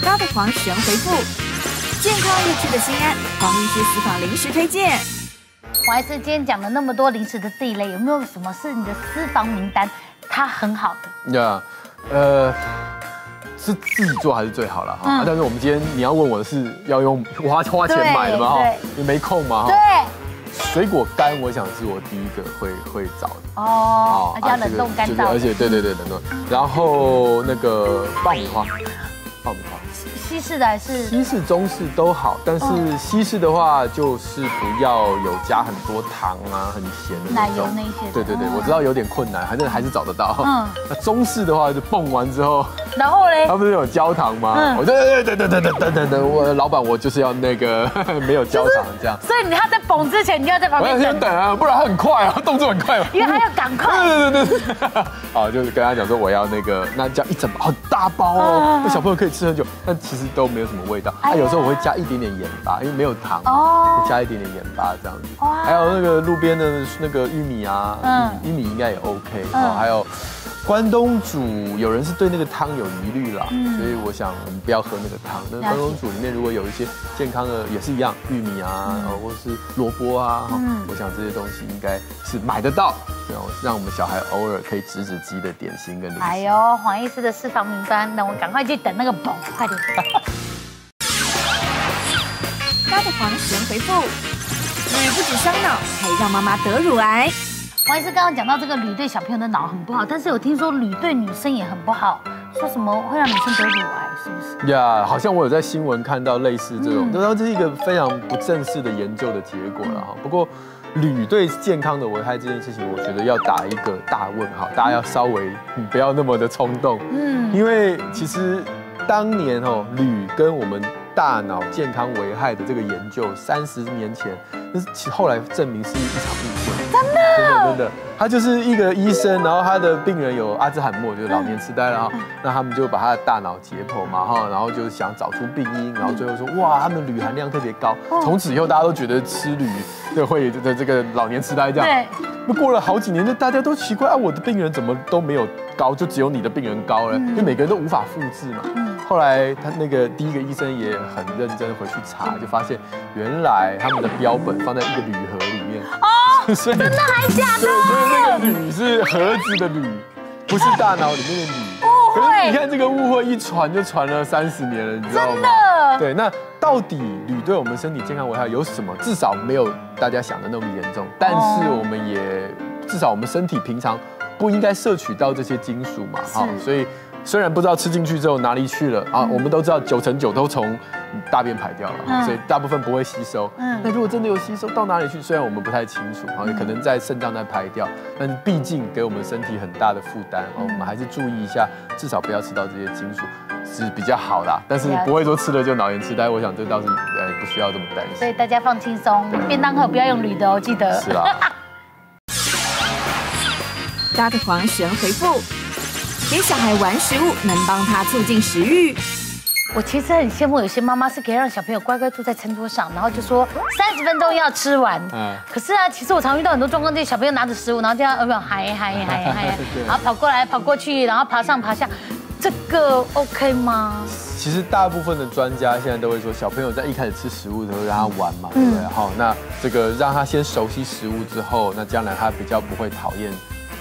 高的黄神回复：健康有趣的心安，黄医师私房零食推荐。黄医师今天讲了那么多零食的地雷，有没有什么是你的私房名单？它很好的。呀，呃，是自己做还是最好了哈？但是我们今天你要问我的是要用花花钱买的吗？哈，你没空吗？对。水果干，我想是我第一个会会找的哦，而且冷冻干燥，而且对对对冷冻，然后那个爆米花，爆米花。西式的还是？西式、中式都好，但是西式的话就是不要有加很多糖啊，很咸的奶油那些。对对对，我知道有点困难，反正还是找得到。嗯，那 中式的话就蹦完之后，然后嘞，它不是有焦糖吗？我就等等等等等等等等，我老板我就是要那个没有焦糖这样。所以你要在蹦之前，你要在旁边先等啊，不然很快啊，动作很快。因为他要赶快。对对对对，好，就是跟他讲说我要那个，那叫一整包很大包哦，那小朋友可以吃很久，但其。实都没有什么味道，啊，有时候我会加一点点盐巴，因为没有糖，哦，加一点点盐巴这样子。还有那个路边的那个玉米啊，嗯，玉米应该也 OK。哦，还有关东煮有人是对那个汤有疑虑啦，所以我想我们不要喝那个汤。那关东煮里面如果有一些健康的，也是一样，玉米啊，或者是萝卜啊，我想这些东西应该是买得到，然后让我们小孩偶尔可以止止饥的点心跟零食。哎呦，黄医师的私房名单，那我赶快去等那个宝，快点。加的黄神回复：你不止伤脑，还让妈妈得乳癌。黄医师刚刚讲到这个铝对小朋友的脑很不好，但是有听说铝对女生也很不好，说什么会让女生得乳癌，是不是？呀，好像我有在新闻看到类似这种，然后这是一个非常不正式的研究的结果了哈。不过铝对健康的危害这件事情，我觉得要打一个大问号，大家要稍微不要那么的冲动，嗯，因为其实当年哦，铝跟我们大脑健康危害的这个研究，三十年前，那其后来证明是一场误会。真的，真的真的，他就是一个医生，然后他的病人有阿兹海默，就是老年痴呆了哈。那他们就把他的大脑解剖嘛哈，然后就想找出病因，然后最后说哇，他们铝含量特别高，从此以后大家都觉得吃铝就会的这个老年痴呆这样。对。那过了好几年，就大家都奇怪啊，我的病人怎么都没有高，就只有你的病人高了，因为每个人都无法复制嘛。嗯。后来他那个第一个医生也很认真回去查，就发现原来他们的标本放在一个铝盒里面。哦 真的还假的？所以那个铝是盒子的铝，不是大脑里面的铝。误会。你看这个误会一传就传了三十年了，你知道吗？真的。对，那到底铝对我们身体健康危害有什么？至少没有大家想的那么严重。但是我们也至少我们身体平常不应该摄取到这些金属嘛？哈，所以。虽然不知道吃进去之后哪里去了啊，我们都知道九成九都从大便排掉了，所以大部分不会吸收。嗯，那如果真的有吸收到哪里去？虽然我们不太清楚啊，也可能在肾脏在排掉，但是毕竟给我们身体很大的负担哦，我们还是注意一下，至少不要吃到这些金属是比较好的。但是不会说吃了就脑炎痴呆，我想这倒是呃不需要这么担心。所以大家放轻松，便当盒不要用铝的哦，记得。是啦。大的黄神回复。给小孩玩食物能帮他促进食欲。我其实很羡慕有些妈妈是可以让小朋友乖乖坐在餐桌上，然后就说三十分钟要吃完。嗯。可是啊，其实我常遇到很多状况，就是小朋友拿着食物，然后这样呃不嗨嗨嗨嗨，然后跑过来跑过去，然后爬上爬下，这个 OK 吗？其实大部分的专家现在都会说，小朋友在一开始吃食物的时候让他玩嘛，对不对？好，那这个让他先熟悉食物之后，那将来他比较不会讨厌。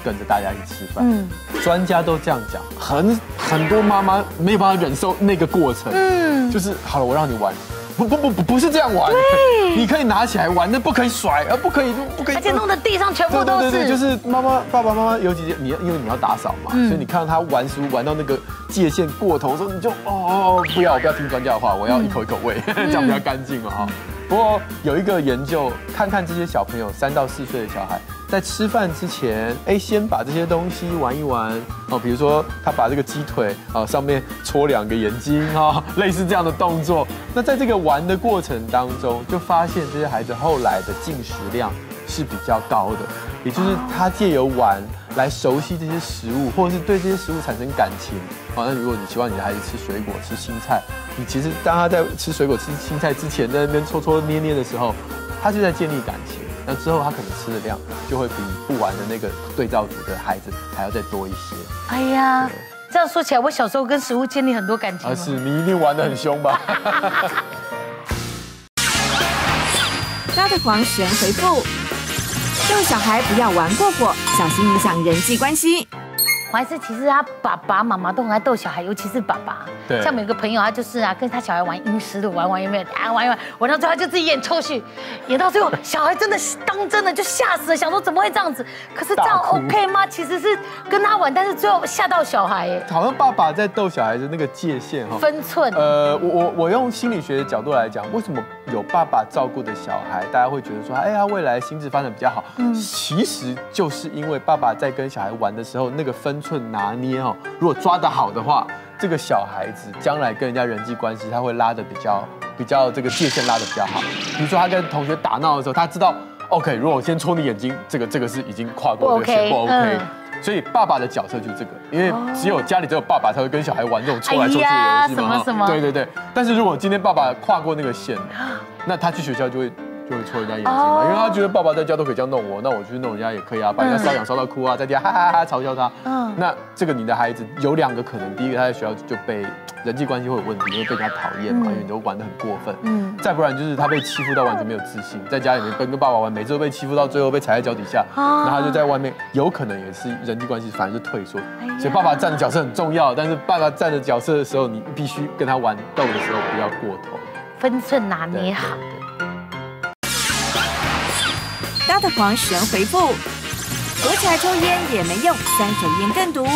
跟着大家一起吃饭，嗯，专家都这样讲，很很多妈妈没有办法忍受那个过程，嗯，就是好了，我让你玩，不不不不不是这样玩，对，你可以拿起来玩，那不可以甩，而不可以不可以，而且弄得地上全部都是，对对对，就是妈妈爸爸妈妈有几件，你因为你要打扫嘛，所以你看到他玩书玩到那个界限过头的时候，你就哦不要不要听专家的话，我要一口一口喂，这样比较干净嘛哈。不过有一个研究，看看这些小朋友三到四岁的小孩。在吃饭之前，哎，先把这些东西玩一玩哦，比如说他把这个鸡腿啊上面戳两个眼睛啊，类似这样的动作。那在这个玩的过程当中，就发现这些孩子后来的进食量是比较高的，也就是他借由玩来熟悉这些食物，或者是对这些食物产生感情。好，那如果你希望你的孩子吃水果、吃青菜，你其实当他在吃水果、吃青菜之前，在那边搓搓捏捏的时候，他就在建立感情。那之后他可能吃的量就会比不玩的那个对照组的孩子还要再多一些。哎呀，这样说起来，我小时候跟食物建立很多感情。啊，是你一定玩的很凶吧？大的黄神回复：逗小孩不要玩过火，小心影响人际关系。还是其实他爸爸妈妈都很爱逗小孩，尤其是爸爸。对。像有个朋友，他就是啊，跟他小孩玩阴湿的，玩玩有没有？啊，玩一玩，玩到最后他就自己演抽戏，演到最后小孩真的当真的就吓死了，想说怎么会这样子？可是这样 OK 吗？其实是跟他玩，但是最后吓到小孩。哎，好像爸爸在逗小孩的那个界限哈，分寸。呃，我我我用心理学的角度来讲，为什么有爸爸照顾的小孩，大家会觉得说，哎，他未来心智发展比较好？嗯，其实就是因为爸爸在跟小孩玩的时候，那个分。寸拿捏哦，如果抓得好的话，这个小孩子将来跟人家人际关系，他会拉的比较比较这个界限拉的比较好。比如说他跟同学打闹的时候，他知道 OK，如果我先戳你眼睛，这个这个是已经跨过这个线，不 OK。所以爸爸的角色就是这个，因为只有家里只有爸爸才会跟小孩玩这种戳来戳去的游戏嘛。对对对。但是如果今天爸爸跨过那个线，那他去学校就会就会戳人家眼睛嘛，因为他觉得爸爸在家都可以这样弄我，那我去弄人家也可以啊，把人家瘙痒瘙到哭啊，在家哈哈哈嘲笑他。嗯，那这个你的孩子有两个可能，第一个他在学校就被人际关系会有问题，因为被人家讨厌嘛，因为你都玩的很过分。嗯，再不然就是他被欺负到完全没有自信，在家里面跟跟爸爸玩，每次都被欺负到最后被踩在脚底下，然后他就在外面有可能也是人际关系反而是退缩。所以爸爸站的角色很重要，但是爸爸站的角色的时候，你必须跟他玩斗的时候不要过头，分寸拿捏好。的狂神回复：躲起来抽烟也没用，三手烟更毒。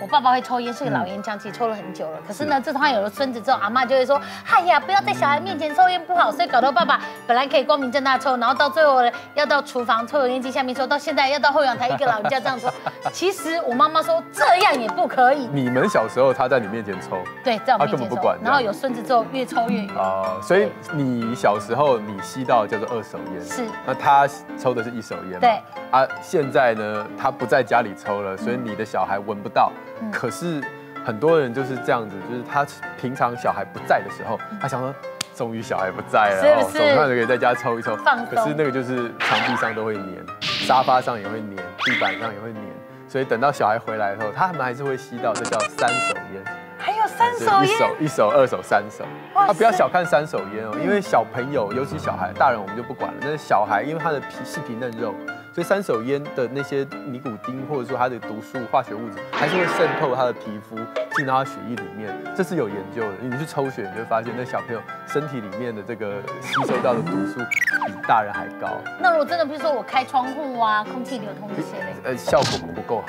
我爸爸会抽烟，是个老烟枪，其实抽了很久了。可是呢，自从他有了孙子之后，阿妈就会说：“哎呀，不要在小孩面前抽烟不好。”所以搞到爸爸本来可以光明正大抽，然后到最后要到厨房抽油烟机下面抽，到现在要到后阳台一个老人家这样抽。其实我妈妈说这样也不可以。你们小时候他在你面前抽，对，在我面前抽。然后有孙子之后越抽越远。哦，所以你小时候你吸到叫做二手烟，是。那他抽的是一手烟，对。啊，现在呢，他不在家里抽了，所以你的小孩闻不到。可是很多人就是这样子，就是他平常小孩不在的时候，他想说，终于小孩不在了，总算可以在家抽一抽。可是那个就是墙壁上都会粘，沙发上也会粘，地板上也会粘，所以等到小孩回来的时候，他们还是会吸到，这叫三手烟。还有三手烟，一手、一手、二手、三手。他不要小看三手烟哦，因为小朋友，尤其小孩，大人我们就不管了。但是小孩，因为他的皮细皮嫩肉。所以三手烟的那些尼古丁，或者说它的毒素、化学物质，还是会渗透他的皮肤，进到他血液里面，这是有研究的。你去抽血，你就发现那小朋友身体里面的这个吸收到的毒素比大人还高。那如果真的，比如说我开窗户啊，空气流通这些嘞，呃，效果不够好。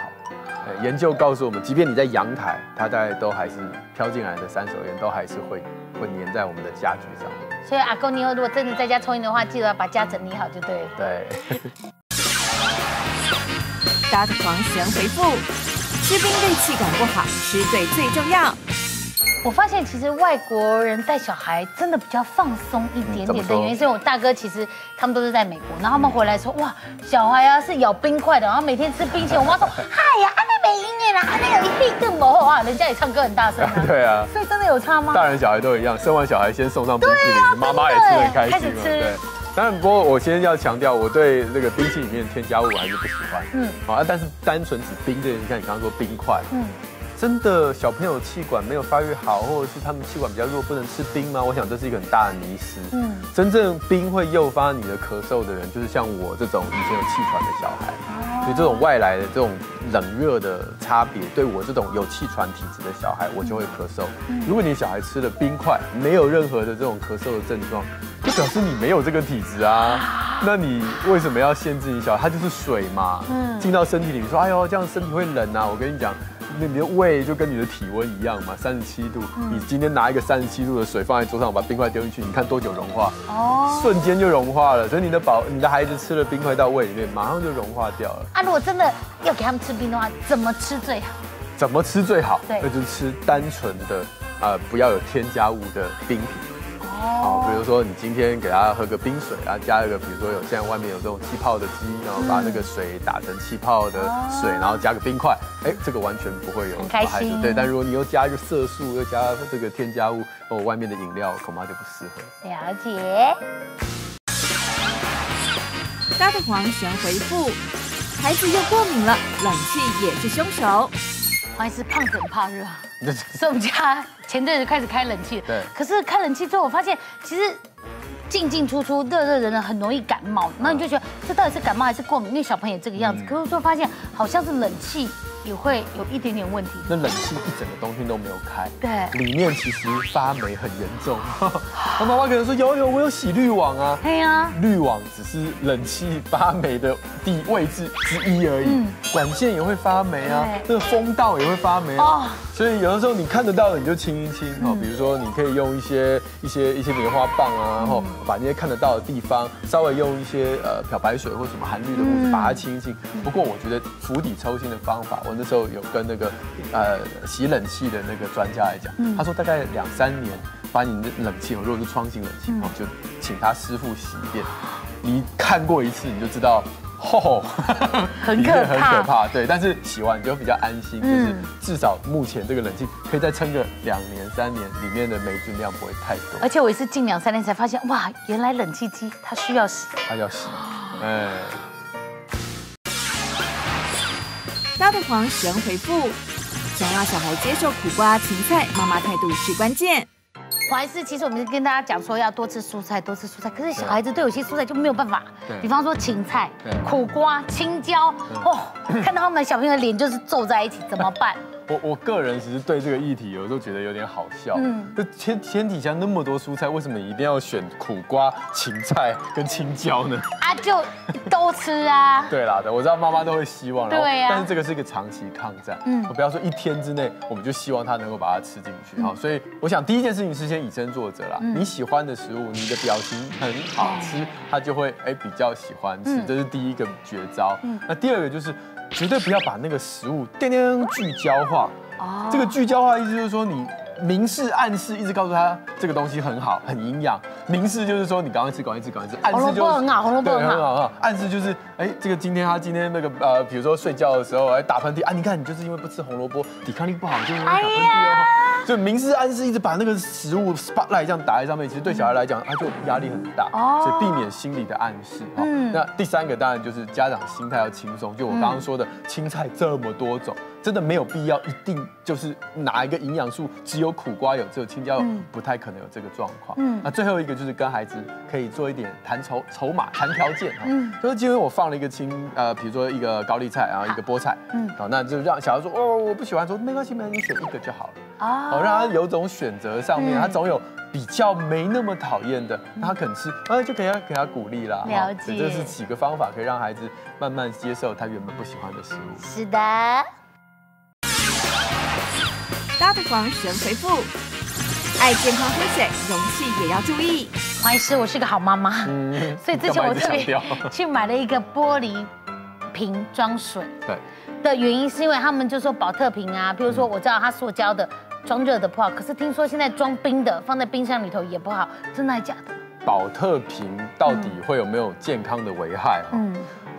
研究告诉我们，即便你在阳台，它大概都还是飘进来的三手烟，都还是会会粘在我们的家具上面。所以阿公，你以后如果真的在家抽烟的话，记得要把家整理好就对。对。大的狂神回复：吃冰对气管不好，吃对最重要。我发现其实外国人带小孩真的比较放松一点点的原因，是因为我大哥其实他们都是在美国，然后他们回来说哇，小孩啊是咬冰块的，然后每天吃冰淇淋。我妈说 嗨呀，阿妹没音乐啦，阿妹有一定更模糊啊，人家也唱歌很大声。对啊，所以真的有差吗？大人小孩都一样，生完小孩先送上冰淇淋，妈妈也吃很开心。开始吃。当然，不过我先要强调，我对那个冰淇淋里面添加物还是不喜欢。嗯，好，但是单纯只冰这个，你看你刚刚说冰块，嗯，真的小朋友气管没有发育好，或者是他们气管比较弱，不能吃冰吗？我想这是一个很大的迷失。嗯，真正冰会诱发你的咳嗽的人，就是像我这种以前有气喘的小孩。所以这种外来的这种冷热的差别，对我这种有气喘体质的小孩，我就会咳嗽。如果你小孩吃了冰块，没有任何的这种咳嗽的症状。就表示你没有这个体质啊，那你为什么要限制你小孩？它就是水嘛，嗯，进到身体里，你说哎呦这样身体会冷啊？我跟你讲，那你的胃就跟你的体温一样嘛，三十七度。你今天拿一个三十七度的水放在桌上，把冰块丢进去，你看多久融化？哦，瞬间就融化了。所以你的宝，你的孩子吃了冰块到胃里面，马上就融化掉了。啊，如果真的要给他们吃冰的话，怎么吃最好？怎么吃最好？对，那就是吃单纯的，呃，不要有添加物的冰品。好，比如说你今天给他喝个冰水，然后加一个，比如说有现在外面有这种气泡的机，然后把那个水打成气泡的水，然后加个冰块，哎，这个完全不会有害处。对，但如果你又加一个色素，又加这个添加物，哦，外面的饮料恐怕就不适合。了解。大的黄神回复：孩子又过敏了，冷气也是凶手。黄医师胖子很怕热。所以我们家前阵子开始开冷气，对。可是开冷气之后，我发现其实进进出出、热热的人很容易感冒。那你就觉得这到底是感冒还是过敏？因为小朋友这个样子。可是就发现好像是冷气。也会有一点点问题。那冷气一整个冬天都没有开，对，里面其实发霉很严重。那妈妈可能说有有，我有洗滤网啊。对呀，滤网只是冷气发霉的地位置之一而已。嗯，管线也会发霉啊，这个风道也会发霉啊。所以有的时候你看得到的你就清一清哈，比如说你可以用一些一些一些棉花棒啊，然后把那些看得到的地方稍微用一些呃漂白水或什么含氯的物质把它清一清。不过我觉得釜底抽薪的方法。我那时候有跟那个呃洗冷气的那个专家来讲，他说大概两三年把你的冷气，如果是窗型冷气，就请他师傅洗一遍。你看过一次你就知道哦，很可怕很可怕，对。但是洗完就比较安心，就是至少目前这个冷气可以再撑个两年三年，里面的霉菌量不会太多。而且我也是近两三年才发现，哇，原来冷气机它需要洗，它要洗，哎。大的黄神回复：想要小孩接受苦瓜、芹菜，妈妈态度是关键。还是其实我们跟大家讲说要多吃蔬菜，多吃蔬菜。可是小孩子对有些蔬菜就没有办法，比方说芹菜、苦瓜、青椒，哦，看到他们小朋友的脸就是皱在一起，怎么办？我我个人其实对这个议题有时候觉得有点好笑。嗯，就天天底下那么多蔬菜，为什么一定要选苦瓜、芹菜跟青椒呢？啊，就都吃啊。对啦的，我知道妈妈都会希望，对呀。但是这个是一个长期抗战。嗯，我不要说一天之内，我们就希望他能够把它吃进去。好，所以我想第一件事情是先以身作则啦。你喜欢的食物，你的表情很好吃，他就会哎比较喜欢吃，这是第一个绝招。嗯，那第二个就是。绝对不要把那个食物点点聚焦化。哦，这个聚焦化意思就是说，你明示暗示一直告诉他这个东西很好，很营养。明示就是说你赶快吃，赶快吃，赶快吃。暗示就是很好，红萝卜很好。暗示就是，哎，这个今天他今天那个呃，比如说睡觉的时候哎打喷嚏啊，你看你就是因为不吃红萝卜，抵抗力不好，就因为打喷嚏哦。就明示暗示一直把那个食物 spotlight 这样打在上面，其实对小孩来讲，他就压力很大，所以避免心理的暗示。嗯，那第三个当然就是家长心态要轻松。就我刚刚说的，青菜这么多种，真的没有必要一定就是哪一个营养素只有苦瓜有，只有青椒有，不太可能有这个状况。嗯，那最后一个就是跟孩子可以做一点谈筹筹码、谈条件哈。嗯，就是今天我放了一个青呃，比如说一个高丽菜，然后一个菠菜。嗯，好，那就让小孩说哦，我不喜欢，说没关系，没关系，你选一个就好了。哦，让他有种选择上面，他总有比较没那么讨厌的，他肯吃，啊，就给他给他鼓励啦。了解，这是几个方法可以让孩子慢慢接受他原本不喜欢的食物。是的。大的黄神回复：爱健康喝水，容器也要注意。黄医师，我是个好妈妈，所以之前我特别去买了一个玻璃瓶装水。对。的原因是因为他们就说保特瓶啊，比如说我知道它塑胶的。装热的不好，可是听说现在装冰的放在冰箱里头也不好，真的还假的？保特瓶到底会有没有健康的危害？嗯，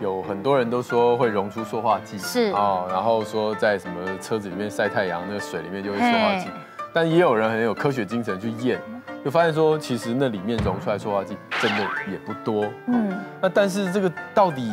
有很多人都说会溶出塑化剂，是。哦，然后说在什么车子里面晒太阳，那个水里面就会塑化剂，但也有人很有科学精神去验，就发现说其实那里面溶出来塑化剂真的也不多。嗯，那但是这个到底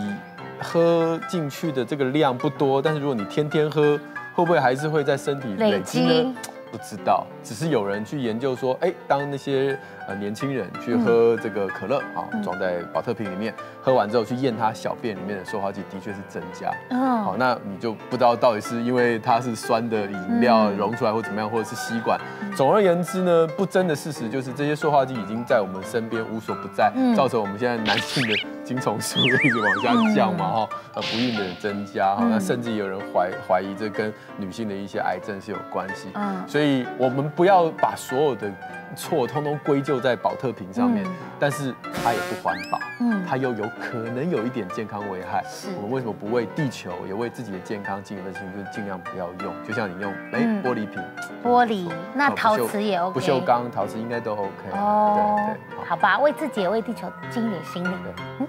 喝进去的这个量不多，但是如果你天天喝，会不会还是会在身体累积呢？不知道，只是有人去研究说，哎，当那些呃年轻人去喝这个可乐啊，装在保特瓶里面，喝完之后去验他小便里面的塑化剂，的确是增加。哦，好，那你就不知道到底是因为它是酸的饮料溶出来或怎么样，或者是吸管。总而言之呢，不争的事实就是这些塑化剂已经在我们身边无所不在，造成我们现在男性的精虫数一直往下降嘛，哈，呃，不孕的增加，哈，那甚至有人怀怀疑这跟女性的一些癌症是有关系。嗯。所以我们不要把所有的错通通归咎在保特瓶上面，但是它也不环保，嗯，它又有可能有一点健康危害。我们为什么不为地球也为自己的健康尽一份心，就是尽量不要用？就像你用哎玻璃瓶，玻璃那陶瓷也 OK，不锈钢、陶瓷应该都 OK。哦，对对，好吧，为自己也为地球尽一点心力。嗯。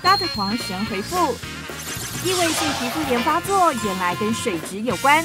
大的黄神回复：异味性皮肤炎发作，原来跟水质有关。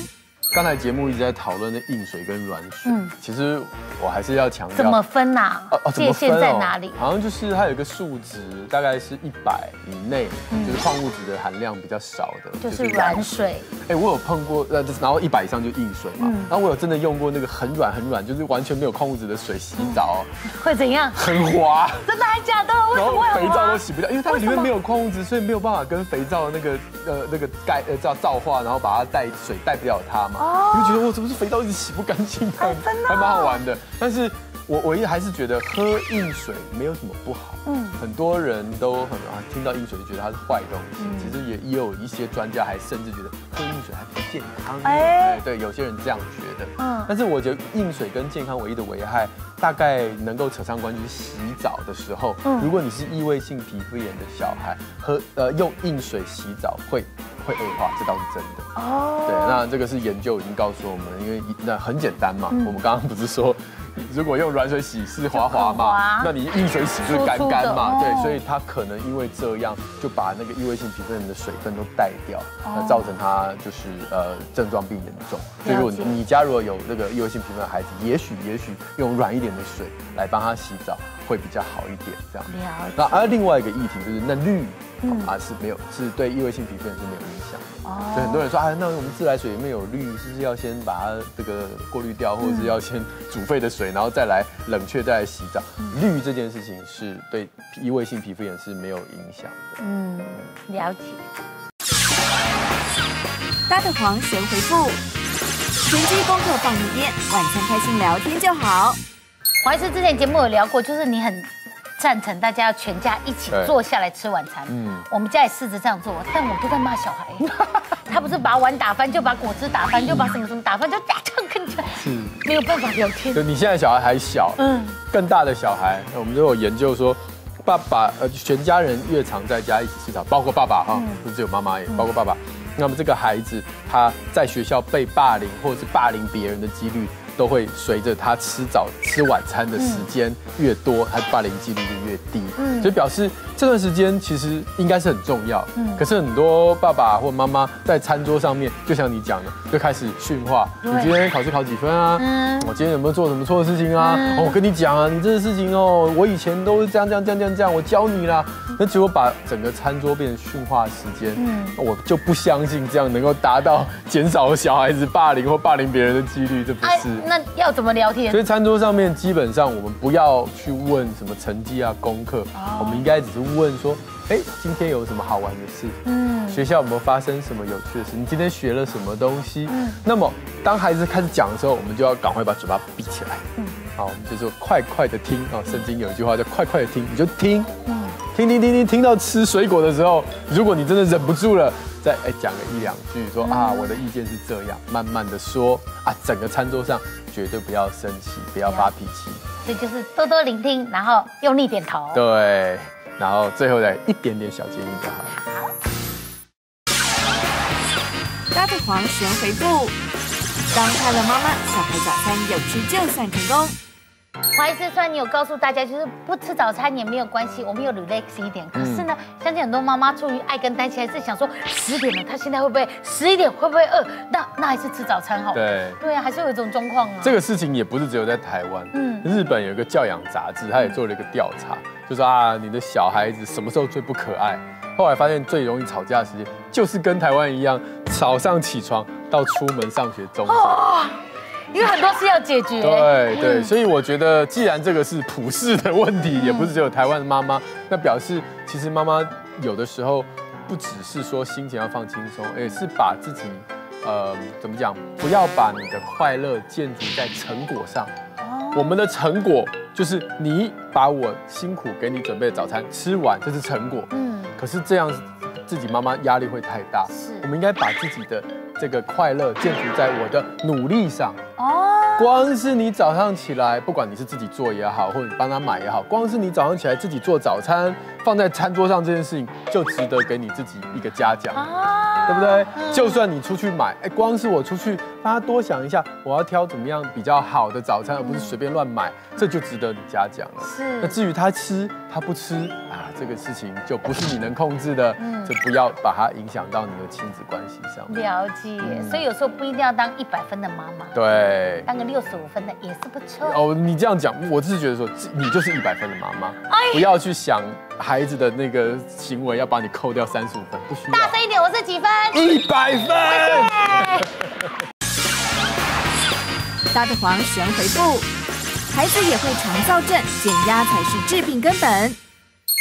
刚才节目一直在讨论的硬水跟软水，嗯，其实我还是要强调怎么分呐？哦，界限在哪里？好像就是它有一个数值，大概是一百以内，就是矿物质的含量比较少的，就是软水。哎，我有碰过，呃，然后一百以上就硬水嘛。然后我有真的用过那个很软很软，就是完全没有矿物质的水洗澡，会怎样？很滑。真的还假的？为什么肥皂都洗不掉？因为它里面没有矿物质，所以没有办法跟肥皂的那个呃那个钙呃叫皂化，然后把它带水带不了它嘛。就觉得我怎么是肥皂一直洗不干净，还还蛮好玩的。但是我唯一还是觉得喝硬水没有什么不好。嗯，很多人都很啊听到硬水就觉得它是坏东西。其实也也有一些专家还甚至觉得喝硬水还不健康。哎，对，有些人这样觉得。嗯，但是我觉得硬水跟健康唯一的危害，大概能够扯上关系。洗澡的时候，如果你是异位性皮肤炎的小孩，喝呃用硬水洗澡会。会恶化，这倒是真的。哦，对，那这个是研究已经告诉我们，因为那很简单嘛。我们刚刚不是说如果用软水洗是滑滑嘛，那你硬水洗就是干干嘛，对，所以它可能因为这样就把那个异位性皮肤炎的水分都带掉，那造成它就是呃症状变严重。所以如果你家如果有那个异位性皮肤的孩子，也许也许用软一点的水来帮他洗澡会比较好一点，这样。那而另外一个议题就是那氯。啊是没有，是对异位性皮肤炎是没有影响的。所以很多人说啊，那我们自来水里面有氯，是不是要先把它这个过滤掉，或者是要先煮沸的水，然后再来冷却再来洗澡？氯这件事情是对异位性皮肤炎是没有影响的。嗯，了解。大的黄神回复：全机功课放一边，晚餐开心聊天就好。黄医师之前节目有聊过，就是你很。赞成大家要全家一起坐下来吃晚餐。嗯，我们家也试着这样做，但我都在骂小孩。他不是把碗打翻，就把果汁打翻，就把什么什么打翻，就打这样跟着，是没有办法聊天。就，你现在小孩还小，嗯，更大的小孩，我们都有研究说，爸爸呃，全家人越常在家一起吃早，包括爸爸哈，不只有妈妈，也包括爸爸。那么这个孩子他在学校被霸凌或者是霸凌别人的几率。都会随着他吃早吃晚餐的时间越多，他霸凌几率就越低。嗯，所以表示这段时间其实应该是很重要。嗯，可是很多爸爸或妈妈在餐桌上面，就像你讲的，就开始训话。你今天考试考几分啊？嗯，我今天有没有做什么错的事情啊？我跟你讲啊，你这个事情哦，我以前都是这样这样这样这样这样，我教你啦。那结果把整个餐桌变成训话时间，嗯，我就不相信这样能够达到减少小孩子霸凌或霸凌别人的几率，这不是。那要怎么聊天？所以餐桌上面基本上我们不要去问什么成绩啊、功课，我们应该只是问说，哎，今天有什么好玩的事？嗯，学校有没有发生什么有趣的事？你今天学了什么东西？嗯，那么当孩子开始讲的时候，我们就要赶快把嘴巴闭起来。嗯，好，我们就说快快的听啊。圣经有一句话叫快快的听，你就听。嗯。听听听听，听到吃水果的时候，如果你真的忍不住了，再哎讲个一两句，说啊我的意见是这样，慢慢的说啊，整个餐桌上绝对不要生气，不要发脾气，这就是多多聆听，然后用力点头，对，然后最后再一点点小建议就好了。大的黄旋回复：当快乐妈妈，小孩早餐有吃就算成功。黄医师，虽然你有告诉大家，就是不吃早餐也没有关系，我们有 relax 一点。可是呢，相信很多妈妈出于爱跟担心，还是想说十点了，她现在会不会十一点会不会饿？那那还是吃早餐好。对对啊，还是有一种状况啊。这个事情也不是只有在台湾，嗯，日本有一个教养杂志，他也做了一个调查，就是啊，你的小孩子什么时候最不可爱？后来发现最容易吵架的时间，就是跟台湾一样，早上起床到出门上学中间。因为很多事要解决。对对，所以我觉得，既然这个是普世的问题，也不是只有台湾的妈妈，那表示其实妈妈有的时候不只是说心情要放轻松，也是把自己，呃，怎么讲，不要把你的快乐建筑在成果上。我们的成果就是你把我辛苦给你准备的早餐吃完，这是成果。嗯。可是这样自己妈妈压力会太大。是。我们应该把自己的。这个快乐建筑在我的努力上哦。光是你早上起来，不管你是自己做也好，或者你帮他买也好，光是你早上起来自己做早餐放在餐桌上这件事情，就值得给你自己一个嘉奖，对不对？就算你出去买，哎，光是我出去帮他多想一下，我要挑怎么样比较好的早餐，而不是随便乱买，这就值得你嘉奖了。是。那至于他吃他不吃啊，这个事情就不是你能控制的，就不要把它影响到你的亲子关系上。了解。所以有时候不一定要当一百分的妈妈。对。当个。六十五分的也是不错哦。你这样讲，我只是觉得说，你就是一百分的妈妈，不要去想孩子的那个行为要把你扣掉三十五分，不需要。大声一点，我是几分？一百分。大的黄神回复，孩子也会肠躁症，减压才是治病根本。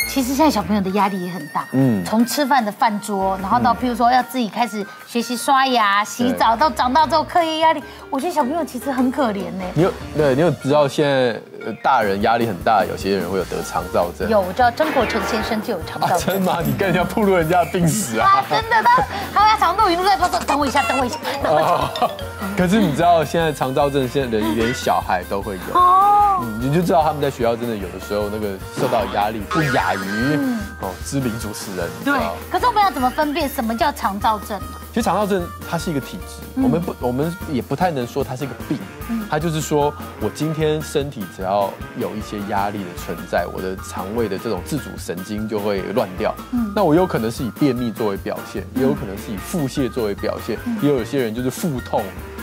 其实现在小朋友的压力也很大，嗯，从吃饭的饭桌，然后到譬如说要自己开始学习刷牙、洗澡，到长大之后课业压力，我觉得小朋友其实很可怜呢。你有对，你有知道现在大人压力很大，有些人会有得肠躁症。有，我知道曾国成先生就有肠躁症。真吗？你跟人家暴露人家的病史啊？真的，他他要常录语录在说说，等我一下，等我一下。可是你知道现在肠躁症现在连小孩都会有哦，你就知道他们在学校真的有的时候那个受到压力不亚于哦知名主持人。对，可是我们要怎么分辨什么叫肠燥症呢？其实肠燥症它是一个体质，我们不，我们也不太能说它是一个病。它就是说我今天身体只要有一些压力的存在，我的肠胃的这种自主神经就会乱掉。嗯，那我有可能是以便秘作为表现，也有可能是以腹泻作为表现，也有些人就是腹痛。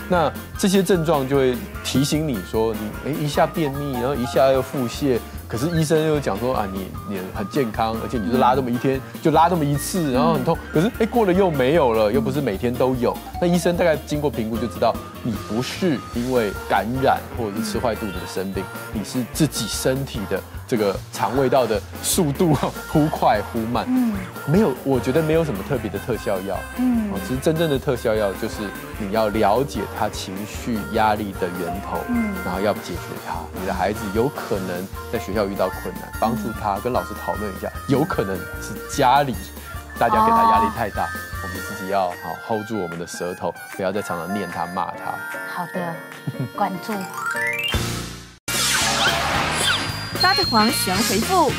那这些症状就会提醒你说，你哎一下便秘，然后一下又腹泻。可是医生又讲说啊，你你很健康，而且你就拉这么一天，就拉这么一次，然后很痛。可是哎，过了又没有了，又不是每天都有。那医生大概经过评估就知道，你不是因为感染或者是吃坏肚子的生病，你是自己身体的。这个肠胃道的速度忽快忽慢，嗯，没有，我觉得没有什么特别的特效药，嗯，其实真正的特效药就是你要了解他情绪压力的源头，嗯，然后要解决他。你的孩子有可能在学校遇到困难，帮助他跟老师讨论一下，有可能是家里大家给他压力太大，我们自己要好 hold 住我们的舌头，不要再常常念他骂他。好的，关注。发的黄神回复：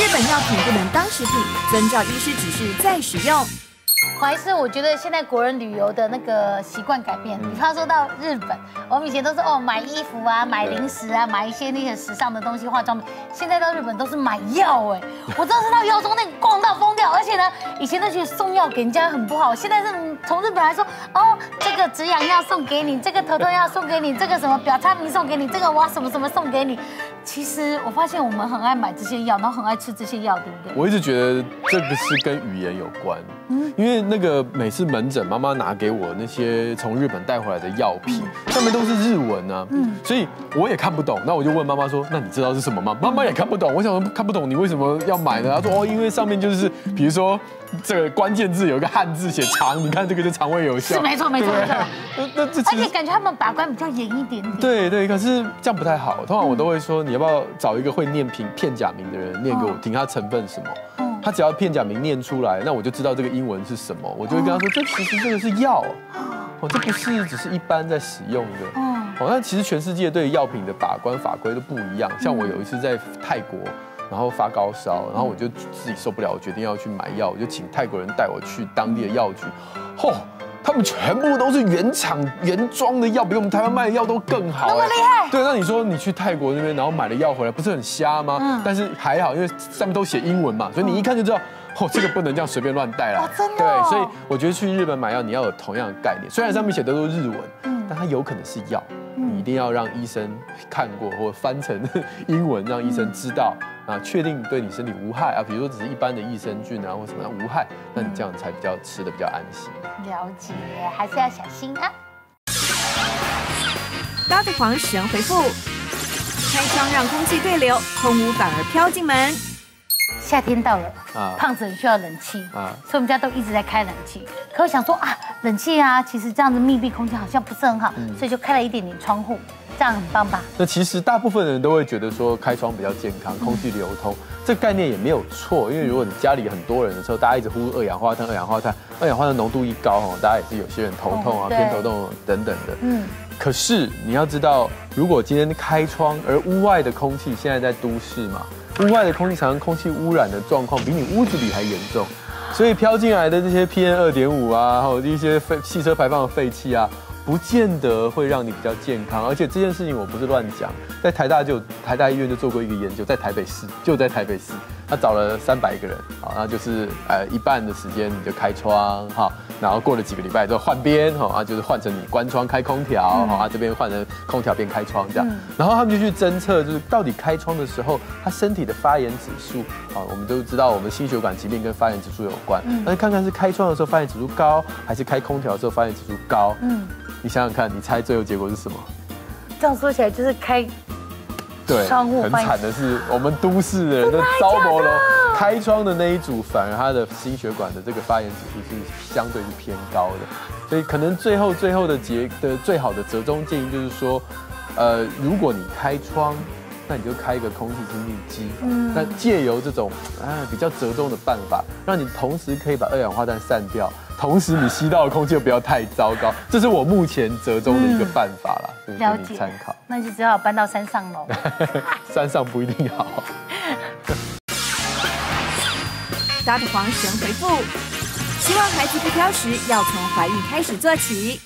日本药品不能当食品，遵照医师指示再使用。还是我觉得现在国人旅游的那个习惯改变。比方说到日本，我们以前都是哦买衣服啊、买零食啊、买一些那些时尚的东西、化妆品。现在到日本都是买药哎，我真的是到药妆店逛到疯掉。而且呢，以前都觉得送药给人家很不好，现在是从日本来说哦，这个止痒药送给你，这个头痛药送给你，这个什么表差明送给你，这个哇什么什么送给你。其实我发现我们很爱买这些药，然后很爱吃这些药，对不对？我一直觉得这个是跟语言有关，嗯，因为那个每次门诊妈妈拿给我那些从日本带回来的药品，上面都是日文啊，嗯，所以我也看不懂。那我就问妈妈说：“那你知道是什么吗？”妈妈也看不懂。我想看不懂，你为什么要买呢？她说：“哦，因为上面就是比如说这个关键字有一个汉字写肠，你看这个就肠胃有效。”是没错没错没错。那那这而且感觉他们把关比较严一点点。对对，可是这样不太好。通常我都会说你。要不要找一个会念片片假名的人念给我听？它成分什么？他只要片假名念出来，那我就知道这个英文是什么。我就会跟他说：“这其实这个是药哦，这不是只是一般在使用的。”哦，那其实全世界对药品的把关法规都不一样。像我有一次在泰国，然后发高烧，然后我就自己受不了，我决定要去买药，我就请泰国人带我去当地的药局。嚯！他们全部都是原厂原装的药，比我们台湾卖的药都更好。那么厉害？对，那你说你去泰国那边，然后买了药回来，不是很瞎吗？嗯。但是还好，因为上面都写英文嘛，所以你一看就知道，哦，这个不能这样随便乱带啦。真的。对，所以我觉得去日本买药，你要有同样的概念。虽然上面写的都是日文，嗯，但它有可能是药，你一定要让医生看过或翻成 英文，让医生知道。啊，确定对你身体无害啊，比如说只是一般的益生菌啊，或什么样无害，那你这样才比较吃的比较安心。了解，还是要小心啊。搭的黄神回复：开窗让空气对流，空污反而飘进门。夏天到了，啊，胖子很需要冷气啊，所以我们家都一直在开冷气。可我想说啊，冷气啊，其实这样子密闭空间好像不是很好，所以就开了一点点窗户。这样很棒吧？那其实大部分人都会觉得说开窗比较健康，空气流通，这个概念也没有错。因为如果你家里很多人的时候，大家一直呼二氧化碳，二氧化碳，二氧化碳浓度一高哦，大家也是有些人头痛啊，偏头痛等等的。嗯。可是你要知道，如果今天开窗，而屋外的空气现在在都市嘛，屋外的空气产生空气污染的状况比你屋子里还严重，所以飘进来的这些 PN 二点五啊，还有一些废汽车排放的废气啊。不见得会让你比较健康，而且这件事情我不是乱讲，在台大就台大医院就做过一个研究，在台北市就在台北市，他找了三百个人，好，那就是呃一半的时间你就开窗哈，然后过了几个礼拜之后换边哈，啊就是换成你关窗开空调哈，啊这边换成空调变开窗这样，然后他们就去侦测，就是到底开窗的时候他身体的发炎指数，啊我们都知道我们心血管疾病跟发炎指数有关，那看看是开窗的时候发炎指数高，还是开空调的时候发炎指数高，嗯。你想想看，你猜最后结果是什么？这样说起来就是开，对，很惨的是，我们都市的人的糟薄了。开窗的那一组，反而他的心血管的这个发炎指数是相对是偏高的。所以可能最后最后的结的最好的折中建议就是说，呃，如果你开窗。那你就开一个空气清净机，嗯，那借由这种啊比较折中的办法，让你同时可以把二氧化碳散掉，同时你吸到的空气又不要太糟糕，这是我目前折中的一个办法啦，了解参考。那就只好搬到山上喽。山上不一定好。搭的黄神回复：希望孩子不挑食，要从怀孕开始做起。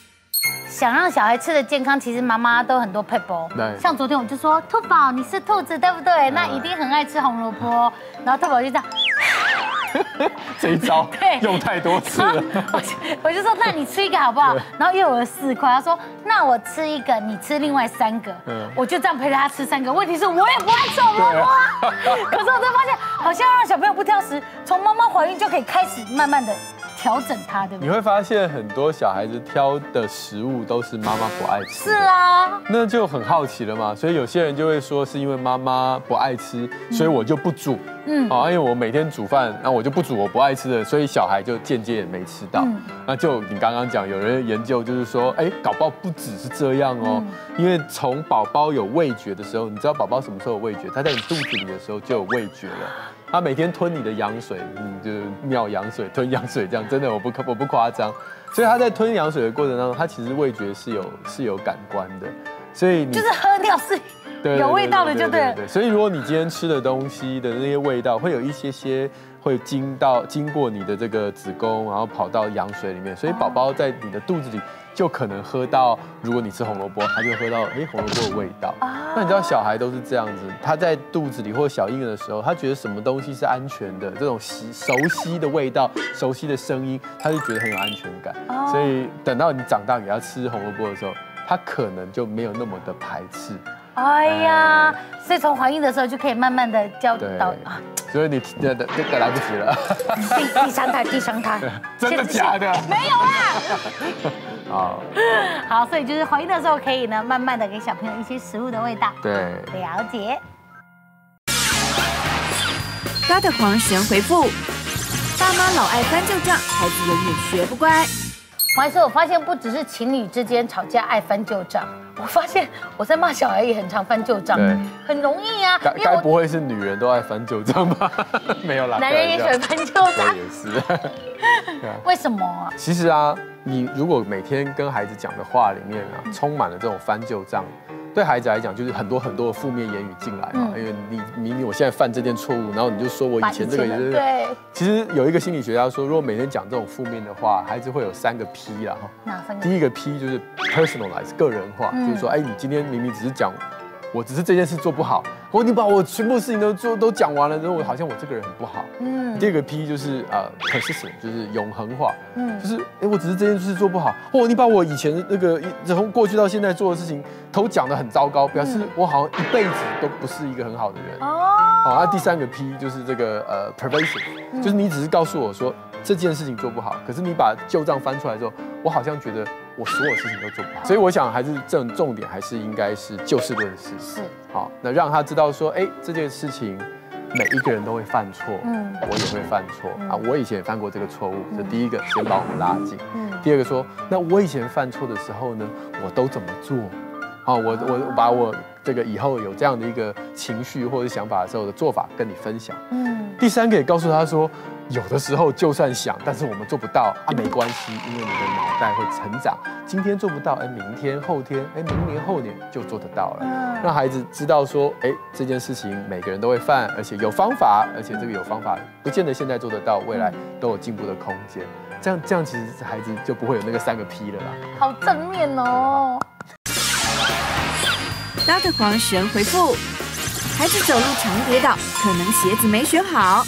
想让小孩吃的健康，其实妈妈都很多配包。对像昨天我就说，兔宝你是兔子对不对？那一定很爱吃红萝卜。然后兔宝就这样，这一招 对用太多次了。我就我就说，那你吃一个好不好？然后又有了四块，他说，那我吃一个，你吃另外三个。嗯我就这样陪着他吃三个。问题是我也不爱吃红萝卜啊。可是我才发现，好像让小朋友不挑食，从妈妈怀孕就可以开始慢慢的调整他，对不对？你会发现很多小孩子挑的食物都是妈妈不爱吃。是。啊，那就很好奇了嘛，所以有些人就会说是因为妈妈不爱吃，所以我就不煮。嗯，啊，因为我每天煮饭，那我就不煮我不爱吃的，所以小孩就间接也没吃到。那就你刚刚讲，有人研究就是说，哎，搞不好不只是这样哦，因为从宝宝有味觉的时候，你知道宝宝什么时候有味觉？他在你肚子里的时候就有味觉了。他每天吞你的羊水，嗯，就是尿羊水、吞羊水这样，真的我不我不夸张。所以他在吞羊水的过程当中，他其实味觉是有是有感官的，所以你就是喝尿是 有味道的就。对，所以如果你今天吃的东西的那些味道，会有一些些会经到经过你的这个子宫，然后跑到羊水里面，所以宝宝在你的肚子里就可能喝到，如果你吃红萝卜，他就喝到哎红萝卜的味道。那你知道小孩都是这样子，他在肚子里或者小婴儿的时候，他觉得什么东西是安全的，这种习熟悉的味道、熟悉的声音，他就觉得很有安全感。所以等到你长大给他吃红萝卜的时候，他可能就没有那么的排斥。哎呀，所以从怀孕的时候就可以慢慢的教对导啊，所以你那那那来不及了。第第三胎，第三胎，真的假的？没有啦。好，好，所以就是怀孕的时候可以呢，慢慢的给小朋友一些食物的味道。对，了解。嘎的狂神回复：爸妈老爱翻旧账，孩子永远学不乖。黄医师，我发现不只是情侣之间吵架爱翻旧账，我发现我在骂小孩也很常翻旧账对，很容易啊该，不会是女人都爱翻旧账吧？没有啦，男人也喜欢翻旧账对，也是。为什么啊？其实啊，你如果每天跟孩子讲的话里面啊，充满了这种翻旧账，对孩子来讲就是很多很多的负面言语进来嘛。因为你明明我现在犯这件错误，然后你就说我以前这个也是。对，其实有一个心理学家说，如果每天讲这种负面的话，孩子会有三个 P 啦哈。哪分？第一个 P 就是 personalize 个人化，嗯就是说，哎，你今天明明只是讲，我只是这件事做不好，或你把我全部事情都做都讲完了，然后我好像我这个人很不好。嗯。第二个 P 就是呃 persistent，就是永恒化，嗯。就是哎，我只是这件事做不好，哦，你把我以前那个从过去到现在做的事情都讲得很糟糕，表示我好像一辈子都不是一个很好的人。哦，好，那第三个 P 就是这个呃 pervasive，就是你只是告诉我说这件事情做不好，可是你把旧账翻出来之后，我好像觉得我所有事情都做不好，所以我想还是这种重点还是应该是就事论事。是，好，那让他知道说，哎，这件事情每一个人都会犯错，嗯我也会犯错啊，我以前也犯过这个错误，这第一个先把我们拉近。嗯第二个说，那我以前犯错的时候呢，我都怎么做？好，我我把我这个以后有这样的一个情绪或者想法的时候的做法跟你分享。嗯，第三个也告诉他说，有的时候就算想，但是我们做不到啊，没关系，因为你的脑袋会成长。今天做不到，哎，明天、后天，哎，明年、后年就做得到了。嗯让孩子知道说，哎，这件事情每个人都会犯，而且有方法，而且这个有方法不见得现在做得到，未来都有进步的空间。这样这样，其实孩子就不会有那个三个 P 了啦。好正面哦。嘎的狂神回复：孩子走路常跌倒，可能鞋子没选好。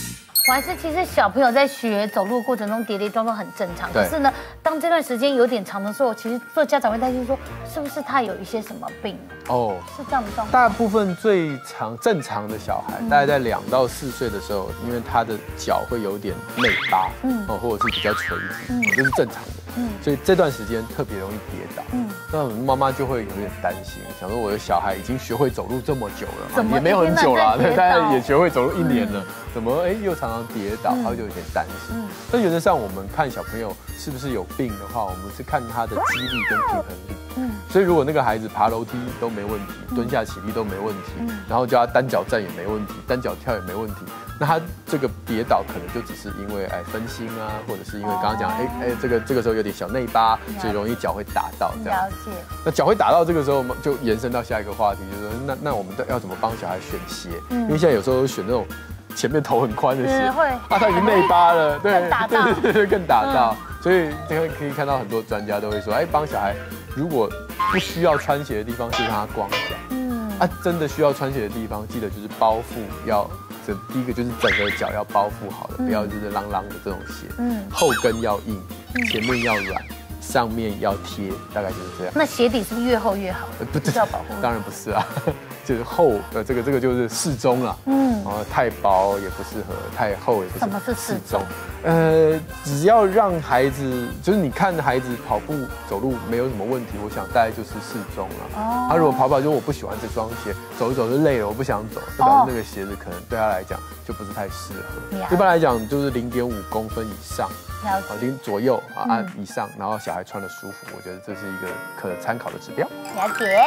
我还是其实小朋友在学走路过程中跌跌撞撞很正常，对可是呢，当这段时间有点长的时候，其实做家长会担心说，是不是他有一些什么病？哦，是这样的状况？大部分最常正常的小孩，大概在两到四岁的时候，因为他的脚会有点内八，嗯哦，或者是比较垂直，嗯哦这是正常的。嗯。所以这段时间特别容易跌倒。嗯。那我们妈妈就会有点担心，想说我的小孩已经学会走路这么久了嘛，也没有很久了，对，一天到晚在跌倒？大概也学会走路一年了，怎么哎又常常跌倒，嗯。他就有点担心。嗯。那原则上我们看小朋友是不是有病的话，我们是看他的肌力跟平衡力。嗯。所以如果那个孩子爬楼梯都没问题，蹲下起立都没问题，嗯。然后叫他单脚站也没问题，单脚跳也没问题，那他这个跌倒可能就只是因为哎分心啊，或者是因为刚刚讲哎哎这个这个时候有点小内八，所以容易脚会打到这样了。解。那脚会打到这个时候，我们就延伸到下一个话题，就是说那那我们要怎么帮小孩选鞋？嗯因为现在有时候选那种前面头很宽的鞋，会啊，他已经内八了，对，打到，更打到。所以这个可以看到很多专家都会说，哎，帮小孩如果不需要穿鞋的地方，就让他光脚。嗯，啊，真的需要穿鞋的地方，记得就是包覆要，这第一个就是整个脚要包覆好了，不要就是啷啷的这种鞋。嗯，后跟要硬，前面要软。上面要贴，大概就是这样。那鞋底是不是越厚越好？不是要保护？当然不是啊，就是厚呃，这个这个就是适中了。嗯，然后太薄也不适合，太厚也不适合。什么是适中？呃，只要让孩子，就是你看孩子跑步走路没有什么问题，我想大概就是适中了。哦。他如果跑跑就我不喜欢这双鞋，走一走就累了，我不想走，就表示那个鞋子可能对他来讲就不是太适合。一般来讲就是零点五公分以上。啊，零左右啊，按以上，然后小孩穿的舒服，我觉得这是一个可参考的指标。了解。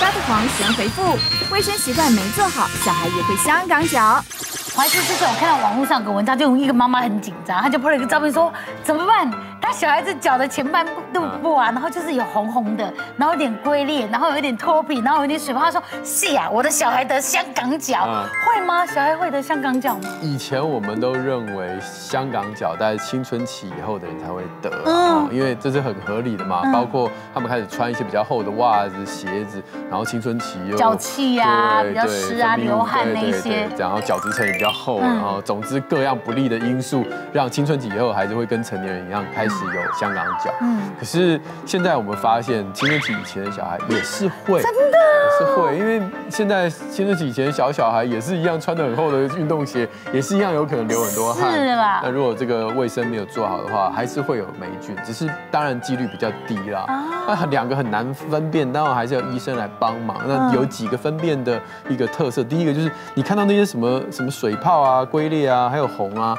抓子狂神回复：卫生习惯没做好，小孩也会香港脚。怀是之前我看到网络上有个文章，就有一个妈妈很紧张，她就拍了一个照片说怎么办？她小孩子脚的前半部部啊，然后就是有红红的，然后有点龟裂，然后有一点脱皮，然后有点水泡。她说是啊，我的小孩得香港脚，会吗？小孩会得香港脚吗？以前我们都认为香港脚在青春期以后的人才会得，嗯，因为这是很合理的嘛。包括他们开始穿一些比较厚的袜子、鞋子，然后青春期又脚气啊，比较湿啊，流汗那些，然后角质层也比较。厚，然后总之各样不利的因素，让青春期以后孩子会跟成年人一样开始有香港脚。嗯，可是现在我们发现青春期以前的小孩也是会，真的是会，因为现在青春期以前小小孩也是一样穿的很厚的运动鞋，也是一样有可能流很多汗。是啦。那如果这个卫生没有做好的话，还是会有霉菌，只是当然几率比较低啦。那两个很难分辨，当然还是要医生来帮忙。那有几个分辨的一个特色，第一个就是你看到那些什么什么水泡啊、龟裂啊，还有红啊，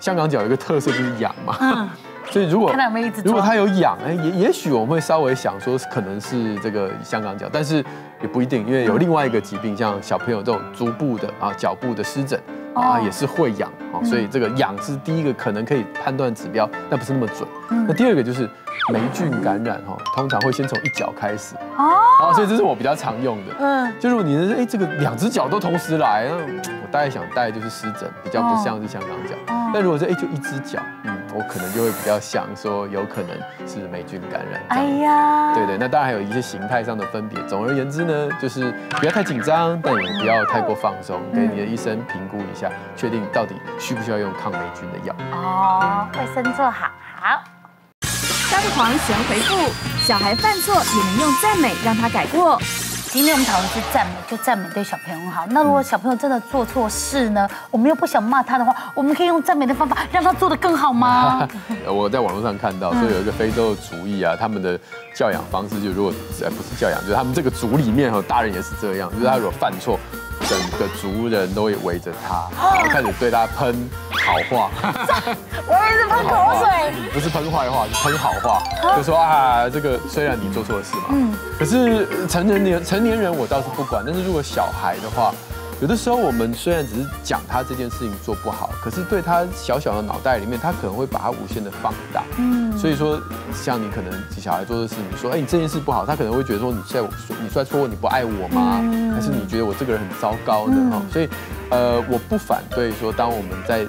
香港脚有一个特色就是痒嘛。所以如果如果它有痒，哎，也也许我们会稍微想说可能是这个香港脚，但是也不一定，因为有另外一个疾病，像小朋友这种足部的啊脚部的湿疹。啊，也是会痒，所以这个痒是第一个可能可以判断指标，但不是那么准。那第二个就是霉菌感染哈，通常会先从一脚开始。哦，所以这是我比较常用的。嗯，就如果你是哎这个两只脚都同时来，那我大概想大概就是湿疹，比较不像是香港脚。但如果是哎就一只脚，嗯，我可能就会比较想说有可能是霉菌感染。哎呀，对对，那当然还有一些形态上的分别。总而言之呢，就是不要太紧张，但也不要太过放松，给你的医生评估一下。确定到底需不需要用抗霉菌的药哦，卫生做好好。家的狂喜回复：小孩犯错也能用赞美让他改过。今天我们讨论是赞美，就赞美对小朋友很好。那如果小朋友真的做错事呢？我们又不想骂他的话，我们可以用赞美的方法让他做得更好吗？我在网络上看到说有一个非洲的族裔啊，他们的教养方式就如果呃不是教养，就是他们这个族里面哈，大人也是这样，就是他如果犯错。整个族人都会围着他，然后开始对他喷好话。我也是喷口水，不是喷坏话，是喷好话。就说啊，这个虽然你做错了事嘛，嗯，可是成年年成年人我倒是不管，但是如果小孩的话。有的时候，我们虽然只是讲他这件事情做不好，可是对他小小的脑袋里面，他可能会把它无限的放大。嗯，所以说，像你可能小孩做的事，你说，哎，你这件事不好，他可能会觉得说，你现在说你在说你不爱我吗？还是你觉得我这个人很糟糕的哈？所以，呃，我不反对说，当我们在。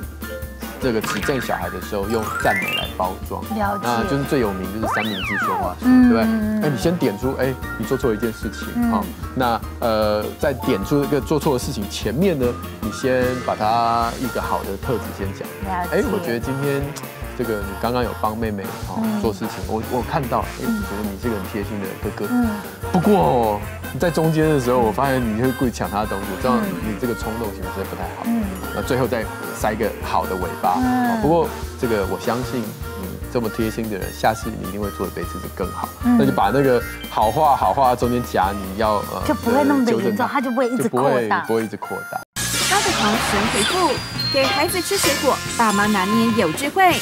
这个指正小孩的时候，用赞美来包装，那就是最有名就是三明治说话术，对不对？哎，你先点出，哎，你做错一件事情，好，那呃，在点出一个做错的事情前面呢，你先把它一个好的特质先讲，哎，我觉得今天。这个你刚刚有帮妹妹哦做事情，我我看到，哎，觉得你是个很贴心的哥哥。嗯。不过在中间的时候，我发现你会故意抢他的东西，这样你这个冲动行为不太好。嗯。那最后再塞一个好的尾巴。嗯。不过这个我相信你这么贴心的人，下次你一定会做的比这次更好。嗯。那就把那个好话好话中间夹，你要呃就不会那么的严重，他就不会一直扩大，不会一直扩大。高子狂神回复：给孩子吃水果，爸妈拿捏有智慧。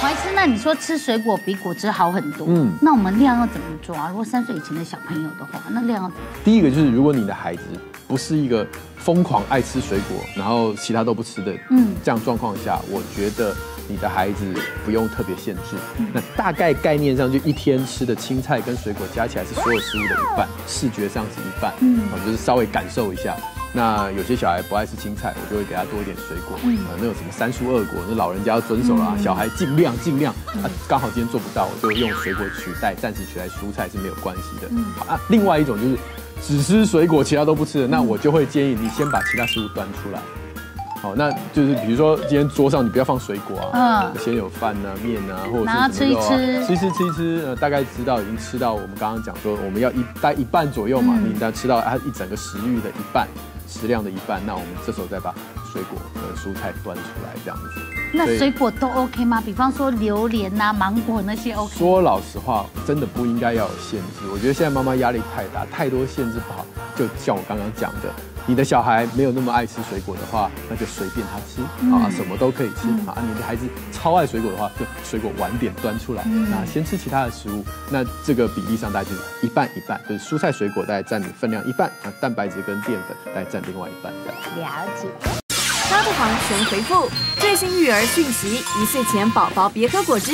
怀吃，那你说吃水果比果汁好很多，嗯，那我们量要怎么做啊？如果三岁以前的小朋友的话，那量要怎么？第一个就是，如果你的孩子不是一个疯狂爱吃水果，然后其他都不吃的，嗯，这样状况下，我觉得你的孩子不用特别限制。那大概概念上，就一天吃的青菜跟水果加起来是所有食物的一半，视觉上是一半，嗯，就是稍微感受一下。那有些小孩不爱吃青菜，我就会给他多一点水果。嗯，那有什么三蔬二果，那老人家要遵守啦。小孩尽量尽量，啊，刚好今天做不到，我就用水果取代，暂时取代蔬菜是没有关系的。好啊，另外一种就是只吃水果，其他都不吃的，那我就会建议你先把其他食物端出来。好，那就是比如说今天桌上你不要放水果啊，嗯先有饭啊、面啊，或者是吃一吃，吃一吃吃一吃，呃，大概知道已经吃到我们刚刚讲说我们要一大一半左右嘛，你再吃到它一整个食欲的一半。食量的一半，那我们这时候再把水果和蔬菜端出来，这样子。那水果都 OK 吗？比方说榴莲呐、芒果那些 OK。说老实话，真的不应该要有限制。我觉得现在妈妈压力太大，太多限制不好。就像我刚刚讲的，你的小孩没有那么爱吃水果的话，那就随便他吃啊，什么都可以吃啊。你的孩子超爱水果的话，就水果晚点端出来，那先吃其他的食物。那这个比例上大概就是一半一半，就是蔬菜水果大概占你分量一半，啊，蛋白质跟淀粉大概占另外一半这样。了解。高德煌神回复最新育儿讯息：一岁前宝宝别喝果汁。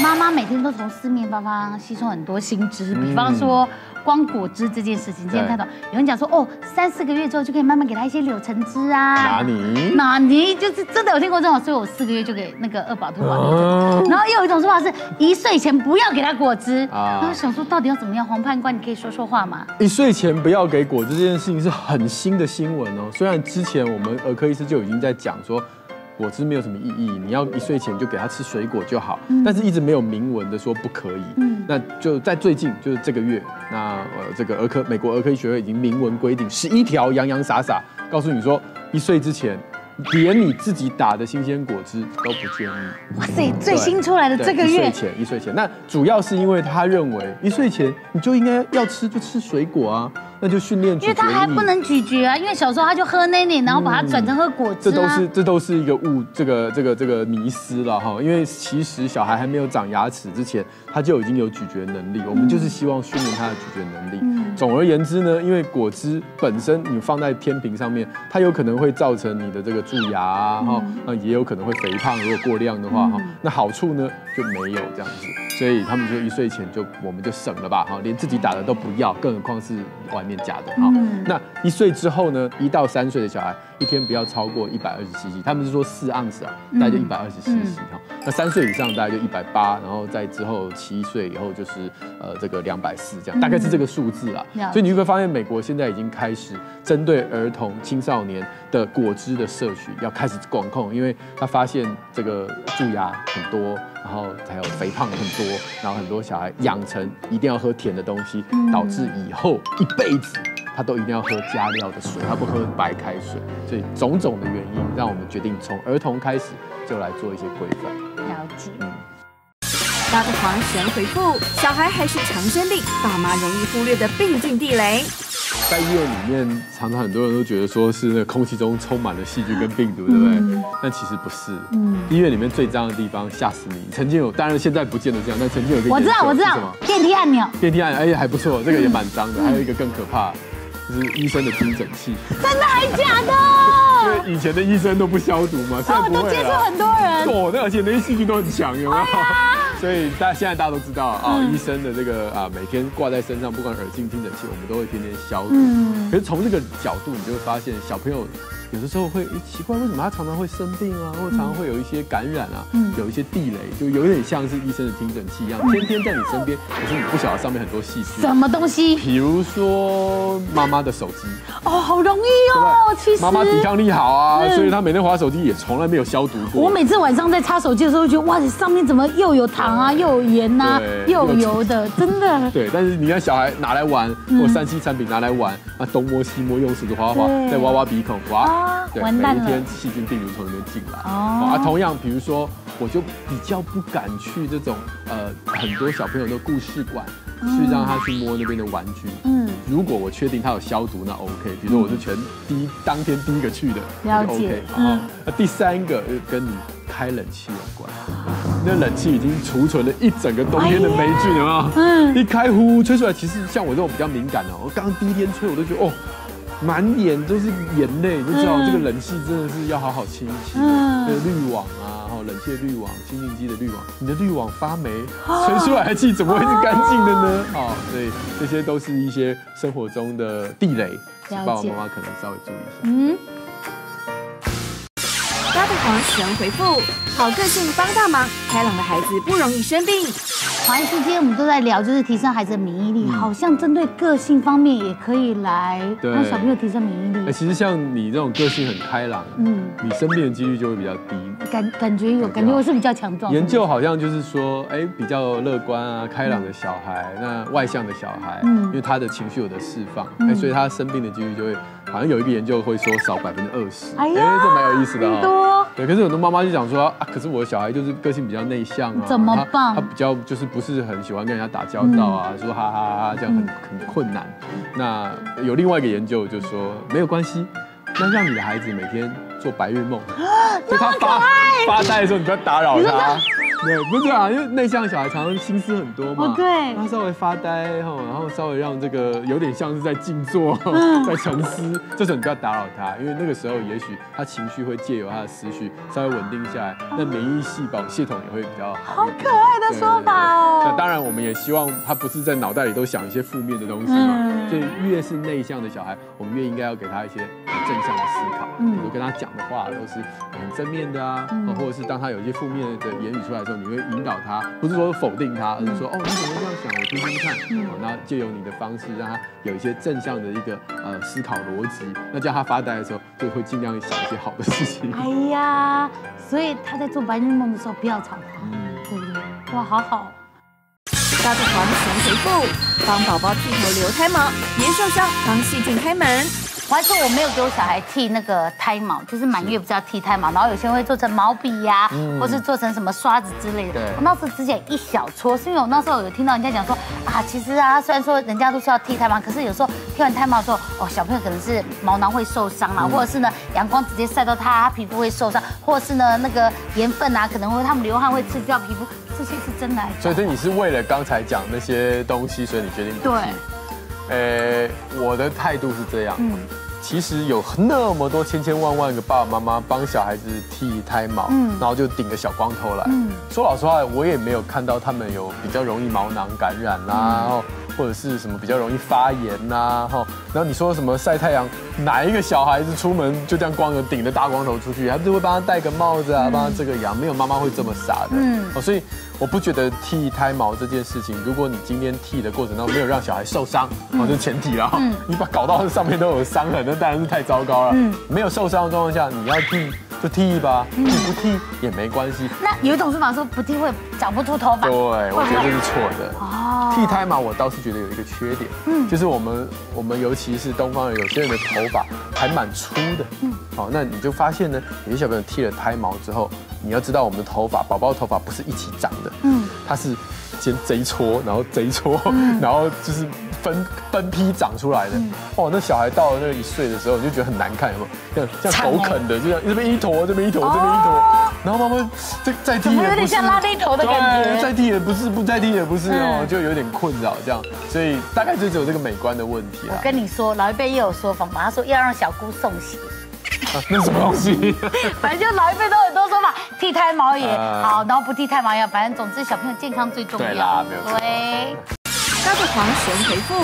妈妈每天都从四面八方吸收很多新知，比方说。光果汁这件事情，今天看到有人讲说，哦，三四个月之后就可以慢慢给他一些柳橙汁啊。哪里？哪里？就是真的有听过这种，所以我四个月就给那个二宝涂完了。然后又有一种说法是，一岁前不要给他果汁。啊。然后想说，到底要怎么样？黄判官，你可以说说话吗？一岁前不要给果汁这件事情是很新的新闻哦。虽然之前我们儿科医师就已经在讲说。果汁没有什么意义，你要一岁前就给他吃水果就好，但是一直没有明文的说不可以。嗯，那就在最近，就是这个月，那呃这个儿科美国儿科医学会已经明文规定十一条洋洋洒洒告诉你说，一岁之前连你自己打的新鲜果汁都不建议。哇塞，最新出来的这个月，一岁前一岁前，那主要是因为他认为一岁前你就应该要吃就吃水果啊。那就训练，因为他还不能咀嚼啊，因为小时候他就喝奶奶，然后把它转成喝果汁这都是这都是一个误，这个这个这个迷失了哈。因为其实小孩还没有长牙齿之前，他就已经有咀嚼能力。我们就是希望训练他的咀嚼能力。总而言之呢，因为果汁本身你放在天平上面，它有可能会造成你的这个蛀牙哈，那也有可能会肥胖。如果过量的话哈，那好处呢就没有这样子。所以他们就一岁前就我们就省了吧，哈，连自己打的都不要，更何况是外面假的哈。那一岁之后呢，一到三岁的小孩一天不要超过一百二十 cc，他们是说四盎司啊，大概就一百二十 cc 哈。那三岁以上大概就一百八，然后在之后七岁以后就是呃这个两百四这样，大概是这个数字啊。所以你会发现美国现在已经开始针对儿童青少年的果汁的摄取要开始管控，因为他发现这个蛀牙很多。然后还有肥胖很多，然后很多小孩养成一定要喝甜的东西，导致以后一辈子他都一定要喝加料的水，他不喝白开水。所以种种的原因，让我们决定从儿童开始就来做一些规范。了解。嗯。大的黄神回复：小孩还是常生病，爸妈容易忽略的病菌地雷。在医院里面，常常很多人都觉得说是那空气中充满了细菌跟病毒，对不对？但其实不是。嗯，医院里面最脏的地方吓死你。曾经有，当然现在不见得这样，但曾经有。我知道，我知道。电梯按钮。电梯按钮，哎，还不错，这个也蛮脏的。还有一个更可怕，就是医生的听诊器。真的还假的？因为以前的医生都不消毒嘛，现在不会都接触很多人。哦，那而且那些细菌都很强，有没有？所以大现在大家都知道啊，医生的这个啊，每天挂在身上，不管耳镜、听诊器，我们都会天天消毒。可是从这个角度，你就会发现小朋友。有的时候会奇怪，为什么他常常会生病啊，或者常常会有一些感染啊，有一些地雷，就有点像是医生的听诊器一样，天天在你身边，可是你不晓得上面很多细菌。什么东西？比如说妈妈的手机。哦，好容易哦，其实。妈妈抵抗力好啊，所以她每天划手机也从来没有消毒过。我每次晚上在擦手机的时候，觉得哇，上面怎么又有糖啊，又有盐呐，又有油的，真的。对，但是你看小孩拿来玩，或三 C 产品拿来玩，啊，东摸西摸，用手指划划，再挖挖鼻孔，哇。对，每一天细菌病毒从里面进来。哦。啊，同样，比如说，我就比较不敢去这种呃很多小朋友的故事馆，去让他去摸那边的玩具。嗯。如果我确定他有消毒，那 OK。比如说，我是全第一当天第一个去的，了解。嗯。那第三个跟你开冷气有关，那冷气已经储存了一整个冬天的霉菌，有没有？嗯。一开呼吹出来，其实像我这种比较敏感的，我刚第一天吹，我都觉得哦。满眼都是眼泪，就知道这个冷气真的是要好好清洗。嗯，这滤网啊，然后冷气的滤网、清净机的滤网，你的滤网发霉，吹出来的气怎么会是干净的呢？啊，所以这些都是一些生活中的地雷，爸爸妈妈可能稍微注意一下。嗯。大黄神回复：好个性帮大忙，开朗的孩子不容易生病。黄医师，今天我们都在聊，就是提升孩子的免疫力，好像针对个性方面也可以来让小朋友提升免疫力。哎，其实像你这种个性很开朗，嗯，你生病的几率就会比较低。感感觉有，感觉我是比较强壮。研究好像就是说，哎，比较乐观啊、开朗的小孩，那外向的小孩，嗯，因为他的情绪有的释放，哎，所以他生病的几率就会，好像有一个研究会说少百分之二十。哎呀，这蛮有意思的哦。对，可是很多妈妈就讲说啊，可是我的小孩就是个性比较内向啊，怎么办？他比较就是不是很喜欢跟。人家打交道啊，说哈哈哈哈，这样很很困难。那有另外一个研究就说没有关系，那让你的孩子每天做白日梦，就他发发呆的时候，你不要打扰他。对，不是啊，因为内向小孩常常心思很多嘛。哦对。他稍微发呆哈，然后稍微让这个有点像是在静坐，在沉思。这时候你不要打扰他，因为那个时候也许他情绪会借由他的思绪稍微稳定下来，那免疫细胞系统也会比较好。好可爱的说法哦。那当然，我们也希望他不是在脑袋里都想一些负面的东西嘛。所以越是内向的小孩，我们越应该要给他一些正向的思考。嗯。比如跟他讲的话都是很正面的啊，或者是当他有一些负面的言语出来的时候。你会引导他，不是说否定他，而是说哦，你怎么这样想？我听听看。好，那借由你的方式，让他有一些正向的一个呃思考逻辑。那叫他发呆的时候，就会尽量想一些好的事情。哎呀，所以他在做白日梦的时候不要吵他，对不对？哇，好好。大肚黄神回复：帮宝宝剃头留胎毛，别受伤，帮细菌开门。我还说我没有给我小孩剃那个胎毛，就是满月不是要剃胎毛，然后有些人会做成毛笔呀，或是做成什么刷子之类的。我那时候只剪一小撮，是因为我那时候有听到人家讲说啊，其实啊，虽然说人家都说要剃胎毛，可是有时候剃完胎毛之后，哦，小朋友可能是毛囊会受伤啦，或者是呢阳光直接晒到他，他皮肤会受伤，或者是呢那个盐分啊，可能会他们流汗会刺激到皮肤，这些是真的。所以，这你是为了刚才讲那些东西，所以你决定对。呃，我的态度是这样。嗯，其实有那么多千千万万个爸爸妈妈帮小孩子剃胎毛，嗯，然后就顶个小光头来。嗯，说老实话，我也没有看到他们有比较容易毛囊感染啦，然后或者是什么比较容易发炎呐，哈。然后你说什么晒太阳，哪一个小孩子出门就这样光着顶着大光头出去，还不是会帮他戴个帽子啊，帮他遮个阳？没有妈妈会这么傻的。嗯，哦，所以。我不觉得剃胎毛这件事情，如果你今天剃的过程当中没有让小孩受伤，哦，就前提了。嗯，你把搞到上面都有伤痕，那当然是太糟糕了。嗯，没有受伤的状况下，你要剃就剃吧，你不剃也没关系。那有一种说法说不剃会长不出头发，对，我觉得这是错的。哦，剃胎毛我倒是觉得有一个缺点，嗯，就是我们我们尤其是东方人，有些人的头发还蛮粗的，嗯，好，那你就发现呢，有些小朋友剃了胎毛之后。你要知道，我们的头发，宝宝的头发不是一起长的，嗯，它是先贼搓，然后贼搓，然后就是分分批长出来的。哦，那小孩到了那一岁的时候，你就觉得很难看，有没有？像像狗啃的，就像这边一坨，这边一坨，这边一坨，然后妈妈再再剃也不是，像拉力头的感觉，再剃也不是，不再剃也不是哦，就有点困扰这样。所以大概就只有这个美观的问题我跟你说，老一辈也有说法嘛，他说要让小姑送喜。那什么东西？反正就老一辈都很多说法，剃胎毛也好，然后不剃胎毛也好，反正总之小朋友健康最重要。对啦，没有错。对。大肚黄神回复：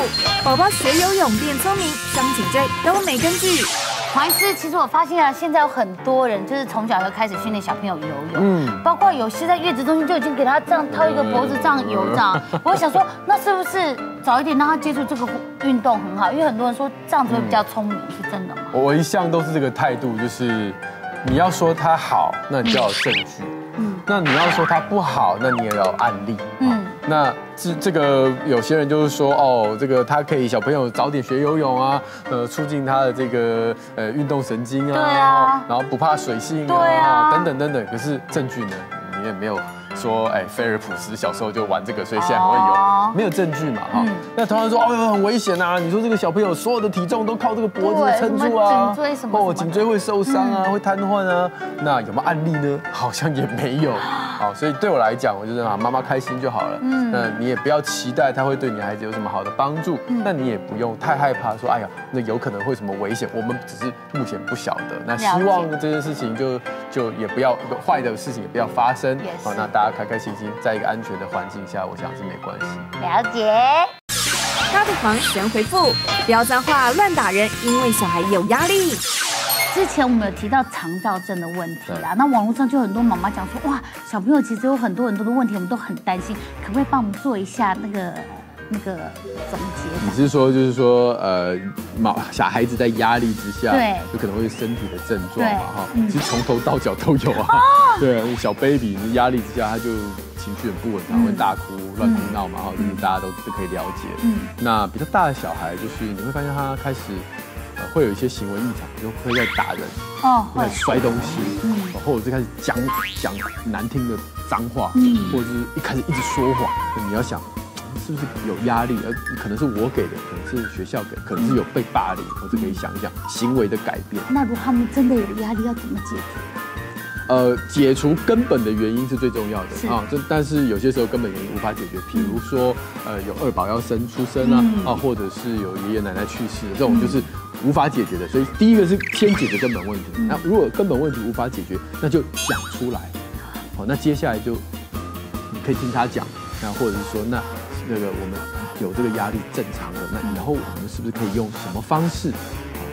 宝宝学游泳变聪明，伤颈椎都没根据。黄医师，其实我发现啊，现在有很多人就是从小就开始训练小朋友游泳，嗯，包括有些在月子中心就已经给他这样套一个脖子这样游这样。我想说，那是不是早一点让他接触这个运动很好？因为很多人说这样子会比较聪明，是真的吗？我一向都是这个态度，就是你要说他好，那你就要证据，嗯，那你要说它不好，那你也要案例，嗯。那这这个有些人就是说，哦，这个他可以小朋友早点学游泳啊，呃，促进他的这个呃运动神经啊，对啊，然后不怕水性啊，等等等等。可是证据呢，你也没有说，哎，菲尔普斯小时候就玩这个，所以现在很会有，没有证据嘛，哈。那同样说，哦，很危险啊，你说这个小朋友所有的体重都靠这个脖子撑住啊，颈椎什么，哦，颈椎会受伤啊，会瘫痪啊，那有没有案例呢？好像也没有。好，所以对我来讲，我就认为妈妈开心就好了。嗯，那你也不要期待他会对你孩子有什么好的帮助，那你也不用太害怕说，哎呀，那有可能会什么危险，我们只是目前不晓得。那希望这件事情就就也不要坏的事情也不要发生。好，那大家开开心心，在一个安全的环境下，我想是没关系。了解。他的狂神回复：不要脏话乱打人，因为小孩有压力。之前我们有提到肠道症的问题啦，那网络上就很多妈妈讲说，哇，小朋友其实有很多很多的问题，我们都很担心，可不可以帮我们做一下那个那个总结？你是说就是说，呃，毛小孩子在压力之下，对，有可能会身体的症状嘛，哈，其实从头到脚都有啊，对，小 baby 压力之下他就情绪很不稳，常会大哭、乱哭闹嘛，哈，这是大家都都可以了解。嗯，那比较大的小孩，就是你会发现他开始。会有一些行为异常，就会在打人，哦，会摔东西，嗯，或者是开始讲讲难听的脏话，嗯，或者是一开始一直说谎。你要想，是不是有压力？而可能是我给的，可能是学校给，可能是有被霸凌，或者可以想一想行为的改变。那如果他们真的有压力，要怎么解决？呃，解除根本的原因是最重要的啊。这但是有些时候根本原因无法解决，比如说呃有二宝要生出生啊，啊或者是有爷爷奶奶去世，这种就是无法解决的。所以第一个是先解决根本问题。那如果根本问题无法解决，那就讲出来。好，那接下来就你可以听他讲，那或者是说那那个我们有这个压力正常的，那以后我们是不是可以用什么方式？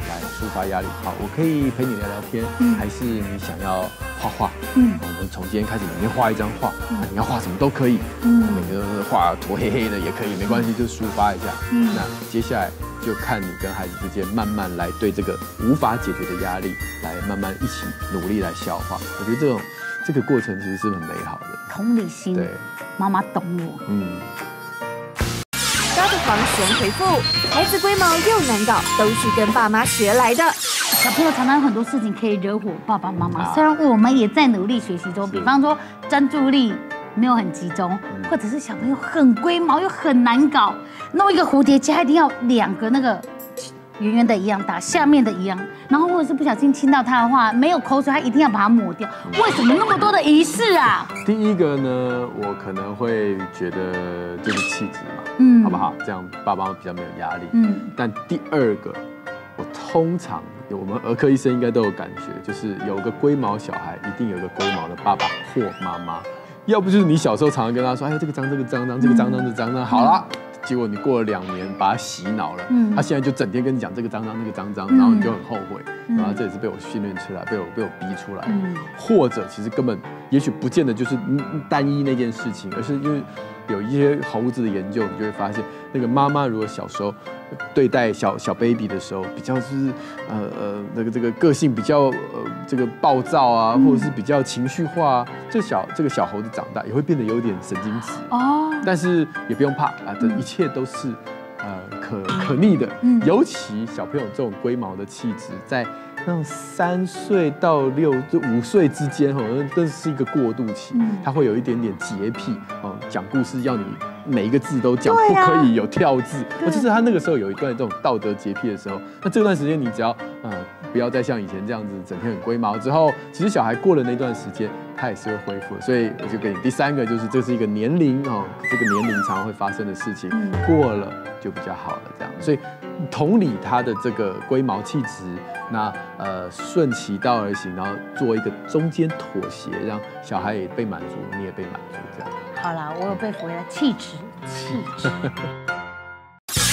来抒发压力，好，我可以陪你聊聊天，还是你想要画画？嗯，我们从今天开始每天画一张画，你要画什么都可以，嗯，每天都是画涂黑黑的也可以，没关系，就抒发一下。嗯，那接下来就看你跟孩子之间慢慢来对这个无法解决的压力，来慢慢一起努力来消化。我觉得这种这个过程其实是很美好的，同理心，对，妈妈懂我，嗯。家的房熊回复：孩子龟毛又难搞，都是跟爸妈学来的。小朋友常常有很多事情可以惹火爸爸妈妈，虽然我们也在努力学习中。比方说专注力没有很集中，或者是小朋友很龟毛又很难搞，弄一个蝴蝶结一定要两个那个。圆圆的一样大，下面的一样，然后或者是不小心亲到他的话，没有口水，他一定要把它抹掉。为什么那么多的仪式啊？第一个呢，我可能会觉得就是气质嘛，嗯，好不好？这样爸爸比较没有压力。嗯。但第二个，我通常我们儿科医生应该都有感觉，就是有个龟毛小孩，一定有个龟毛的爸爸或妈妈，要不就是你小时候常常跟他说，哎呀这个脏这个脏脏这个脏脏这脏脏，好了。结果你过了两年，把他洗脑了，他现在就整天跟你讲这个脏脏那个脏脏，然后你就很后悔，然后这也是被我训练出来，被我被我逼出来，或者其实根本也许不见得就是单一那件事情，而是因为有一些猴子的研究，你就会发现那个妈妈如果小时候。对待小小 baby 的时候，比较是呃呃那个这个个性比较呃这个暴躁啊，或者是比较情绪化啊，这小这个小猴子长大也会变得有点神经质哦。但是也不用怕啊，这一切都是呃可可逆的。嗯，尤其小朋友这种龟毛的气质，在。那三岁到六就五岁之间，好像都是一个过渡期，他会有一点点洁癖哦，讲故事要你每一个字都讲，不可以有跳字。我其实他那个时候有一段这种道德洁癖的时候，那这段时间你只要呃不要再像以前这样子整天很龟毛，之后其实小孩过了那段时间，他也是会恢复。所以我就给你第三个，就是这是一个年龄哦，这个年龄常常会发生的事情，过了就比较好了这样。所以同理他的这个龟毛气质。那呃顺其道而行，然后做一个中间妥协，让小孩也被满足，你也被满足，这样。好啦，我有被抚慰气质，气质。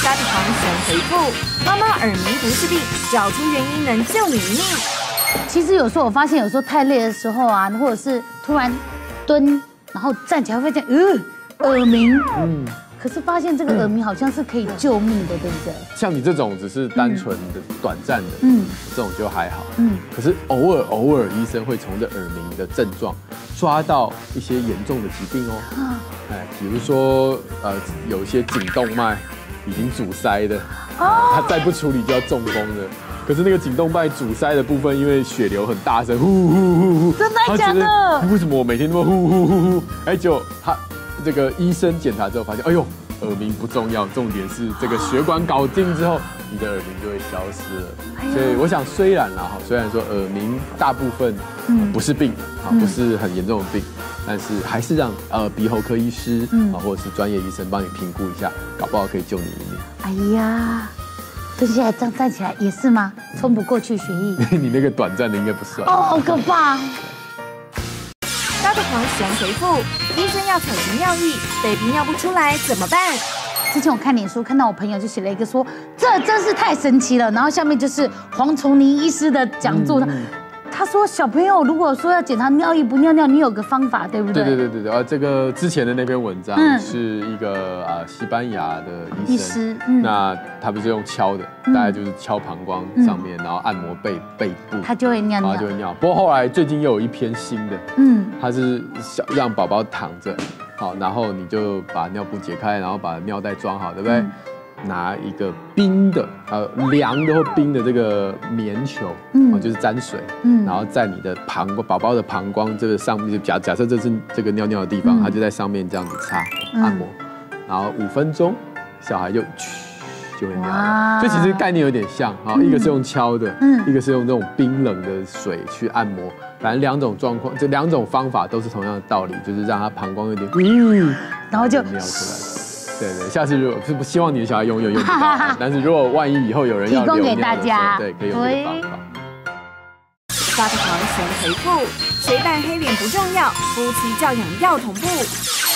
家庭狂神回复：妈妈耳鸣不是病，找出原因能救你一命。其实有时候我发现，有时候太累的时候啊，或者是突然蹲，然后站起来会这样，呃，耳鸣。嗯。可是发现这个耳鸣好像是可以救命的，对不对？像你这种只是单纯的、短暂的，嗯，这种就还好，嗯。可是偶尔偶尔，医生会从这耳鸣的症状抓到一些严重的疾病哦，哎，比如说呃，有一些颈动脉已经阻塞的，哦，他再不处理就要中风的。可是那个颈动脉阻塞的部分，因为血流很大声，呼呼呼呼，真的假的？为什么我每天都呼呼呼呼？哎，就他。这个医生检查之后发现，哎呦，耳鸣不重要，重点是这个血管搞定之后，你的耳鸣就会消失了。所以我想，虽然啦哈，虽然说耳鸣大部分不是病啊，不是很严重的病，但是还是让呃鼻喉科医师啊或者是专业医生帮你评估一下，搞不好可以救你一命。哎呀，蹲下来站站起来也是吗？冲不过去血液？你那个短暂的应该不算。哦，好可怕。他的狂喜回复：医生要采集尿液，baby 尿不出来怎么办？之前我看脸书看到我朋友就写了一个说，这真是太神奇了。然后下面就是黄崇林医师的讲座。他说：“小朋友如果说要检查尿液不尿尿，你有个方法，对不对？”对对对对对。呃，这个之前的那篇文章是一个啊西班牙的医生，那他不是用敲的，大概就是敲膀胱上面，然后按摩背背部，他就会尿尿，就会尿。不过后来最近又有一篇新的，嗯，他是想让宝宝躺着，好，然后你就把尿布解开，然后把尿袋装好，对不对？拿一个冰的，呃，凉的或冰的这个棉球，嗯，就是沾水，嗯，然后在你的膀胱宝宝的膀胱这个上面，假假设这是这个尿尿的地方，它就在上面这样子擦按摩，然后五分钟，小孩就就会尿，所以其实概念有点像，啊，一个是用敲的，嗯，一个是用这种冰冷的水去按摩，反正两种状况，这两种方法都是同样的道理，就是让他膀胱有点，嗯，然后就尿出来。对对，下次如果是不希望你的小孩永远用不到，但是如果万一以后有人要 提供给大家，对，可以用这个方法。发个狂神回复：谁扮黑脸不重要，夫妻教养要同步。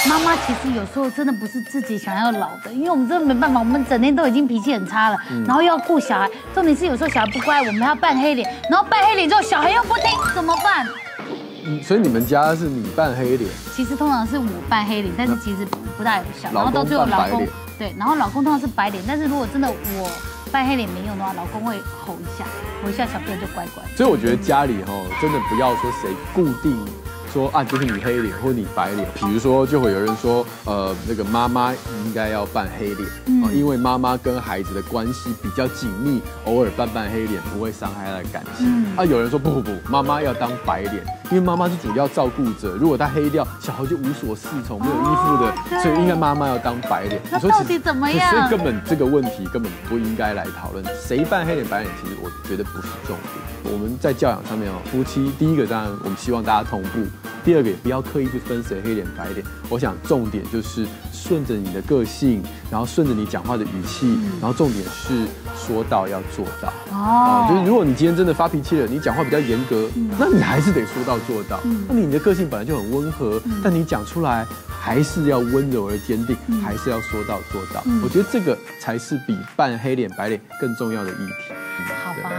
妈妈其实有时候真的不是自己想要老的，因为我们真的没办法，我们整天都已经脾气很差了，然后又要顾小孩，重点是有时候小孩不乖，我们要扮黑脸，然后扮黑脸之后小孩又不听，怎么办？所以你们家是你扮黑脸，其实通常是我扮黑脸，但是其实不大有效。然后到最后老公对，然后老公通常是白脸，但是如果真的我扮黑脸没用的话，老公会吼一下，吼一下小朋友就乖乖。所以我觉得家里哈，真的不要说谁固定。说啊，就是你黑脸或你白脸，比如说就会有人说，呃，那个妈妈应该要扮黑脸啊，因为妈妈跟孩子的关系比较紧密，偶尔扮扮黑脸不会伤害他的感情。啊，有人说不不不，妈妈要当白脸，因为妈妈是主要照顾者，如果她黑掉，小孩就无所适从，没有依附的，所以应该妈妈要当白脸。你说到底怎么样？所以根本这个问题根本不应该来讨论谁扮黑脸白脸，其实我觉得不是重点。我们在教养上面哦，夫妻第一个当然我们希望大家同步，第二个也不要刻意去分谁黑脸白脸。我想重点就是顺着你的个性，然后顺着你讲话的语气，然后重点是说到要做到哦。就是如果你今天真的发脾气了，你讲话比较严格，那你还是得说到做到。那你的个性本来就很温和，但你讲出来还是要温柔而坚定，还是要说到做到。我觉得这个才是比扮黑脸白脸更重要的议题。好吧。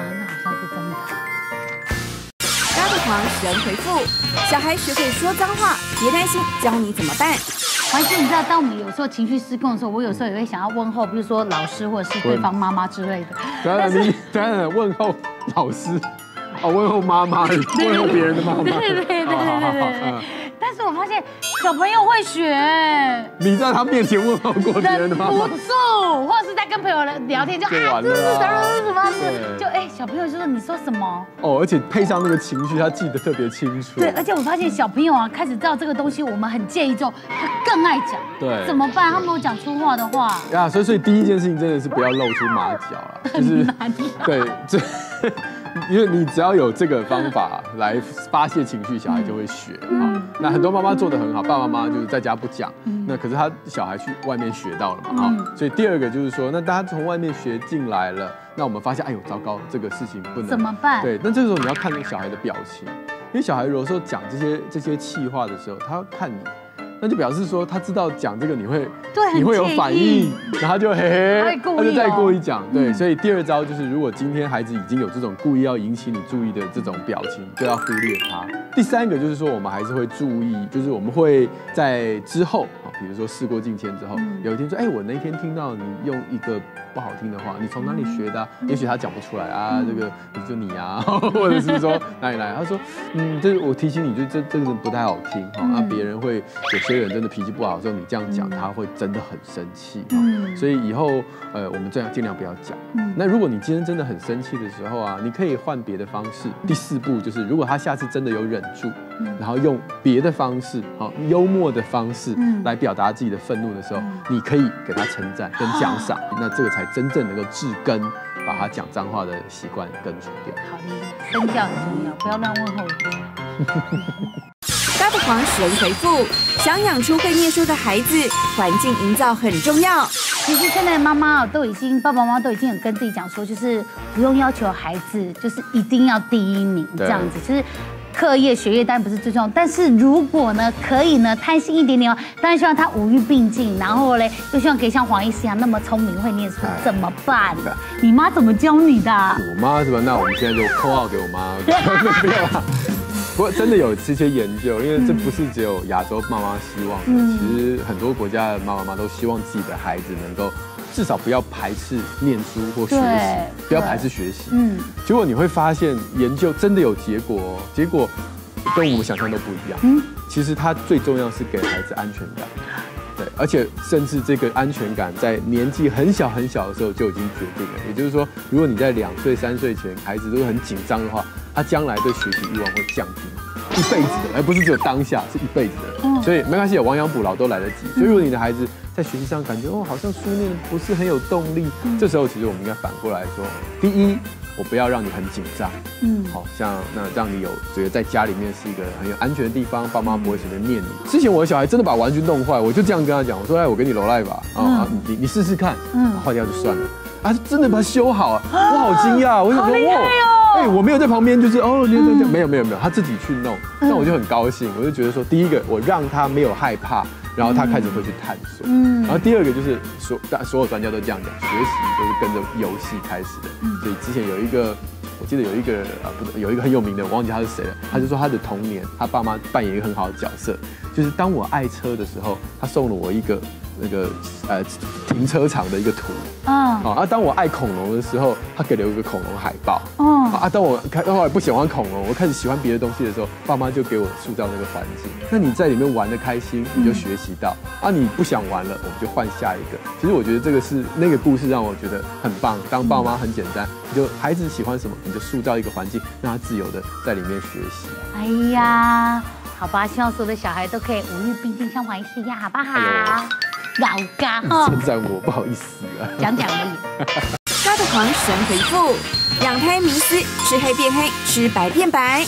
高的狂神回复：小孩学会说脏话，别担心，教你怎么办。黄师，你知道，当我们有时候情绪失控的时候，我有时候也会想要问候，比如说老师或者是对方妈妈之类的。当然，你当然问候老师，哦，问候妈妈，问候别人的妈妈。对对对对对对。但是我发现小朋友会学，你在他面前问候过别人的吗？不住，或者是在跟朋友聊天就啊，这是什么什么？就哎，小朋友就说你说什么？哦，而且配上那个情绪，他记得特别清楚。对，而且我发现小朋友啊，开始知道这个东西我们很介意之后，他更爱讲。对，怎么办？他没有讲粗话的话。呀，所以所以第一件事情真的是不要露出马脚了，就是对这。因为你只要有这个方法来发泄情绪，小孩就会学啊。那很多妈妈做的很好，爸爸妈妈就是在家不讲，那可是他小孩去外面学到了嘛啊。所以第二个就是说，那大家从外面学进来了，那我们发现，哎呦，糟糕，这个事情不能怎么办？对，那这个时候你要看小孩的表情，因为小孩有时候讲这些这些气话的时候，他要看你。那就表示说他知道讲这个你会，你会有反应，然后就嘿嘿，他就再过一讲，对，所以第二招就是，如果今天孩子已经有这种故意要引起你注意的这种表情，就要忽略他。第三个就是说，我们还是会注意，就是我们会在之后啊，比如说事过境迁之后，有一天说，哎，我那天听到你用一个。不好听的话，你从哪里学的？也许他讲不出来啊，这个你就你啊，或者是说哪里来？他说，嗯，这我提醒你，就这这个人不太好听哈。那别人会有些人真的脾气不好的时候，你这样讲，他会真的很生气。嗯，所以以后呃，我们这样尽量不要讲。那如果你今天真的很生气的时候啊，你可以换别的方式。第四步就是，如果他下次真的有忍住，然后用别的方式，好幽默的方式来表达自己的愤怒的时候，你可以给他称赞跟奖赏。那这个才。真正能够治根，把他讲脏话的习惯根除掉。好的，身教很重要，不要乱问候人。大的黄神回复：想养出会念书的孩子，环境营造很重要。其实现在妈妈都已经，爸爸妈妈都已经有跟自己讲说，就是不用要求孩子就是一定要第一名这样子，其实。课业学业当然不是最重要，但是如果呢可以呢贪心一点点哦，当然希望他五育并进，然后嘞又希望可以像黄医师一样那么聪明会念书，怎么办？你妈怎么教你的？我妈是吧？那我们现在就扣号给我妈。不要啦。不过真的有这些研究，因为这不是只有亚洲妈妈希望的，其实很多国家的妈妈妈都希望自己的孩子能够。至少不要排斥念书或学习，不要排斥学习。嗯，结果你会发现研究真的有结果，哦结果跟我们想象都不一样。嗯，其实它最重要是给孩子安全感，对，而且甚至这个安全感在年纪很小很小的时候就已经决定了。也就是说，如果你在两岁三岁前孩子都是很紧张的话，他将来对学习欲望会降低，一辈子的，而不是只有当下，是一辈子的。嗯，所以没关系，有亡羊补牢都来得及。所以如果你的孩子，在学习上感觉哦，好像书念不是很有动力。这时候其实我们应该反过来说：第一，我不要让你很紧张，嗯，好像那让你有觉得在家里面是一个很有安全的地方，爸妈不会随便念你。之前我的小孩真的把玩具弄坏，我就这样跟他讲：我说，哎，我给你揉赖吧，啊，你你试试看，嗯，坏掉就算了。啊，真的把它修好，我好惊讶，我想说，哇，哎，我没有在旁边，就是哦，没有没有没有，他自己去弄，那我就很高兴，我就觉得说，第一个，我让他没有害怕。然后他开始会去探索，嗯，然后第二个就是所大所有专家都这样讲，学习都是跟着游戏开始的，所以之前有一个，我记得有一个啊不有一个很有名的，我忘记他是谁了，他就说他的童年，他爸妈扮演一个很好的角色，就是当我爱车的时候，他送了我一个。那个呃停车场的一个图啊，啊，当我爱恐龙的时候，他给了我一个恐龙海报哦，啊，当我开后来不喜欢恐龙，我开始喜欢别的东西的时候，爸妈就给我塑造那个环境。那你在里面玩的开心，你就学习到啊，你不想玩了，我们就换下一个。其实我觉得这个是那个故事让我觉得很棒。当爸妈很简单，你就孩子喜欢什么，你就塑造一个环境，让他自由的在里面学习。哎呀，好吧，希望所有的小孩都可以五育并进，像王医师一样，好不好？老嘎哈！称赞我不好意思啊，讲讲而已。家的狂神回复：养胎迷思，吃黑变黑，吃白变白。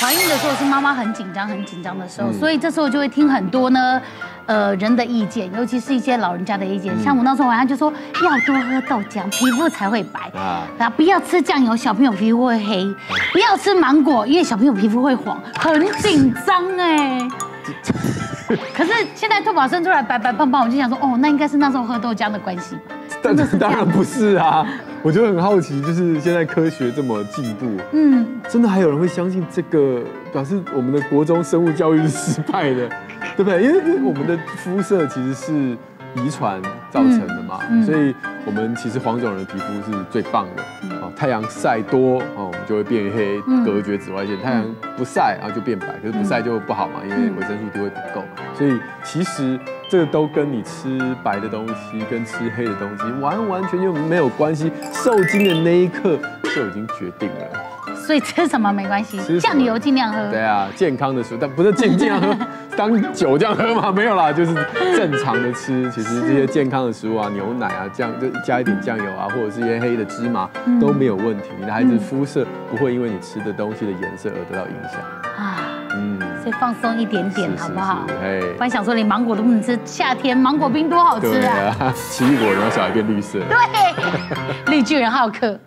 怀孕的时候是妈妈很紧张、很紧张的时候，所以这时候就会听很多呢，呃，人的意见，尤其是一些老人家的意见。像我那时候晚上就说，要多喝豆浆，皮肤才会白啊。啊，不要吃酱油，小朋友皮肤会黑；不要吃芒果，因为小朋友皮肤会黄。很紧张哎。可是现在兔宝生出来白白胖胖，我就想说，哦，那应该是那时候喝豆浆的关系。但是当然不是啊，我就很好奇，就是现在科学这么进步，嗯，真的还有人会相信这个，表示我们的国中生物教育是失败的，对不对？因为我们的肤色其实是。遗传造成的嘛，所以我们其实黄种人的皮肤是最棒的。哦，太阳晒多哦，我们就会变黑，隔绝紫外线；太阳不晒啊，就变白。可是不晒就不好嘛，因为维生素 D 会不够。所以其实这个都跟你吃白的东西跟吃黑的东西完完全全没有关系。受精的那一刻就已经决定了。所以吃什么没关系，酱油尽量喝。对啊，健康的食物，但不是尽量喝。当酒这样喝吗？没有啦，就是正常的吃。其实这些健康的食物啊，牛奶啊，酱就加一点酱油啊，或者是一些黑的芝麻都没有问题。你的孩子肤色不会因为你吃的东西的颜色而得到影响啊。嗯，所以放松一点点好不好？哎，不然想说连芒果都不能吃，夏天芒果冰多好吃啊！奇异果让小孩变绿色。对，绿巨人好客。